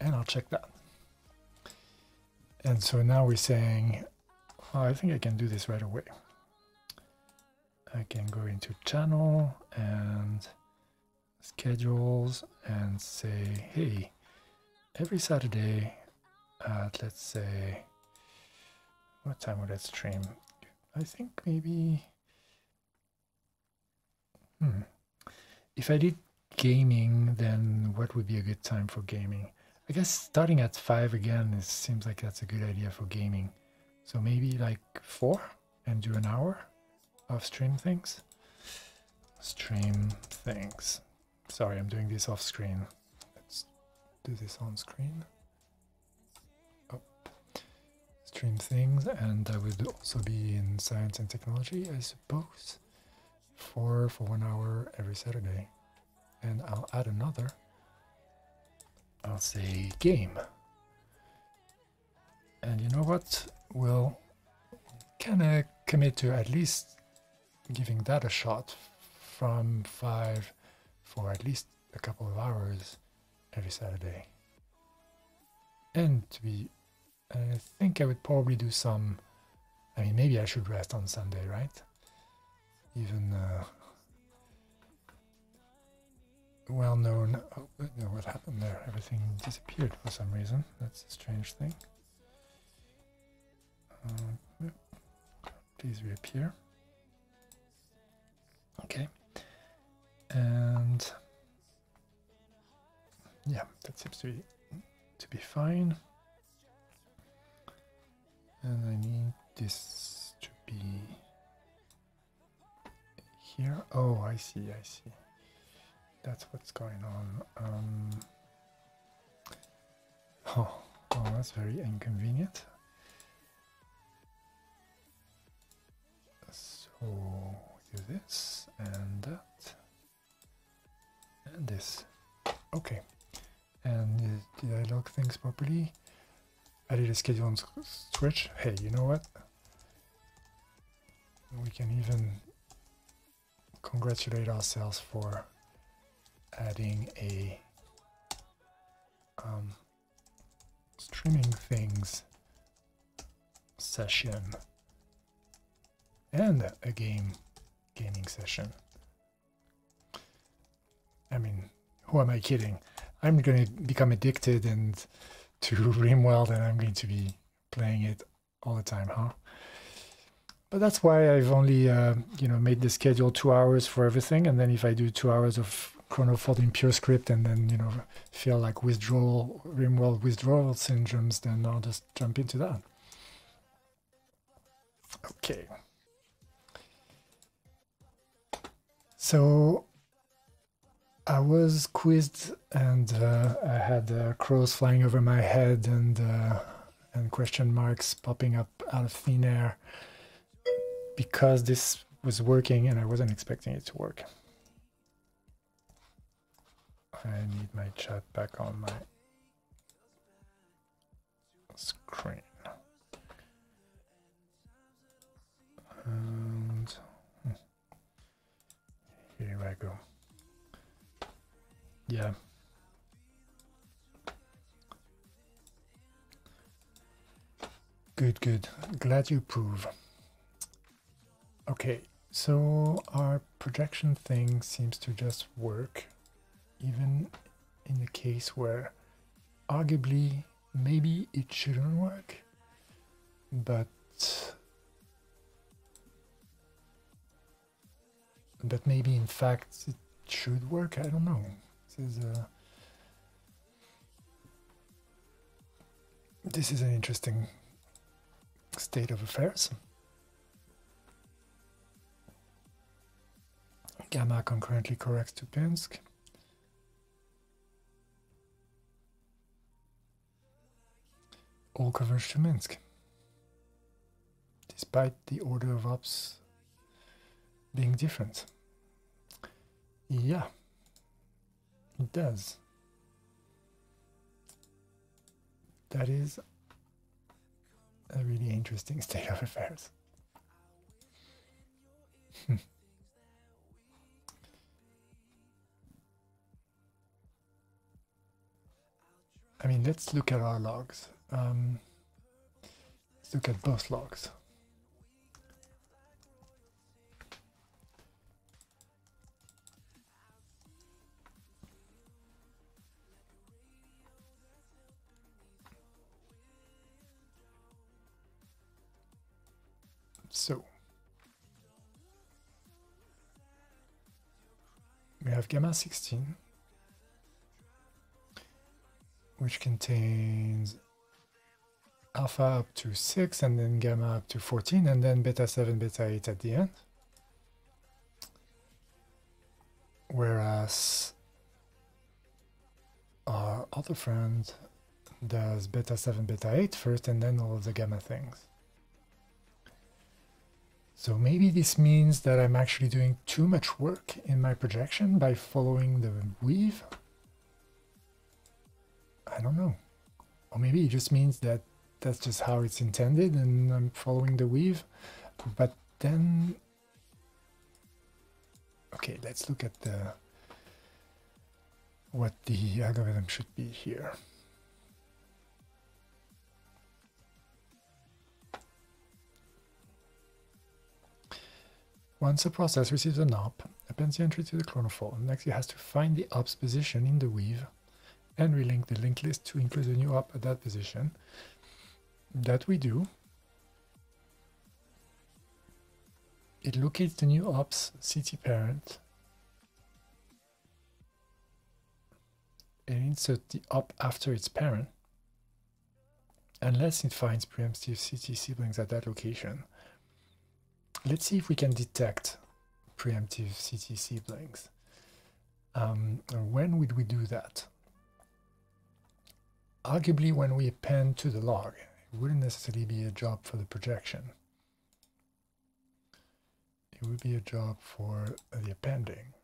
A: And I'll check that. And so now we're saying, I think I can do this right away. I can go into channel and schedules and say, hey, every Saturday at let's say what time would that stream? I think maybe hmm. if I did gaming then what would be a good time for gaming? I guess starting at five again it seems like that's a good idea for gaming. So maybe like four and do an hour of stream things? Stream things. Sorry I'm doing this off screen. Let's do this on screen stream things, and I would also be in science and technology, I suppose, for for one hour every Saturday. And I'll add another. I'll say game. And you know what? We'll kind of commit to at least giving that a shot from five for at least a couple of hours every Saturday. And to be I think I would probably do some. I mean, maybe I should rest on Sunday, right? Even. Uh, well known. Oh, no, what happened there? Everything disappeared for some reason. That's a strange thing. Um, please reappear. Okay. And yeah, that seems to be to be fine. And I need this to be here. Oh, I see, I see. That's what's going on. Um, oh, oh, that's very inconvenient. So do this and that and this. Okay. And uh, did I log things properly? Did a schedule on Twitch. Hey, you know what? We can even congratulate ourselves for adding a um, streaming things session and a game gaming session. I mean, who am I kidding? I'm going to become addicted and to RimWorld and I'm going to be playing it all the time, huh? But that's why I've only, uh, you know, made the schedule two hours for everything. And then if I do two hours of Chronofold Purescript and then, you know, feel like withdrawal, RimWorld withdrawal syndromes, then I'll just jump into that. Okay. So I was quizzed and uh, I had uh, crows flying over my head and uh, and question marks popping up out of thin air because this was working and I wasn't expecting it to work. I need my chat back on my screen. And hmm, here I go. Yeah. Good, good. Glad you approve. Okay, so our projection thing seems to just work, even in the case where arguably maybe it shouldn't work, but but maybe in fact it should work. I don't know is a uh, this is an interesting state of affairs. Gamma concurrently corrects to Pinsk. All converge to Minsk. Despite the order of ops being different. Yeah. It does. That is a really interesting state of affairs. I mean, let's look at our logs. Um, let's look at both logs. Have gamma 16 which contains alpha up to 6 and then gamma up to 14 and then beta 7 beta 8 at the end. Whereas our other friend does beta 7 beta 8 first and then all of the gamma things so maybe this means that I'm actually doing too much work in my projection by following the weave. I don't know. Or maybe it just means that that's just how it's intended and I'm following the weave. But then... Okay, let's look at the what the algorithm should be here. Once a process receives an op, appends the entry to the clonal Next, it has to find the op's position in the weave and relink the linked list to include the new op at that position. That we do. It locates the new ops CT parent and insert the op after its parent unless it finds preemptive CT siblings at that location. Let's see if we can detect preemptive CT siblings. Um, when would we do that? Arguably when we append to the log. It wouldn't necessarily be a job for the projection. It would be a job for the appending.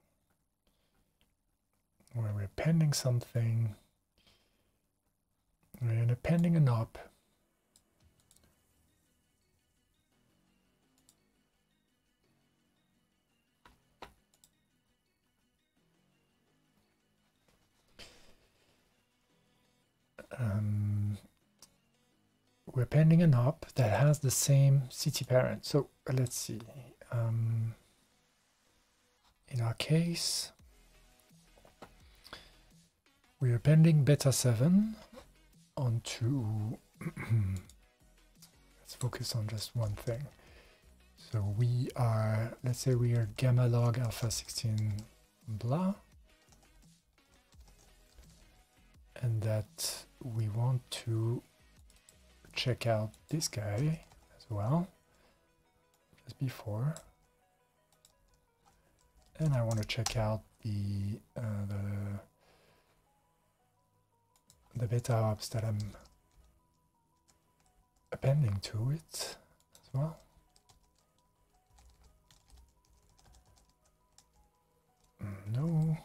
A: When we're appending something, we're appending an op, um, we're appending an op that has the same CT parent. So uh, let's see. Um, in our case, we're appending beta 7 onto, let's focus on just one thing. So we are, let's say we are gamma log alpha 16 blah. And that we want to check out this guy as well, as before. And I want to check out the, uh, the the beta ops that I'm appending to it as well. Mm, no.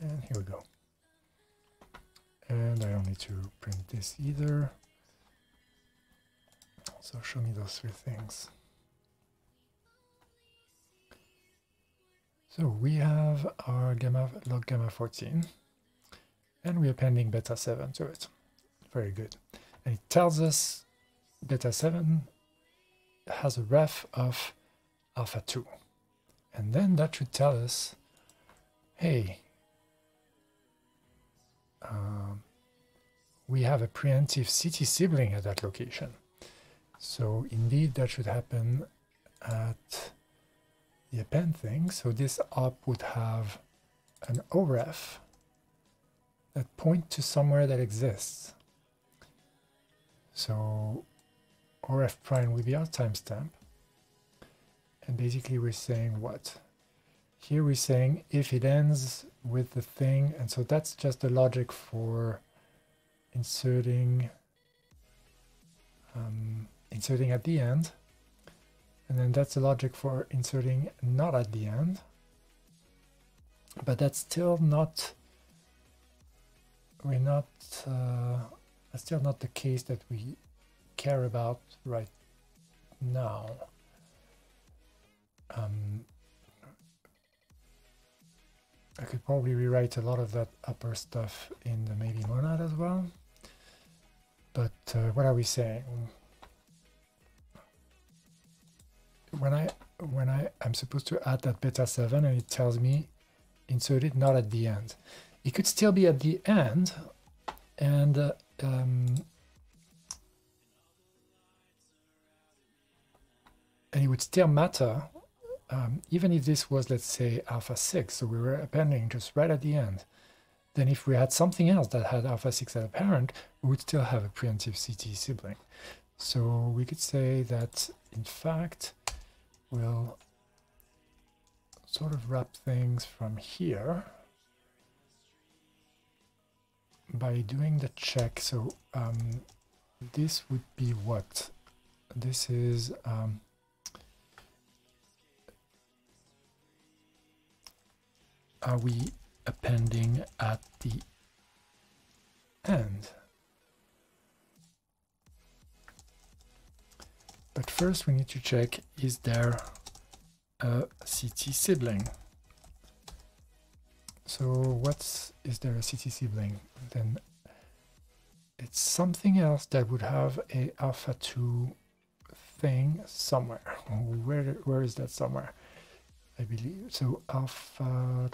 A: And here we go. And I don't need to print this either. So show me those three things. So we have our gamma log gamma 14 and we're appending beta 7 to it. Very good. And it tells us beta 7 has a ref of alpha 2. And then that should tell us, hey, um, we have a preemptive CT sibling at that location. So indeed that should happen at the append thing. So this op would have an OREF that point to somewhere that exists. So OREF prime will be our timestamp. And basically we're saying what? Here we're saying if it ends with the thing, and so that's just the logic for inserting um, inserting at the end. And then that's the logic for inserting not at the end. But that's still not we're not uh, that's still not the case that we care about right now. Um, I could probably rewrite a lot of that upper stuff in the maybe monad as well. But uh, what are we saying? When I when I am supposed to add that beta 7 and it tells me insert it not at the end. It could still be at the end, and uh, um, and it would still matter, um, even if this was, let's say, alpha 6, so we were appending just right at the end. Then if we had something else that had alpha 6 as a parent, we would still have a preemptive CT sibling. So we could say that, in fact, we'll sort of wrap things from here by doing the check, so um, this would be what? This is um, are we appending at the end? But first we need to check is there a CT sibling? So what's is there a CT sibling? Then it's something else that would have a alpha 2 thing somewhere. Where where is that somewhere? I believe. So alpha,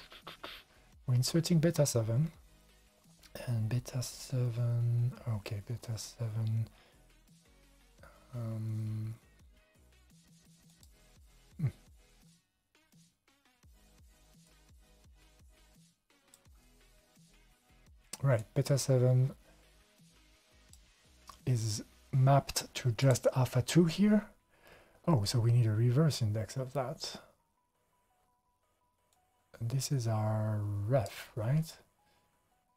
A: we're inserting beta 7 and beta 7, okay, beta 7, um, hmm. right, beta 7 is mapped to just alpha 2 here. Oh, so we need a reverse index of that. And this is our ref, right?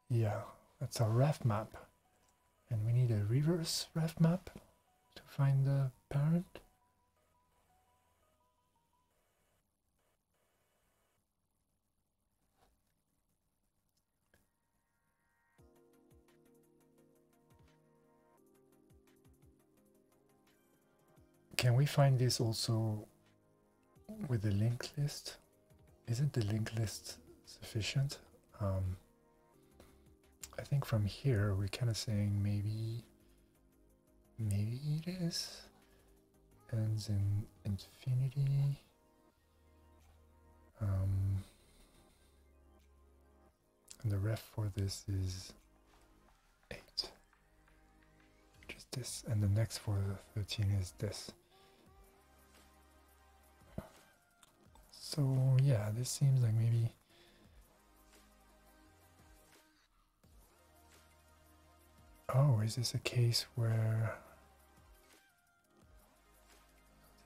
A: Yeah, that's our ref map. And we need a reverse ref map to find the parent. Can we find this also with the linked list? Isn't the linked list sufficient? Um, I think from here we're kind of saying maybe, maybe it is. Ends in infinity. Um, and the ref for this is 8. Just this. And the next for the 13 is this. So yeah, this seems like maybe Oh, is this a case where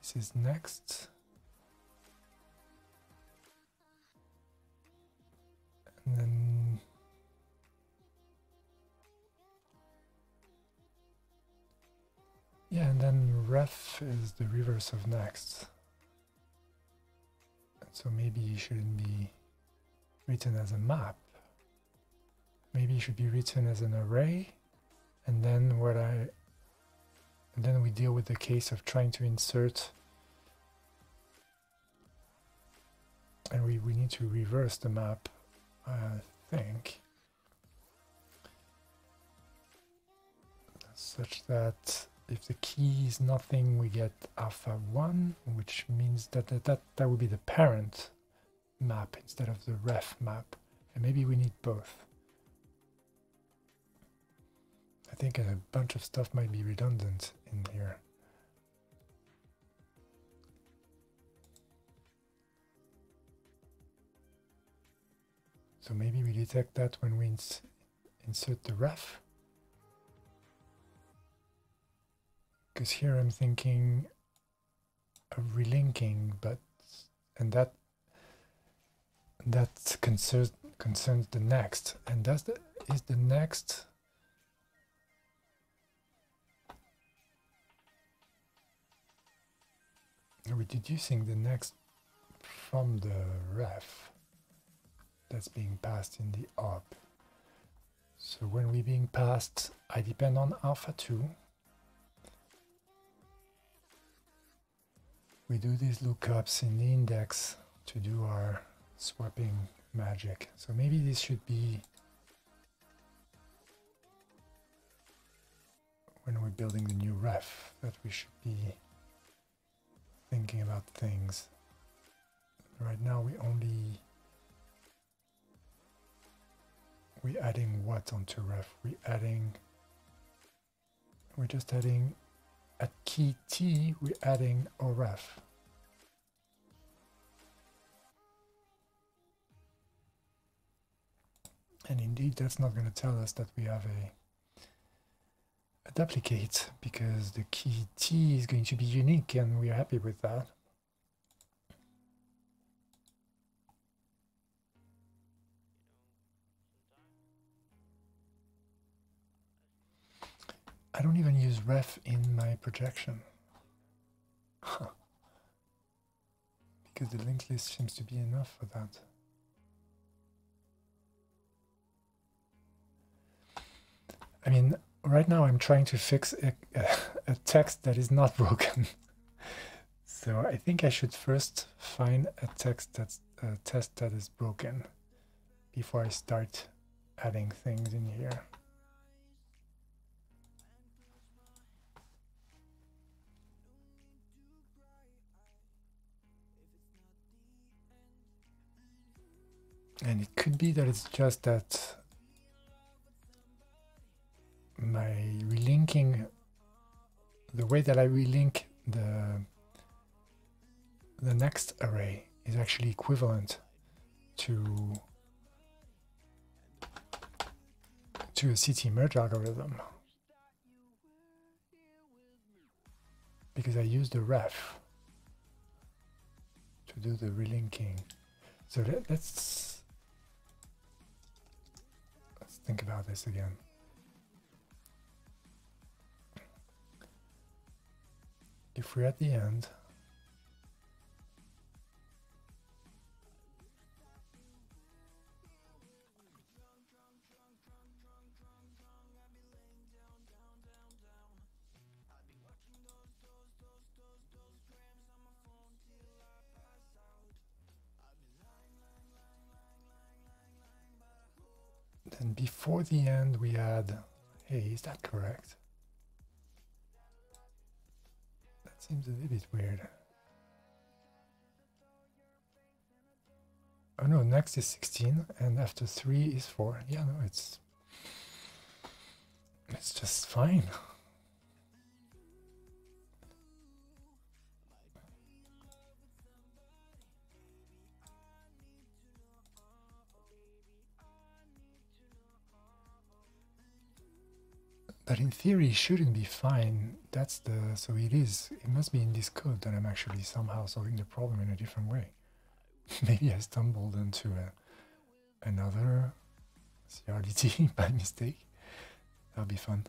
A: this is next? And then Yeah, and then ref is the reverse of next. So maybe it shouldn't be written as a map. Maybe it should be written as an array. And then what I and then we deal with the case of trying to insert and we, we need to reverse the map, I think. Such that if the key is nothing, we get alpha 1, which means that that, that that would be the parent map instead of the ref map. And maybe we need both. I think a bunch of stuff might be redundant in here. So maybe we detect that when we ins insert the ref. Because here I'm thinking of relinking, but and that that concerns concerns the next, and that's the is the next. Are we deducing the next from the ref that's being passed in the op? So when we're being passed, I depend on alpha 2 we do these lookups in the index to do our swapping magic. So maybe this should be when we're building the new ref that we should be thinking about things. Right now we only we adding what onto ref? We adding we're just adding at key T, we're adding a ref. And indeed, that's not going to tell us that we have a, a duplicate because the key T is going to be unique and we're happy with that. I don't even use ref in my projection. because the linked list seems to be enough for that. I mean, right now I'm trying to fix a, a, a text that is not broken. so I think I should first find a text that's a test that is broken before I start adding things in here. And it could be that it's just that my relinking, the way that I relink the the next array is actually equivalent to to a CT merge algorithm because I use the ref to do the relinking. So let, let's think about this again. If we're at the end, then before the end we had hey is that correct? That seems a little bit weird. Oh no next is 16 and after 3 is 4 yeah no it's it's just fine But in theory, it shouldn't be fine. That's the so it is. It must be in this code that I'm actually somehow solving the problem in a different way. Maybe I stumbled into a, another CRDT by mistake. That'll be fun.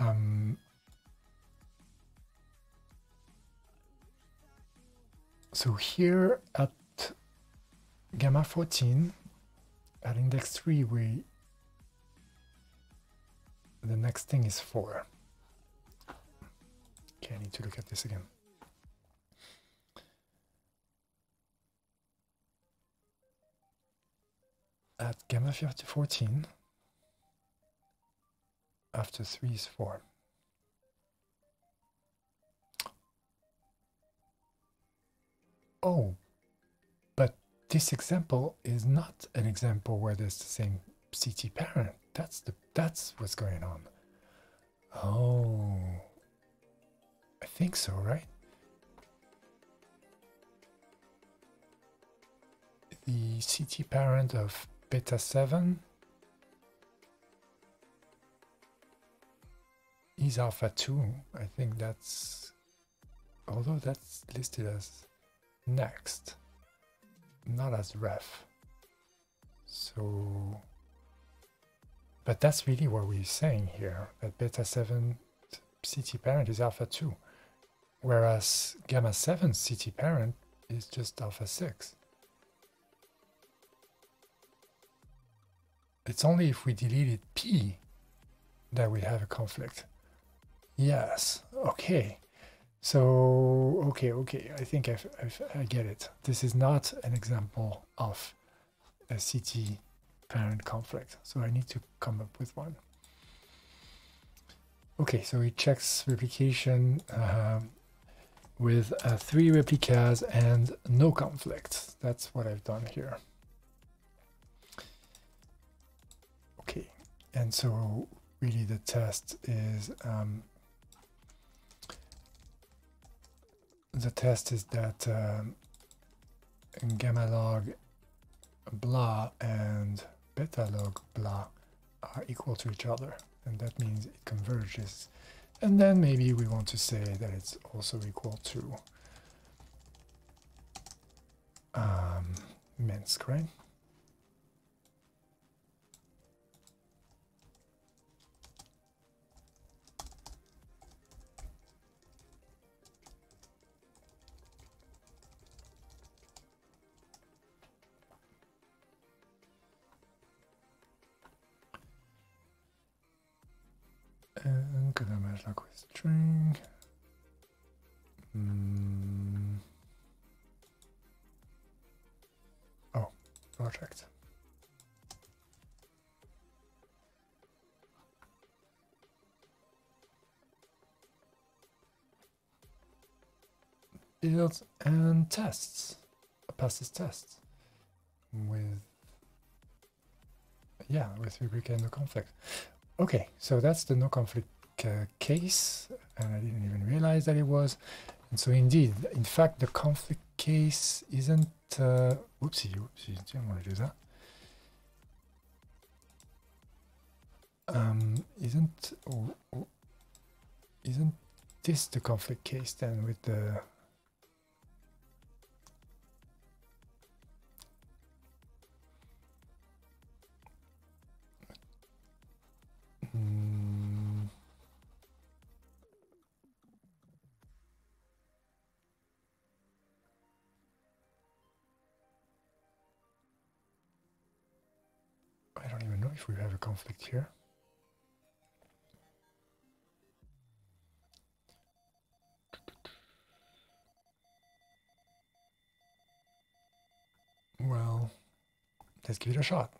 A: Um, so here at gamma 14, at index 3, we the next thing is 4. Okay, I need to look at this again. At gamma 14, after 3 is 4. Oh, but this example is not an example where there's the same CT parent. That's the that's what's going on. Oh, I think so, right? The CT parent of beta 7 is alpha 2. I think that's, although that's listed as next, not as ref. So but that's really what we're saying here, that beta 7 CT parent is alpha 2, whereas gamma 7 CT parent is just alpha 6. It's only if we deleted P that we have a conflict. Yes, okay. So, okay, okay, I think I've, I've, i get it. This is not an example of a CT parent conflict. So I need to come up with one. Okay, so it checks replication uh, with uh, three replicas and no conflict. That's what I've done here. Okay, and so really the test is um, the test is that um, gamma log blah and beta log blah are equal to each other and that means it converges and then maybe we want to say that it's also equal to um, Minsk, right? And gonna match like with string. Mm. Oh, project. Builds and tests, passes tests with yeah, with rubrica no conflict. Okay, so that's the no conflict uh, case, and I didn't even realize that it was. And so indeed, in fact, the conflict case isn't, uh, whoopsie, whoopsie, didn't want to do that. Um, isn't, oh, oh, isn't this the conflict case then with the if we have a conflict here. Well, let's give it a shot.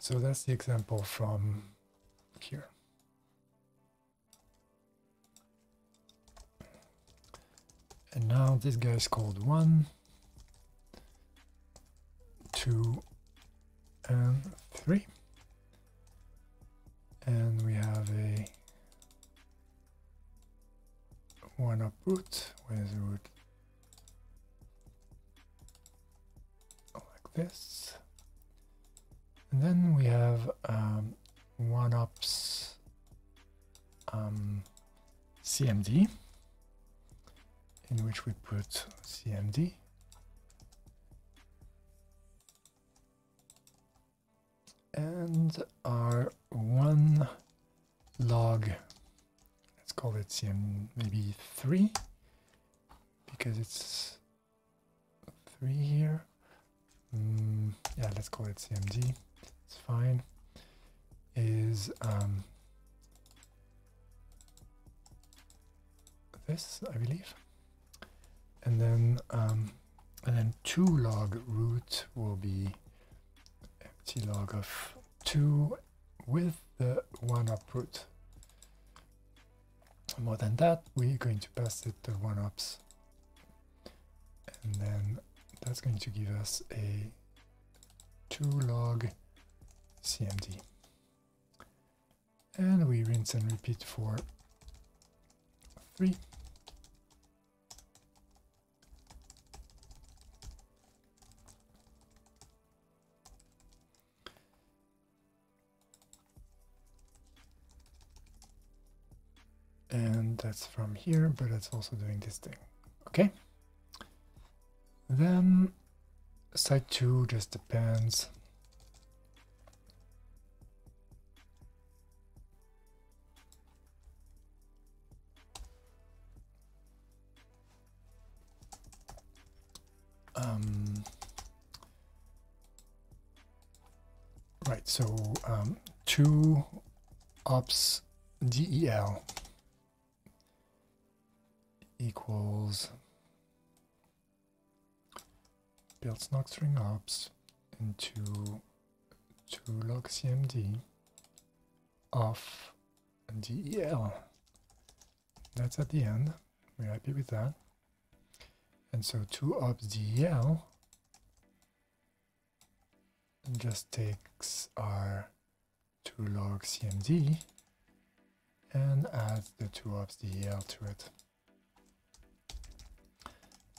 A: So that's the example from here. And now this guy is called 1, 2, and 3. And we have a 1 up root with root like this. And then we have um, one ups um, CMD, in which we put CMD. And our one log, let's call it CM maybe three, because it's three here. Mm, yeah, let's call it CMD it's fine, is um, this, I believe. And then um, and then two log root will be empty log of two with the one up root. More than that, we're going to pass it the one ups, and then that's going to give us a two log CMD. And we rinse and repeat for three. And that's from here, but it's also doing this thing. Okay. Then side two just depends um, right, so um, 2 ops del equals build snark string ops into 2 log cmd of del. That's at the end. We're happy with that. And so 2 ops del just takes our 2 log cmd and adds the 2 ops del to it.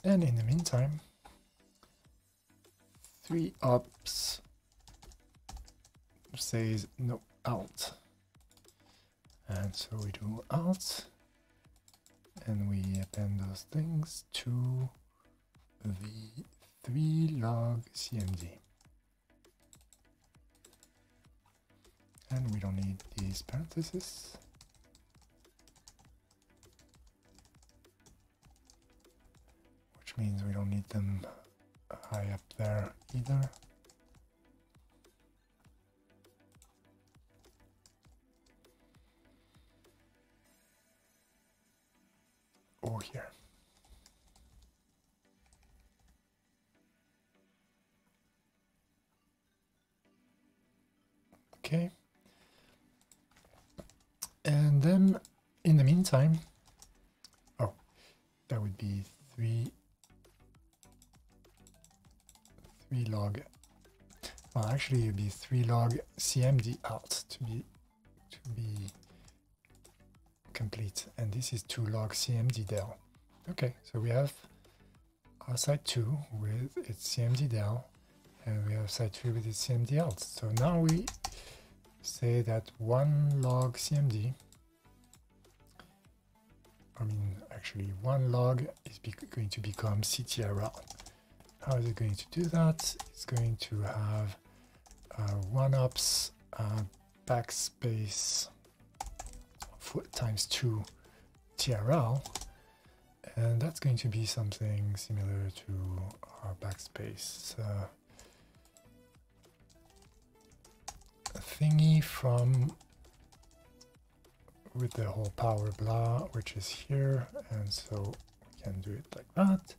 A: And in the meantime, 3 ops says no alt. And so we do alt and we append those things to the 3 log cmd. And we don't need these parentheses. Which means we don't need them high up there either. Or here. Okay. And then in the meantime, oh, that would be three three log well actually it would be three log cmd out to be to be complete. And this is two log cmd del okay so we have our site 2 with its cmd del and we have site 3 with its cmd out. So now we say that one log cmd I mean, actually one log is going to become CTRL. How is it going to do that? It's going to have uh, one-ups uh, backspace times two TRL, and that's going to be something similar to our backspace uh, thingy from with the whole power blah, which is here, and so we can do it like that.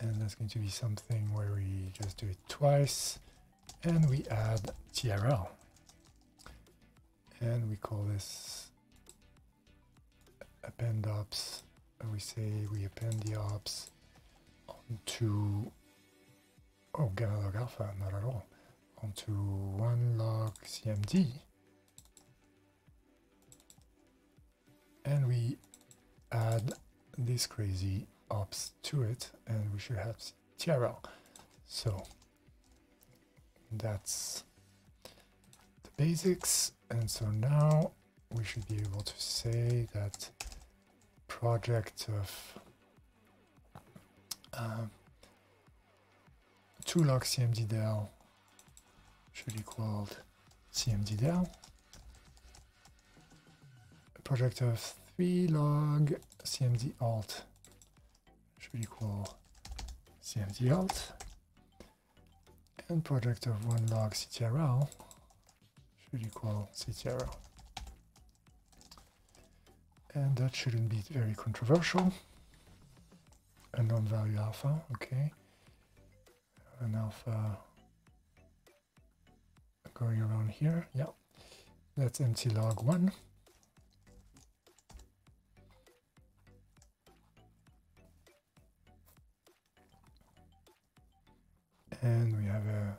A: And that's going to be something where we just do it twice, and we add TRL. And we call this append ops, we say we append the ops onto, oh, gamma log alpha, not at all, onto one log CMD and we add this crazy ops to it and we should have TRL. So that's the basics and so now we should be able to say that project of um, 2 log cmd del should equal cmd del project of 3 log cmd alt should equal cmd alt? And project of 1 log ctrl should equal ctrl and that shouldn't be very controversial. A non-value alpha okay. An alpha going around here yeah. That's empty log 1 and we have uh,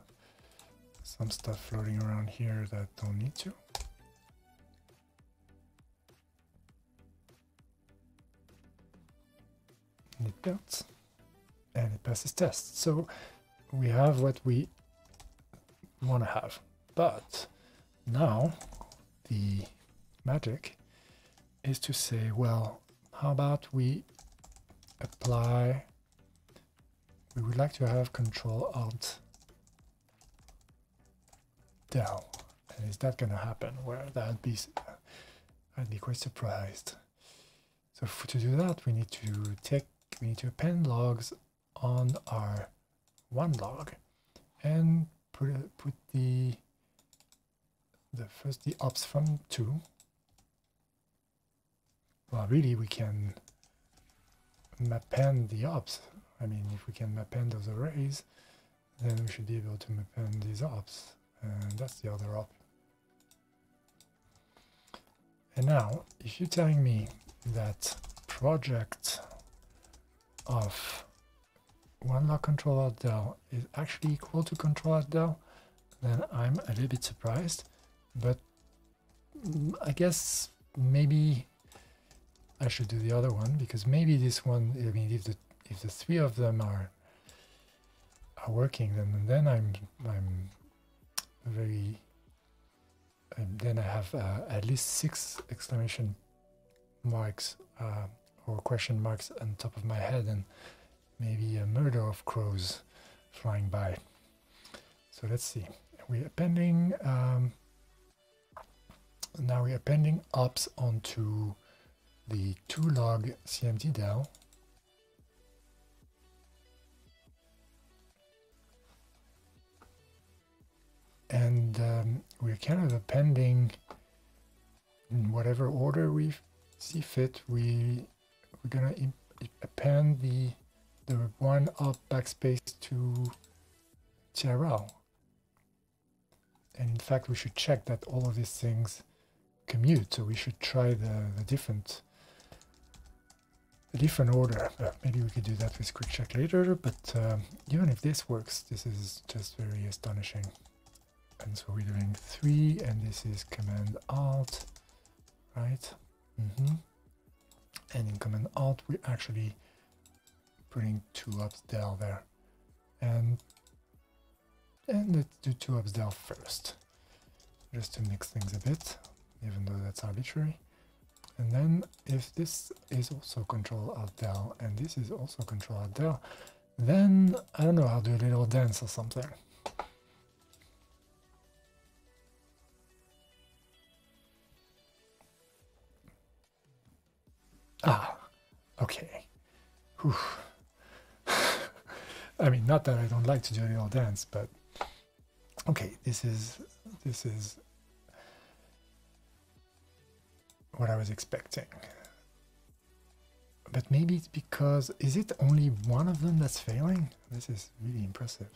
A: some stuff floating around here that don't need to. And it builds and it passes tests. So we have what we want to have. But now the magic is to say, well, how about we apply we would like to have control alt del and is that going to happen? Well that'd be i'd be quite surprised. So to do that we need to take we need to append logs on our one log and put put the the first the ops from two. Well really we can append the ops I mean, if we can append those arrays, then we should be able to append these ops. And that's the other op. And now, if you're telling me that project of one log control alt del is actually equal to control alt del, then I'm a little bit surprised. But I guess maybe I should do the other one because maybe this one, I mean, if the if the three of them are are working, then then I'm I'm very and then I have uh, at least six exclamation marks uh, or question marks on top of my head and maybe a murder of crows flying by. So let's see. We're appending um, now we're appending ops onto the two log CMD del and um, we're kind of appending in whatever order we see fit. We we're gonna append the the one up backspace to TRL. And in fact, we should check that all of these things commute. So we should try the, the different a different order. Uh, maybe we could do that with QuickCheck later, but um, even if this works, this is just very astonishing. And so we're doing three, and this is Command Alt, right? Mm -hmm. And in Command Alt, we're actually putting two ops del there. And and let's do two ups del first, just to mix things a bit, even though that's arbitrary. And then if this is also control alt del and this is also control alt del, then I don't know, I'll do a little dance or something. Okay. I mean, not that I don't like to do a little dance, but okay, this is this is what I was expecting. But maybe it's because, is it only one of them that's failing? This is really impressive.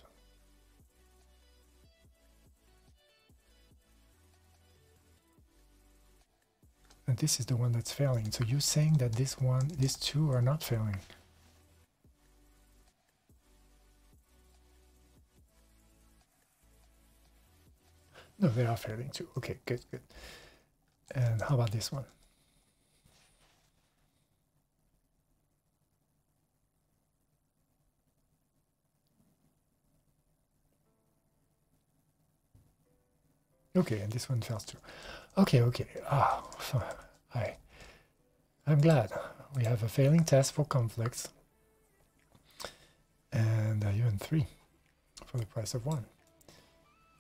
A: And this is the one that's failing. So you're saying that this one, these two are not failing. No, they are failing too. Okay, good, good. And how about this one? Okay, and this one fails too. Okay, okay. Ah, I, I'm glad we have a failing test for conflicts, and uh, even three for the price of one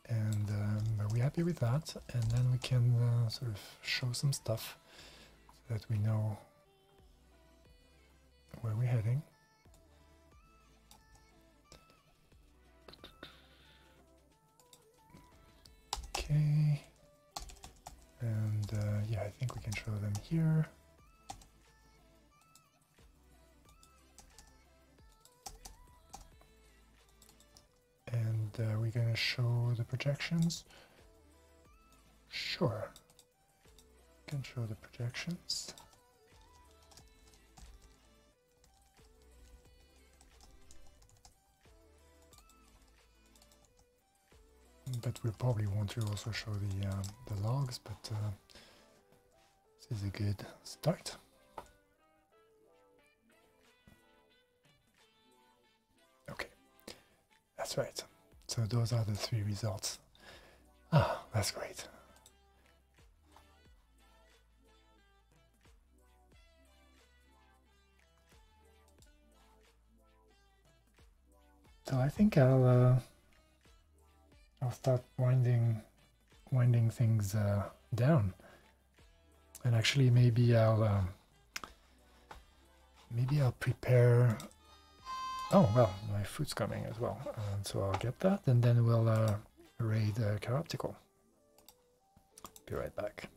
A: and um, are we happy with that? And then we can uh, sort of show some stuff so that we know where we're heading. Okay, and uh, yeah, I think we can show them here. and uh, we're going to show the projections. Sure, can show the projections. But we probably want to also show the um, the logs, but uh, this is a good start. Okay, that's right. So those are the three results. Ah, that's great. So I think I'll uh, I'll start winding winding things uh, down, and actually maybe I'll uh, maybe I'll prepare Oh, well, my food's coming as well. And so I'll get that and then we'll uh, raid uh, Chiroptical. Be right back.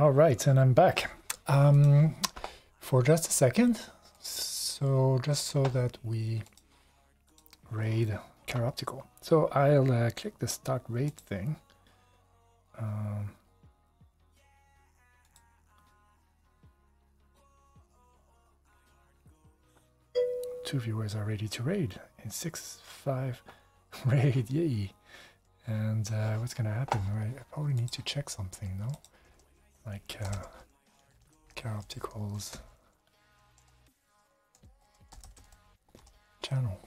A: All right, and I'm back um, for just a second. So just so that we raid Chiroptical. So I'll uh, click the start raid thing. Um, two viewers are ready to raid in six five raid yay and uh, what's gonna happen I probably need to check something no like uh, Chiroptical's channel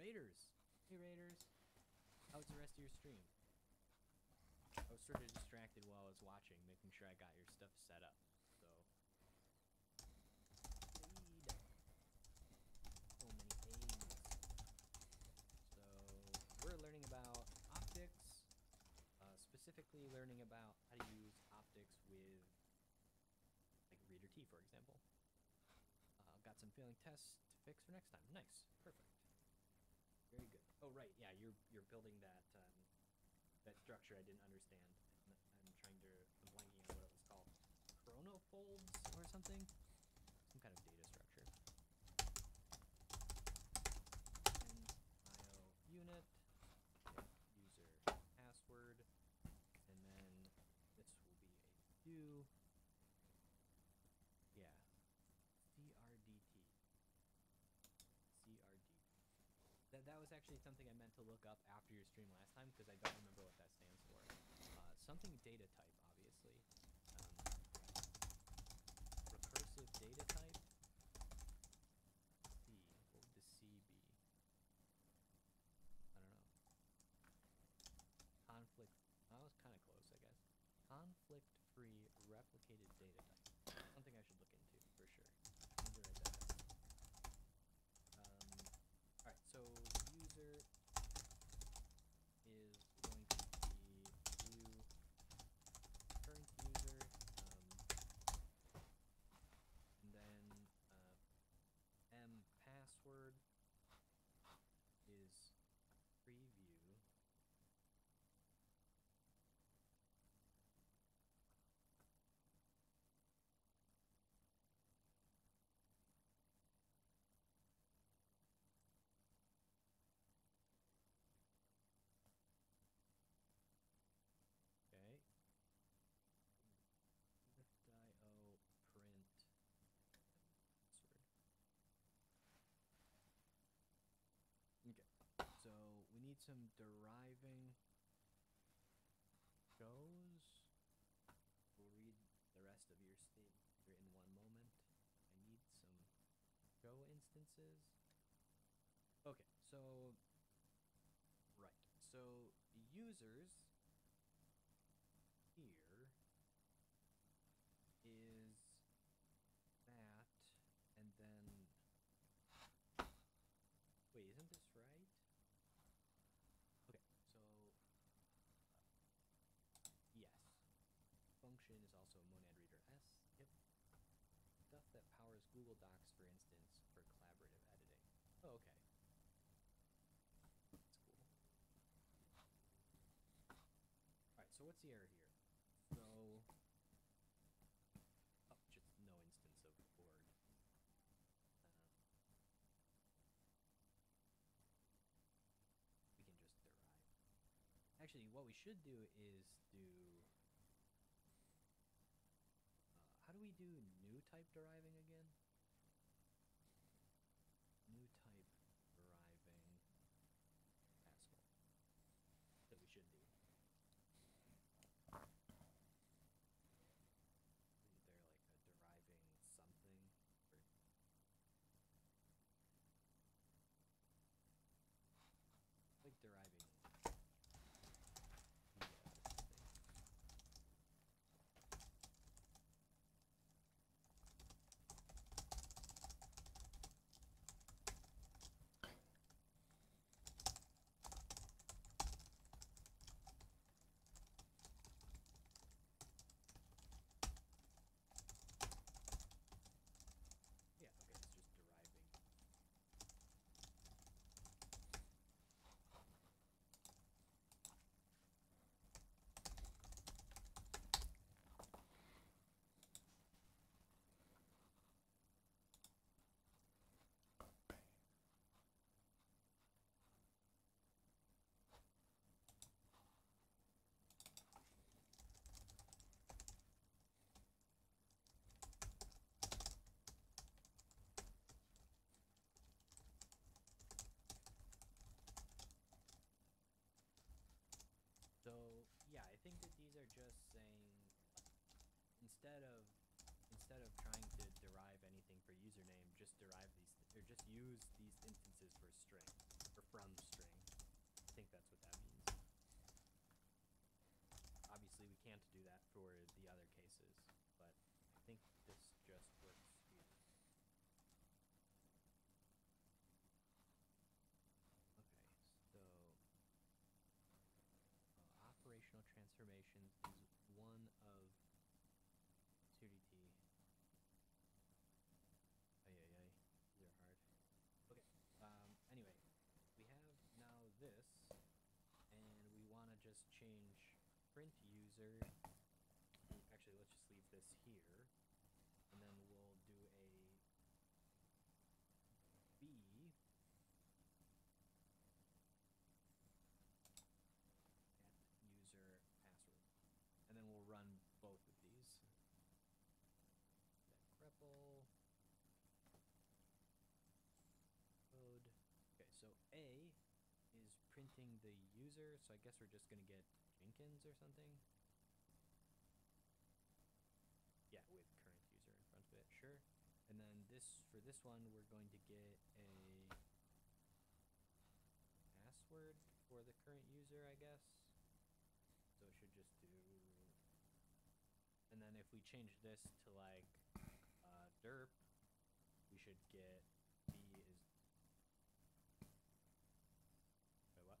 B: Raiders! Hey Raiders! How's the rest of your stream? I was sort of distracted while I was watching, making sure I got your stuff set up. So, Raid. So many. So, we're learning about optics, uh, specifically learning about how to use optics with, like Reader T, for example. Uh, got some failing tests to fix for next time. Nice, perfect. Oh right, yeah, you're you're building that um, that structure I didn't understand. I'm trying to I'm blanking on what it was called. Chronofolds or something? Some kind of data structure. And IO unit, get user password, and then this will be a do. Yeah. CRDT. CRDT. That, that was actually something I meant to look up after your stream last time because I don't remember what that stands for. Uh, something data type, obviously. Um, recursive data type. C. What would the C be? I don't know. Conflict. That was kind of close, I guess. Conflict-free replicated data type. Something I should look into for sure. Need to write that down. Um, Alright, so user is going to be view current user, um, and then uh, m password is preview. Okay. Lift.io print password. Okay. So we need some deriving goes. We'll read the rest of your statement in one moment. I need some go instances. Okay, so right. So users here is that, and then. Wait, isn't this right? Okay, so. Yes. Function is also a monad reader S. Yep. Stuff that powers Google Docs, for instance, for collaborative editing. Oh, okay. That's cool. so what's the error here? So, oh, just no instance of board. Uh, we can just derive. Actually, what we should do is do. Uh, how do we do new type deriving again? Transformations is one of 2DT. Ay ay ay, these are hard. Okay, um, anyway, we have now this, and we want to just change print user. Actually, let's just leave this here, and then we'll do a B at user password. And then we'll run both of these. That grepl code. Okay, so A the user, so I guess we're just gonna get Jenkins or something. Yeah, with current user in front of it, sure. And then this for this one we're going to get a password for the current user, I guess. So it should just do. And then if we change this to like uh, derp, we should get b is. Wait, what?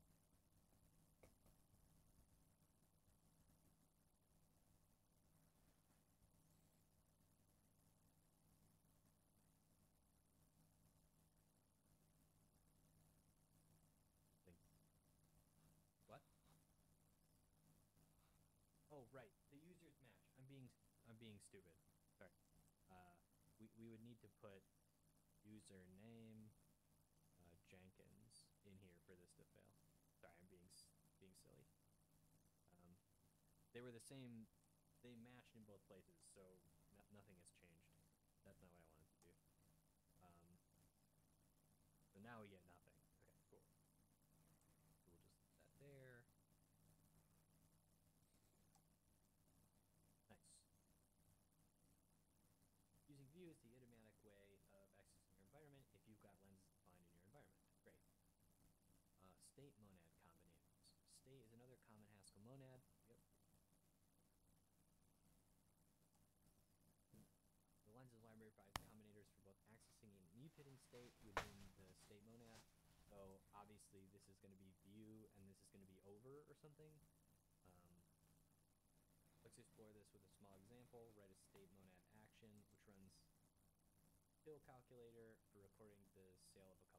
B: Think. What? Oh right, the users match. I'm being I'm being stupid. Sorry. Uh, we we would need to put username uh, Jenkins in here for this to fail. Sorry, I'm being being silly. Um, they were the same. They matched in both places, so no, nothing has changed. That's not what I wanted to do. Um, so now we get nothing. Okay, cool. So we'll just put that there. Nice. Using view is the idiomatic way of accessing your environment if you've got lenses defined in your environment. Great. Uh, state monad combinations. State is another common Haskell monad. Yep. The lenses library provides combinators for both accessing and mutating state within the state monad. So obviously this is going to be view and this is going to be over or something. Um, Let's explore this with a small example. Write a state monad action, which runs bill calculator for recording the sale of a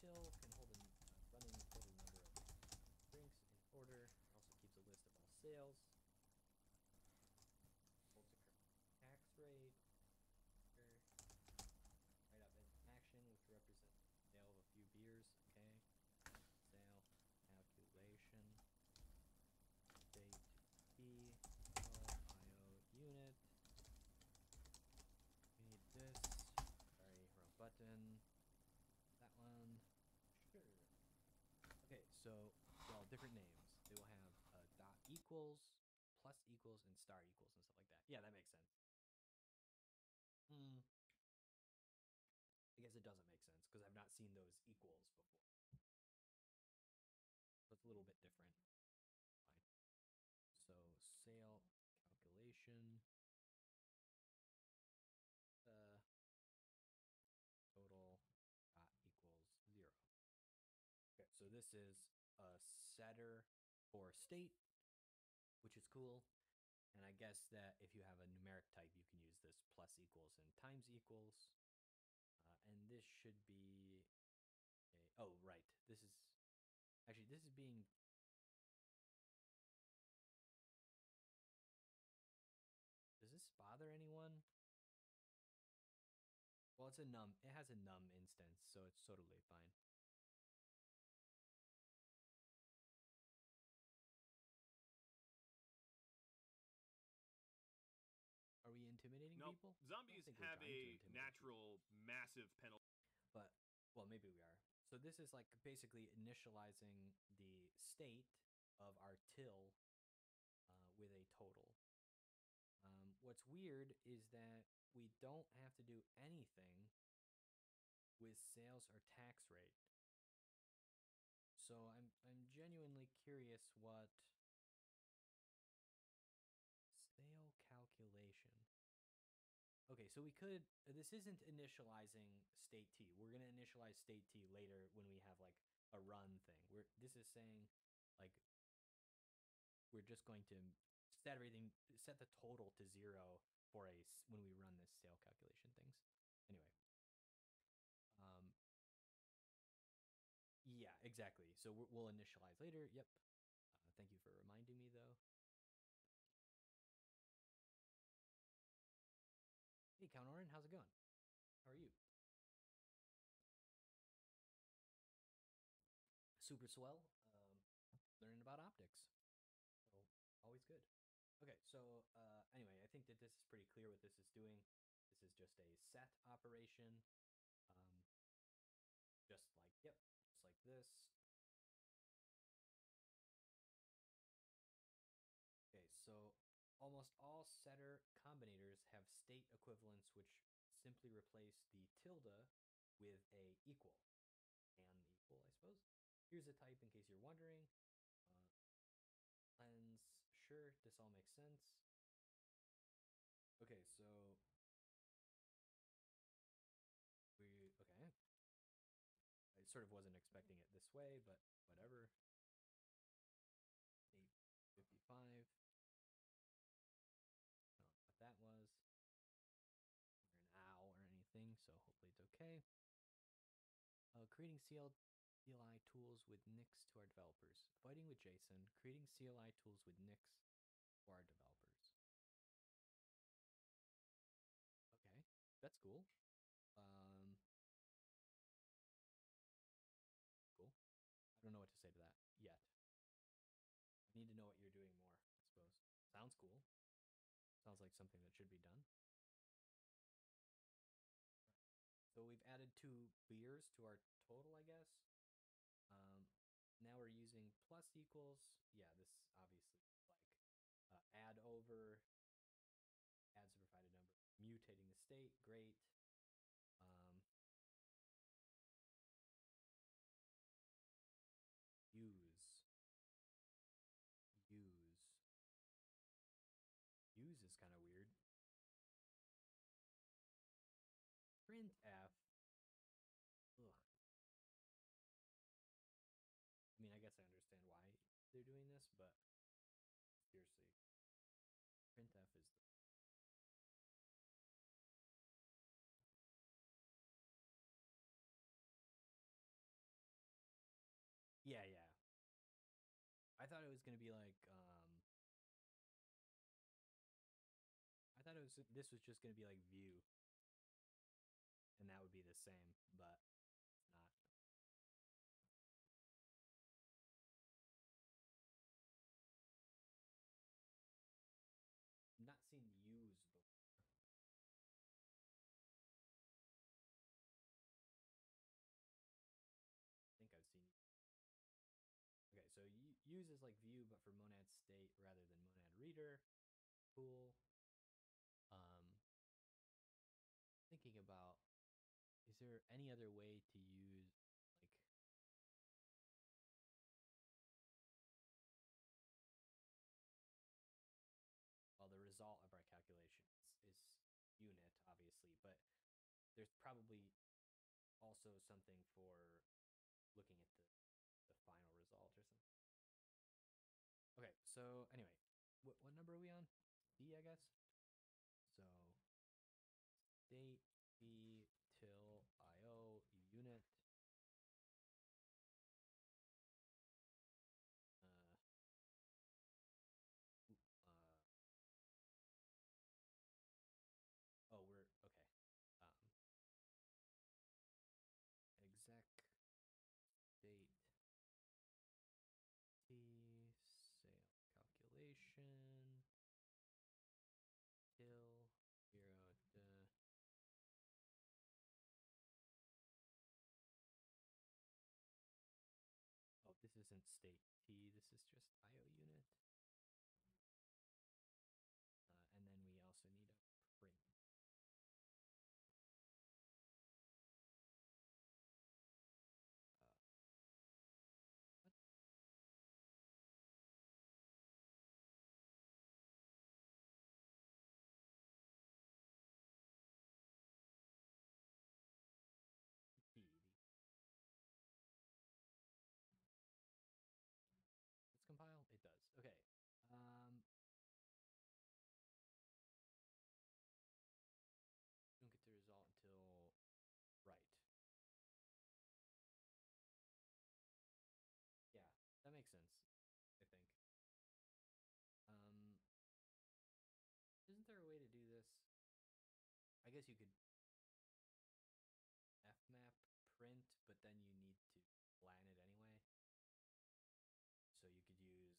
B: till can hold a n- uh, running total number of drinks in order. Also keeps a list of all sales. Holds a current tax rate. Sure. Write up an action which represents the sale of a few beers. Okay. Sale calculation. Date P IO unit. We need this. Sorry, wrong button. That one. Sure. Okay, so well, different names. They will have uh, dot equals, plus equals, and star equals and stuff like that. Yeah, that makes sense. Hmm. I guess it doesn't make sense because I've not seen those equals before. This is a setter for state, which is cool. And I guess that if you have a numeric type, you can use this plus equals and times equals. Uh, and this should be a, oh, right. This is actually, this is being Does this bother anyone? Well, it's a num. It has a num instance, so it's totally fine. Intimidating people?
C: Zombies have a
B: intimidate people.
C: natural, massive penalty.
B: but well maybe we are so this is like basically initializing the state of our till uh, with a total um, what's weird is that we don't have to do anything with sales or tax rate so i'm i'm genuinely curious what sale calculation Okay, so we could. uh, This isn't initializing state t. We're gonna initialize state t later when we have like a run thing. We're this is saying like we're just going to set everything, set the total to zero for a when we run this sale calculation things. Anyway, um, yeah, exactly. So we'll initialize later. Yep. Uh, thank you for reminding me though. Super swell. Um, learning about optics. So always good. Okay, so uh, anyway, I think that this is pretty clear what this is doing. This is just a set operation. Um, just like yep, just like this. Okay, so almost all setter combinators have state equivalents which simply replace the tilde with a equal. And equal, I suppose. Here's a type in case you're wondering. Uh, lens, sure, this all makes sense. Okay, so we okay. I sort of wasn't expecting it this way, but whatever. 855. I don't know what that was. Or an owl or anything, so hopefully it's okay. Uh, creating CL, CLI tools with Nix to our developers. Fighting with Jason. Creating CLI tools with Nix for our developers. Okay, that's cool. Um, cool. I don't know what to say to that yet. I need to know what you're doing more, I suppose. Sounds cool. Sounds like something that should be done. So we've added two beers to our total, I guess. Plus equals. Yeah, this obviously like uh, add over, adds a provided number, mutating the state. Great. this, but seriously, printf is the Yeah, yeah. I thought it was gonna be like um I thought it was this was just gonna be like view and that would be the same, but so u- use is like view, but for monad state rather than monad reader. Cool. Um, thinking about, is there any other way to use like well the result of our calculations is unit obviously but there's probably also something for looking at the so anyway what, what number are we on? C i guess state T this is just guess you could fmap print, but then you need to plan it anyway. So you could use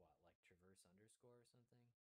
B: what, like traverse underscore or something?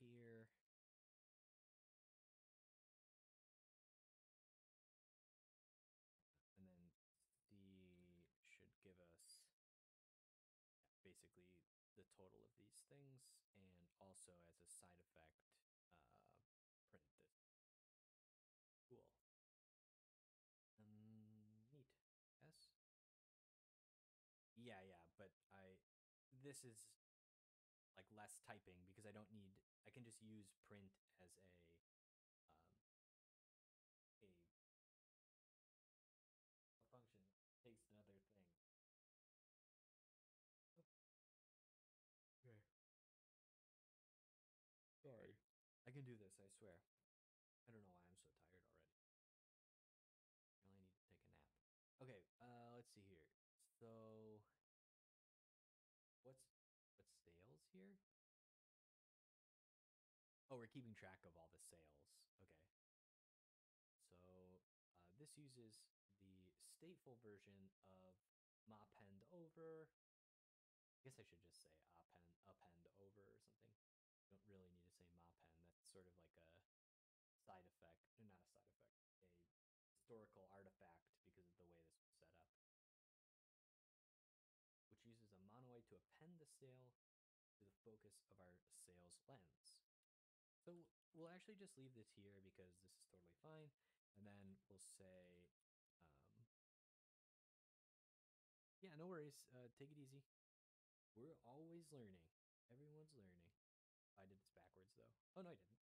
B: Here. And then C should give us basically the total of these things and also as a side effect uh, print this. Cool. Um, neat. Yes. Yeah, yeah, but I this is like less typing because I don't need I can just use print as a um a a function that takes another thing. Okay. Sorry. I can do this, I swear. I don't know why I'm so tired already. I only need to take a nap. Okay, uh let's see here. So keeping track of all the sales. Okay. So uh, this uses the stateful version of mappend over. I guess I should just say append append over or something. You don't really need to say mappend. That's sort of like a side effect, or not a side effect, a historical artifact because of the way this was set up. Which uses a monoid to to append the sale to the focus of our sales lens. So we'll actually just leave this here because this is totally fine. And then we'll say, um, yeah, no worries. Uh, take it easy. We're always learning. Everyone's learning. I did this backwards though. Oh no, I didn't.